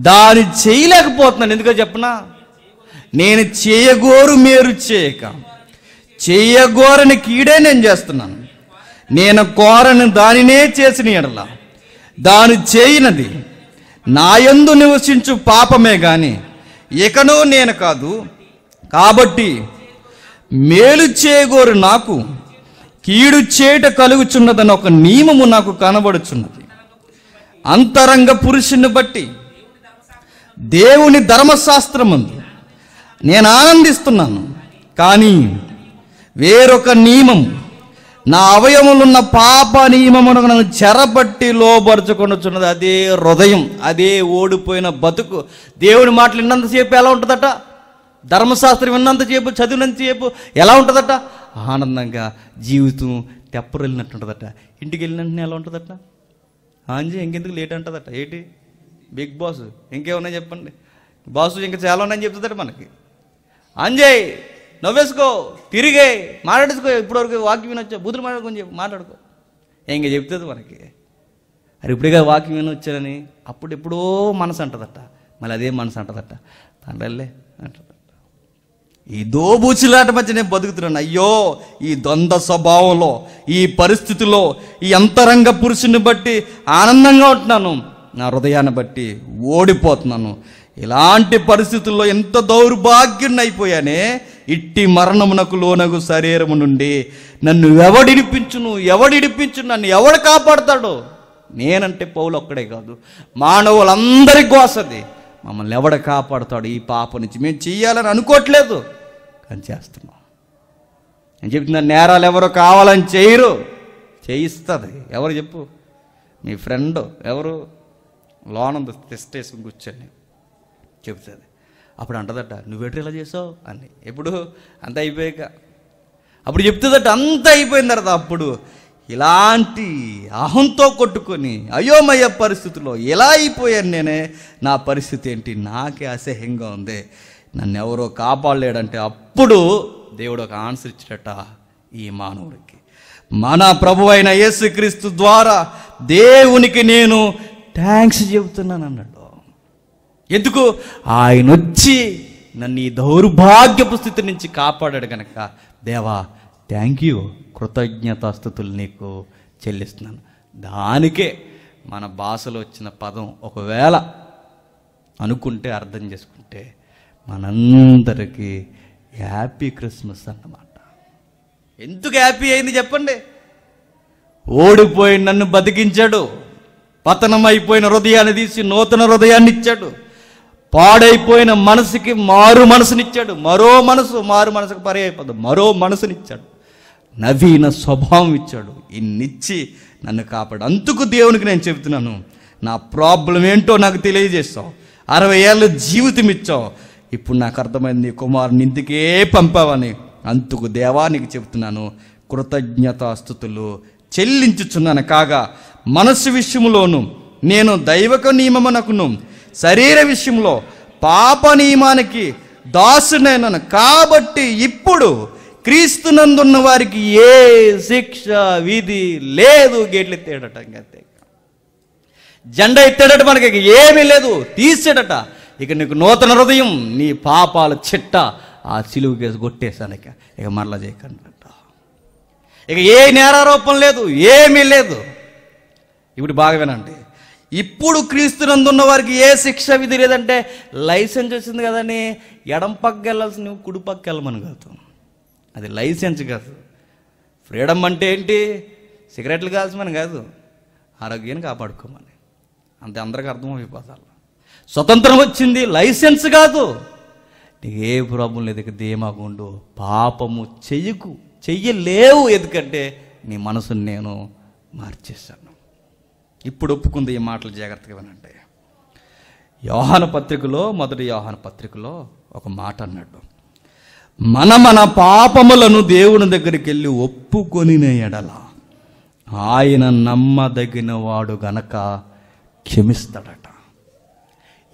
దాన్ని చేయలేకపోతున్నాను. ఎందుకో చెప్పనా? నేను చేయగోరు మీరు చేయక. చేయగోరని కీడే నేను చేస్తున్నాను. నేను కోరని దానినే చేసిన ఎడల. దాని చేయినది నాయందు నివసించు పాపమే గాని ఇకనూ నేను కాదు. కాబట్టి మేలు చేయగోరు నాకు కీడు చేట కలుగుచున్నదని ఒక నియమము నాకు కనబడుచున్నది. అంతరంగ పురుషుని బట్టి దేవుని ధర్మశాస్త్రమందు నేను ఆనందిస్తున్నాను. కానీ వేరొక నియమం నా అవయములున్న పాప నియమమును నన్ను చెరబట్టి లోపరుచుకొనుచున్నది అదే హృదయం అదే ఓడిపోయిన బతుకు. దేవుని మాటలు విన్నంతసేపు ఎలా ఉంటుందట? ధర్మశాస్త్రం విన్నంతసేపు చదివినంతసేపు ఎలా ఉంటుందట? ఆనందంగా జీవితం తెప్పరెళ్ళినట్టు ఉంటుందట ఇంటికి వెళ్ళినట్టు ఎలా ఉంటుందట? ఆంజీ ఇంకెందుకు లేట్ అంటుందట? ఏంటి? బిగ్ బాస్ ఇంకేమన్నా చెప్పండి? బాసు ఇంకా చాలా ఉన్నాయని చెప్తుందట మనకి. అంజయ్ నవ్వేసుకో తిరిగే మాట్లాడేసుకో ఇప్పటివరకు వాక్యం వినొచ్చా? బూతులు మాట్లాడుకొని చెప్పు మాట్లాడుకో. ఇంకా చెప్తుంది మనకి. అరే ఇప్పుడేగా వాక్యం వినొచ్చానని అప్పుడు ఎప్పుడో మనసు అంటదట. మళ్ళీ అదే మనసు అంటదట. తండ్రల్లే అంటదట. ఈ దోబూచులాట మధ్య నేను బతుకుతున్నాను. అయ్యో ఈ ద్వంద్వ స్వభావంలో ఈ పరిస్థితిలో ఈ అంతరంగ పురుషుని బట్టి ఆనందంగా ఉంటున్నాను. నా హృదయాన్ని బట్టి ఓడిపోతున్నాను. ఇలాంటి పరిస్థితుల్లో ఎంత దౌర్భాగ్యం అయిపోయానే? ఇట్టి మరణమునకు లోనగు శరీరము నుండి నన్ను ఎవడిడిపించును ఎవడిడిపించు నన్ను ఎవడు కాపాడతాడు? నేనంటే పౌలు ఒక్కడే కాదు. మానవులందరి గోసది. మమ్మల్ని ఎవడ కాపాడుతాడు ఈ పాప నుంచి? మేము చెయ్యాలని అనుకోవట్లేదు కానీ చేస్తున్నాం. నేను చెప్తున్నా నేరాలు ఎవరు కావాలని చేయరు. చేయిస్తుంది. ఎవరు చెప్పు? మీ ఫ్రెండ్ ఎవరు? లోనందు తెస్టేసుకుని వేసుకుని కూర్చొని. చెప్తుంది అప్పుడు అంటదట నువ్వెట్రా ఇలా చేసావు? అని. ఎప్పుడు? అంత అయిపోయాక. అప్పుడు చెప్తుందట అంత అయిపోయిన తర్వాత అప్పుడు ఇలాంటి అహంతో కొట్టుకొని అయోమయ పరిస్థితిలో ఎలా అయిపోయాను నేనే? నా పరిస్థితి ఏంటి? నాకే అసహ్యంగా ఉంది. నన్ను ఎవరో కాపాడలేడంటే అప్పుడు దేవుడు ఒక ఆన్సర్ ఇచ్చాడట ఈ మానవుడికి. మన ప్రభు అయిన యేసుక్రీస్తు ద్వారా దేవునికి నేను థ్యాంక్స్ చెబుతున్నాను అన్నాడు ఎందుకు? ఆయన వచ్చి నన్ను ఈ దౌర్భాగ్యపు స్థితి నుంచి కాపాడాడు కనుక దేవా థ్యాంక్ యూ కృతజ్ఞతాస్థుతులు నీకు చెల్లిస్తున్నాను. దానికే మన భాషలో వచ్చిన పదం ఒకవేళ అనుకుంటే అర్థం చేసుకుంటే మనందరికీ హ్యాపీ క్రిస్మస్ అన్నమాట. ఎందుకు హ్యాపీ అయింది చెప్పండి? ఓడిపోయి నన్ను బతికించాడు. పతనమైపోయిన హృదయాన్ని తీసి నూతన హృదయాన్ని ఇచ్చాడు. పాడైపోయిన మనసుకి మారు మనసునిచ్చాడు. మరో మనసు మారు మనసుకు పర్యాయపదం మరో మనసునిచ్చాడు. నవీన స్వభావం ఇచ్చాడు. ఇన్నిచ్చి నన్ను కాపాడు. అందుకు దేవునికి నేను చెబుతున్నాను. నా ప్రాబ్లం ఏంటో నాకు తెలియజేస్తావు. అరవై ఏళ్ళ జీవితం ఇచ్చావు. ఇప్పుడు నాకు అర్థమైంది నీ కుమారుని ఇందుకే పంపావని. అందుకు దేవానికి చెబుతున్నాను. కృతజ్ఞతాస్థుతులు చెల్లించుచున్నాను. కాగా మనస్సు విషయంలోను నేను దైవక నియమమునకును శరీర విషయంలో పాప నియమానికి దాసునైనను కాబట్టి ఇప్పుడు క్రీస్తునందున్న వారికి ఏ శిక్ష విధి లేదు. గేట్లు ఎత్తేడట అంతే. జెండా ఎత్తేడట మనకి ఇక ఏమీ లేదు. తీసేడట ఇక నీకు నూతన హృదయం నీ పాపాల చిట్ట ఆ సిలువు కేసు కొట్టేశాను ఇక. ఇక మరలా చేయకండి ఇక ఏ నేరారోపణ లేదు ఏమీ లేదు. ఇప్పుడు బాగా వినండి. ఇప్పుడు క్రీస్తునందున్న వారికి ఏ శిక్ష విధి లేదంటే లైసెన్స్ వచ్చింది కదని ఎడం పక్క వెళ్ళాల్సి నువ్వు కుడి పక్క వెళ్ళమని కాదు. అది లైసెన్స్ కాదు. ఫ్రీడమ్ అంటే ఏంటి? సిగరెట్లు కాల్చమని కాదు. ఆరోగ్యాన్ని కాపాడుకోమని. అంతే అందరికి అర్థమైపోతారు. స్వతంత్రం వచ్చింది లైసెన్స్ కాదు. నీకు ఏ ప్రాబ్లం లేదు ఇక ధీమాగుండు పాపము చెయ్యకు చెయ్యలేవు ఎందుకంటే నీ మనసుని నేను మార్చేశాను. ఇప్పుడు ఒప్పుకుంది ఈ మాటలు జాగ్రత్తగా వినండి. యోహాన పత్రికలో మొదటి యోహాన పత్రికలో ఒక మాట అన్నాడు. మన మన పాపములను దేవుని దగ్గరికి వెళ్ళి ఒప్పుకొని ఎడల ఆయన నమ్మదగిన వాడు గనక క్షమిస్తాడట.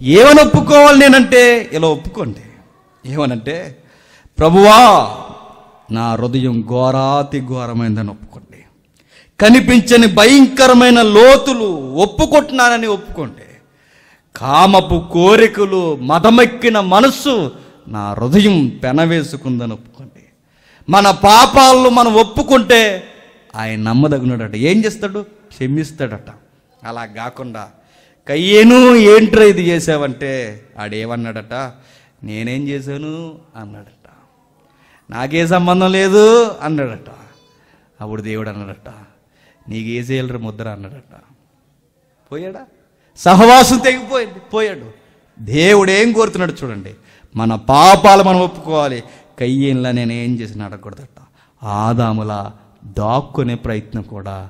ఏమని ఒప్పుకోవాలి నేనంటే ఇలా ఒప్పుకోండి. ఏమనంటే ప్రభువా నా హృదయం ఘోరాతి ఘోరమైందని ఒప్పుకోండి. కనిపించని భయంకరమైన లోతులు ఒప్పుకుంటున్నానని ఒప్పుకోండి కామపు కోరికలు మదమెక్కిన మనస్సు నా హృదయం పెనవేసుకుందని ఒప్పుకోండి మన పాపాలను మనం ఒప్పుకుంటే ఆయన నమ్మదగినాడట. ఏం చేస్తాడు? క్షమిస్తాడట. అలా కాకుండా కయ్యేను ఏంట్రా ఇది చేసావంటే? ఆడేమన్నాడట? నేనేం చేశాను? అన్నాడట. నాకే సంబంధం లేదు? అన్నాడట. అప్పుడు దేవుడు అన్నాడట నీకు ఏసేయలరా ముద్ర అన్నాడట. పోయాడా? సహవాసం తెగిపోయింది. పోయాడు. దేవుడు ఏం కోరుతున్నాడు చూడండి. మన పాపాలు మనం ఒప్పుకోవాలి. కయ్యేలా నేను ఏం చేసిన అడగకూడదట. ఆదాములా దాక్కునే ప్రయత్నం కూడా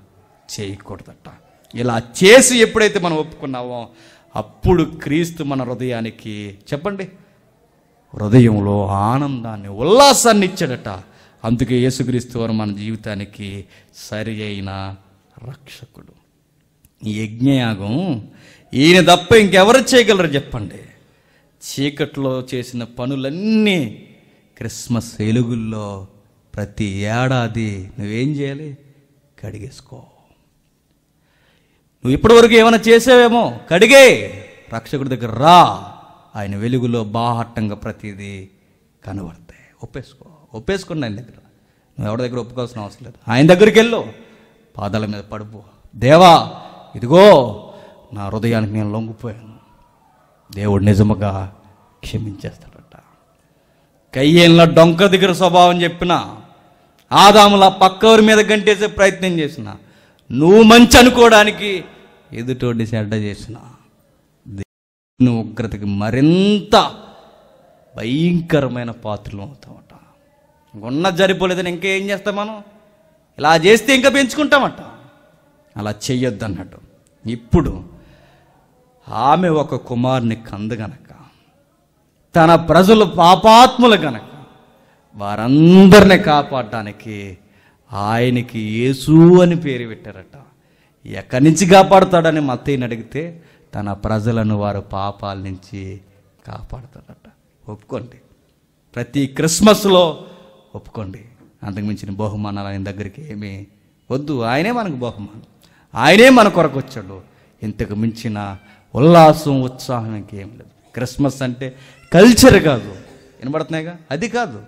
చేయకూడదట. ఇలా చేసి ఎప్పుడైతే మనం ఒప్పుకున్నామో అప్పుడు క్రీస్తు మన హృదయానికి చెప్పండి. హృదయంలో ఆనందాన్ని ఉల్లాసాన్ని ఇచ్చాడట. అందుకే యేసుక్రీస్తు వారు మన జీవితానికి సరి అయిన రక్షకుడు. ఈ యజ్ఞయాగం ఈయన తప్ప ఇంకెవరు చేయగలరు చెప్పండి. చీకట్లో చేసిన పనులన్నీ క్రిస్మస్ వెలుగుల్లో ప్రతి ఏడాది నువ్వేం చేయాలి? కడిగేసుకో. నువ్వు ఇప్పటివరకు ఏమైనా చేసావేమో? కడిగే. రక్షకుడి దగ్గర రా. ఆయన వెలుగులో బాహట్టంగా ప్రతిదీ కనబడతాయి. ఒప్పేసుకో. ఒప్పేసుకోండి ఆయన దగ్గర నువ్వు ఎవరి దగ్గర ఒప్పుకోవాల్సిన అవసరం లేదు. ఆయన దగ్గరికి వెళ్ళు. పాదాల మీద పడుపు. దేవా ఇదిగో నా హృదయానికి నేను లొంగిపోయాను. దేవుడు నిజముగా క్షమించేస్తాడట. కయ్యేళ్ళ డొంక దగ్గర స్వభావం చెప్పిన ఆదాముల పక్కవరి మీద గంటేసే ప్రయత్నం చేసిన నువ్వు మంచి అనుకోవడానికి ఎదుటోడి చెడ్డ చేసిన దేవుని ఉగ్రతకి మరింత భయంకరమైన పాత్రలు అవుతామట ఉన్న జరిపోలేదని ఇంకేం చేస్తాం మనం? ఇలా చేస్తే ఇంకా పెంచుకుంటామట. అలా చెయ్యొద్దు అన్నట్టు ఇప్పుడు ఆమె ఒక కుమారుని కందగనక తన ప్రజలు పాపాత్ములు గనక వారందరిని కాపాడడానికి ఆయనకి యేసు అని పేరు పెట్టారట. ఎక్కడి నుంచి కాపాడుతాడని మత్తయ్యని అడిగితే తన ప్రజలను వారు పాపాల నుంచి కాపాడతాడట ఒప్పుకోండి. ప్రతి క్రిస్మస్లో ఒప్పుకోండి. అంతకుమించిన బహుమానాలు ఆయన దగ్గరికి ఏమీ వద్దు. ఆయనే మనకు బహుమానం. ఆయనే మన కొరకు వచ్చాడు. ఇంతకు మించిన ఉల్లాసం ఉత్సాహం ఇంకేం లేదు. క్రిస్మస్ అంటే కల్చర్ కాదు. వినబడుతున్నాయిగా? అది కాదు.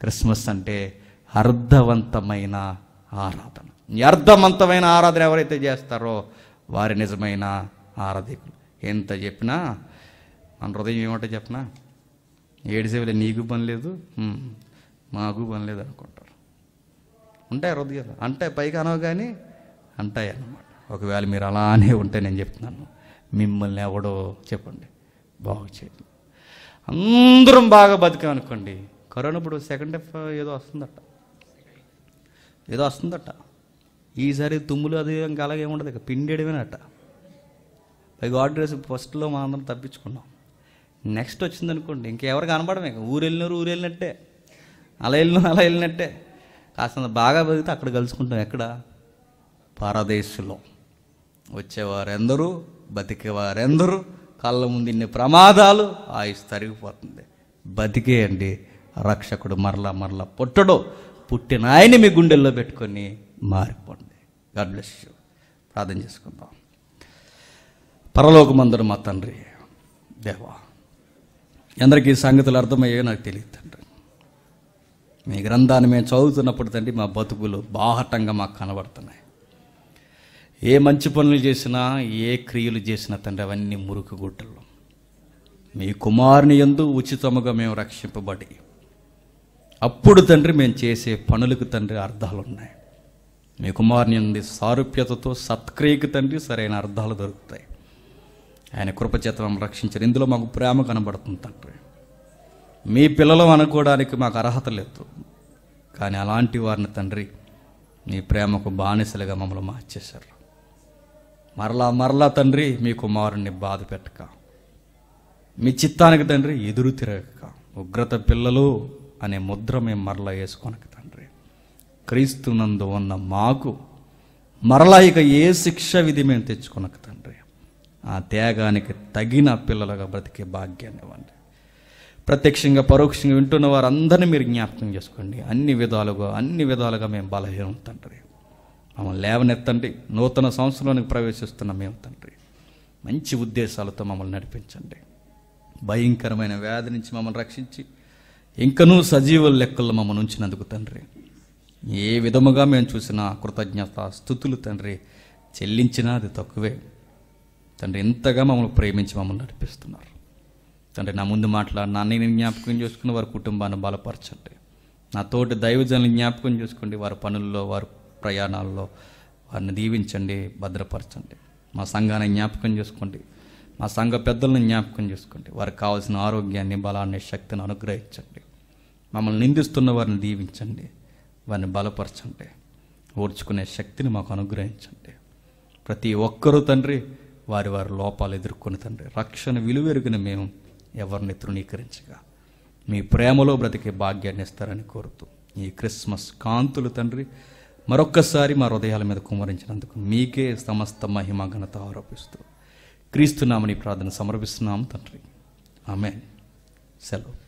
క్రిస్మస్ అంటే అర్థవంతమైన ఆరాధన. అర్థవంతమైన ఆరాధన ఎవరైతే చేస్తారో వారి నిజమైన ఆరాధికులు. ఎంత చెప్పినా మన హృదయం ఏమంటే చెప్పినా? ఏడిసేవిలే నీకు పని లేదు? మాకు పని లేదు అనుకోండి ఉంటాయి హృదయాలు. అంటే పైకి అనవు కానీ అంటాయి అన్నమాట. ఒకవేళ మీరు అలానే ఉంటే నేను చెప్తున్నాను. మిమ్మల్ని ఎవడో చెప్పండి. బాగు చేయండి. అందరం బాగా బతికామనుకోండి కరోనా ఇప్పుడు సెకండ్ ఎఫ్ ఏదో వస్తుందట. ఏదో వస్తుందట. ఈసారి తుమ్ములు అది ఇంకా అలాగే ఉండదు ఇక. పిండేయడమేనట పైగా ఆర్డర్ ఫస్ట్లో మనం అందరం తప్పించుకున్నాం. నెక్స్ట్ వచ్చిందనుకోండి ఇంకెవరు కనపడమే ఊరు వెళ్ళినారు ఊరు వెళ్ళినట్టే అలా వెళ్ళిన అలా వెళ్ళినట్టే. కాస్త బాగా బతికితే అక్కడ కలుసుకుంటాం. ఎక్కడ? పారదేశంలో. వచ్చేవారెందరూ బతికేవారెందరూ కళ్ళ ముందు ఇన్ని ప్రమాదాలు ఆయుష్ తరిగిపోతుంది. బతికేయండి రక్షకుడు మరలా మరలా పుట్టడు. పుట్టిన ఆయన్ని మీ గుండెల్లో పెట్టుకొని మారిపోండి. God bless you. ప్రార్థన చేసుకుందాం. పరలోకమందరు మా తండ్రి దేవా అందరికీ ఈ సంగతులు అర్థమయ్యాయో నాకు తెలియదు. మీ గ్రంథాన్ని మేము చదువుతున్నప్పుడు తండ్రి మా బతుకులు బాహటంగా మాకు కనబడుతున్నాయి. ఏ మంచి పనులు చేసినా ఏ క్రియలు చేసినా తండ్రి అవన్నీ మురుకు గుట్టలు మీ కుమారుని ఎందు ఉచితముగా మేము రక్షింపబడి అప్పుడు తండ్రి మేము చేసే పనులకు తండ్రి అర్థాలు ఉన్నాయి. మీ కుమారుని ఎందు సారూప్యతతో సత్క్రియకు తండ్రి సరైన అర్థాలు దొరుకుతాయి. ఆయన కృపచేత మమ్మల్ని రక్షించారు. ఇందులో మాకు ప్రేమ కనబడుతుంది తండ్రి. మీ పిల్లలు అనుకోవడానికి మాకు అర్హత లేదు. కానీ అలాంటి వారిని తండ్రి మీ ప్రేమకు బానిసలుగా మమ్మల్ని మార్చేశారు. మరలా మరలా తండ్రి మీ కుమారుణ్ణి బాధ పెట్టక మీ చిత్తానికి తండ్రి ఎదురు తిరగక ఉగ్రత పిల్లలు అనే ముద్ర మేము మరలా వేసుకోనక తండ్రి. క్రీస్తునందు ఉన్న మాకు మరలా ఇక ఏ శిక్ష విధి మేము తెచ్చుకొనక తండ్రి. ఆ త్యాగానికి తగిన పిల్లలుగా బ్రతికే భాగ్యాన్ని ఇవ్వండి. ప్రత్యక్షంగా పరోక్షంగా వింటున్న వారందరినీ మీరు జ్ఞాపకం చేసుకోండి. అన్ని విధాలుగా అన్ని విధాలుగా మేము బలహీనం తండ్రి. మమ్మల్ని లేవనెత్తండి. నూతన సంవత్సరానికి ప్రవేశిస్తున్న మేము తండ్రి. మంచి ఉద్దేశాలతో మమ్మల్ని నడిపించండి. భయంకరమైన వ్యాధి నుంచి మమ్మల్ని రక్షించి ఇంకనూ సజీవుల లెక్కల్లో మమ్మల్ని ఉంచినందుకు తండ్రి. ఏ విధముగా మేము చూసిన కృతజ్ఞత స్థుతులు తండ్రి చెల్లించినా అది తక్కువే. తండ్రి ఇంతగా మమ్మల్ని ప్రేమించి మమ్మల్ని నడిపిస్తున్నారు. తండ్రి నా ముందు మాట్లాడు నా నేను జ్ఞాపకం చేసుకుని వారి కుటుంబాన్ని బలపరచండి. నా తోటి దైవజనులు జ్ఞాపకం చేసుకోండి వారి పనుల్లో వారి ప్రయాణాల్లో వారిని దీవించండి భద్రపరచండి. మా సంఘాన్ని జ్ఞాపకం చేసుకోండి మా సంఘ పెద్దలను జ్ఞాపకం చేసుకోండి వారికి కావాల్సిన ఆరోగ్యాన్ని బలాన్ని శక్తిని అనుగ్రహించండి. మమ్మల్ని నిందిస్తున్న వారిని దీవించండి వారిని బలపరచండి ఓర్చుకునే శక్తిని మాకు అనుగ్రహించండి. ప్రతి ఒక్కరూ తండ్రి వారి వారి లోపాలు ఎదుర్కొని తండ్రి రక్షణ విలువెరుగున మేము ఎవరిని తృణీకరించగా. మీ ప్రేమలో బ్రతికే భాగ్యాన్ని ఇస్తారని కోరుతూ ఈ క్రిస్మస్ కాంతులు తండ్రి మరొక్కసారి మా హృదయాల మీద కుమరించినందుకు మీకే సమస్త మహిమ ఘనత ఆరోపిస్తూ క్రీస్తునామని ప్రార్థన సమర్పిస్తున్నాం తండ్రి. ఆమె సెలవు.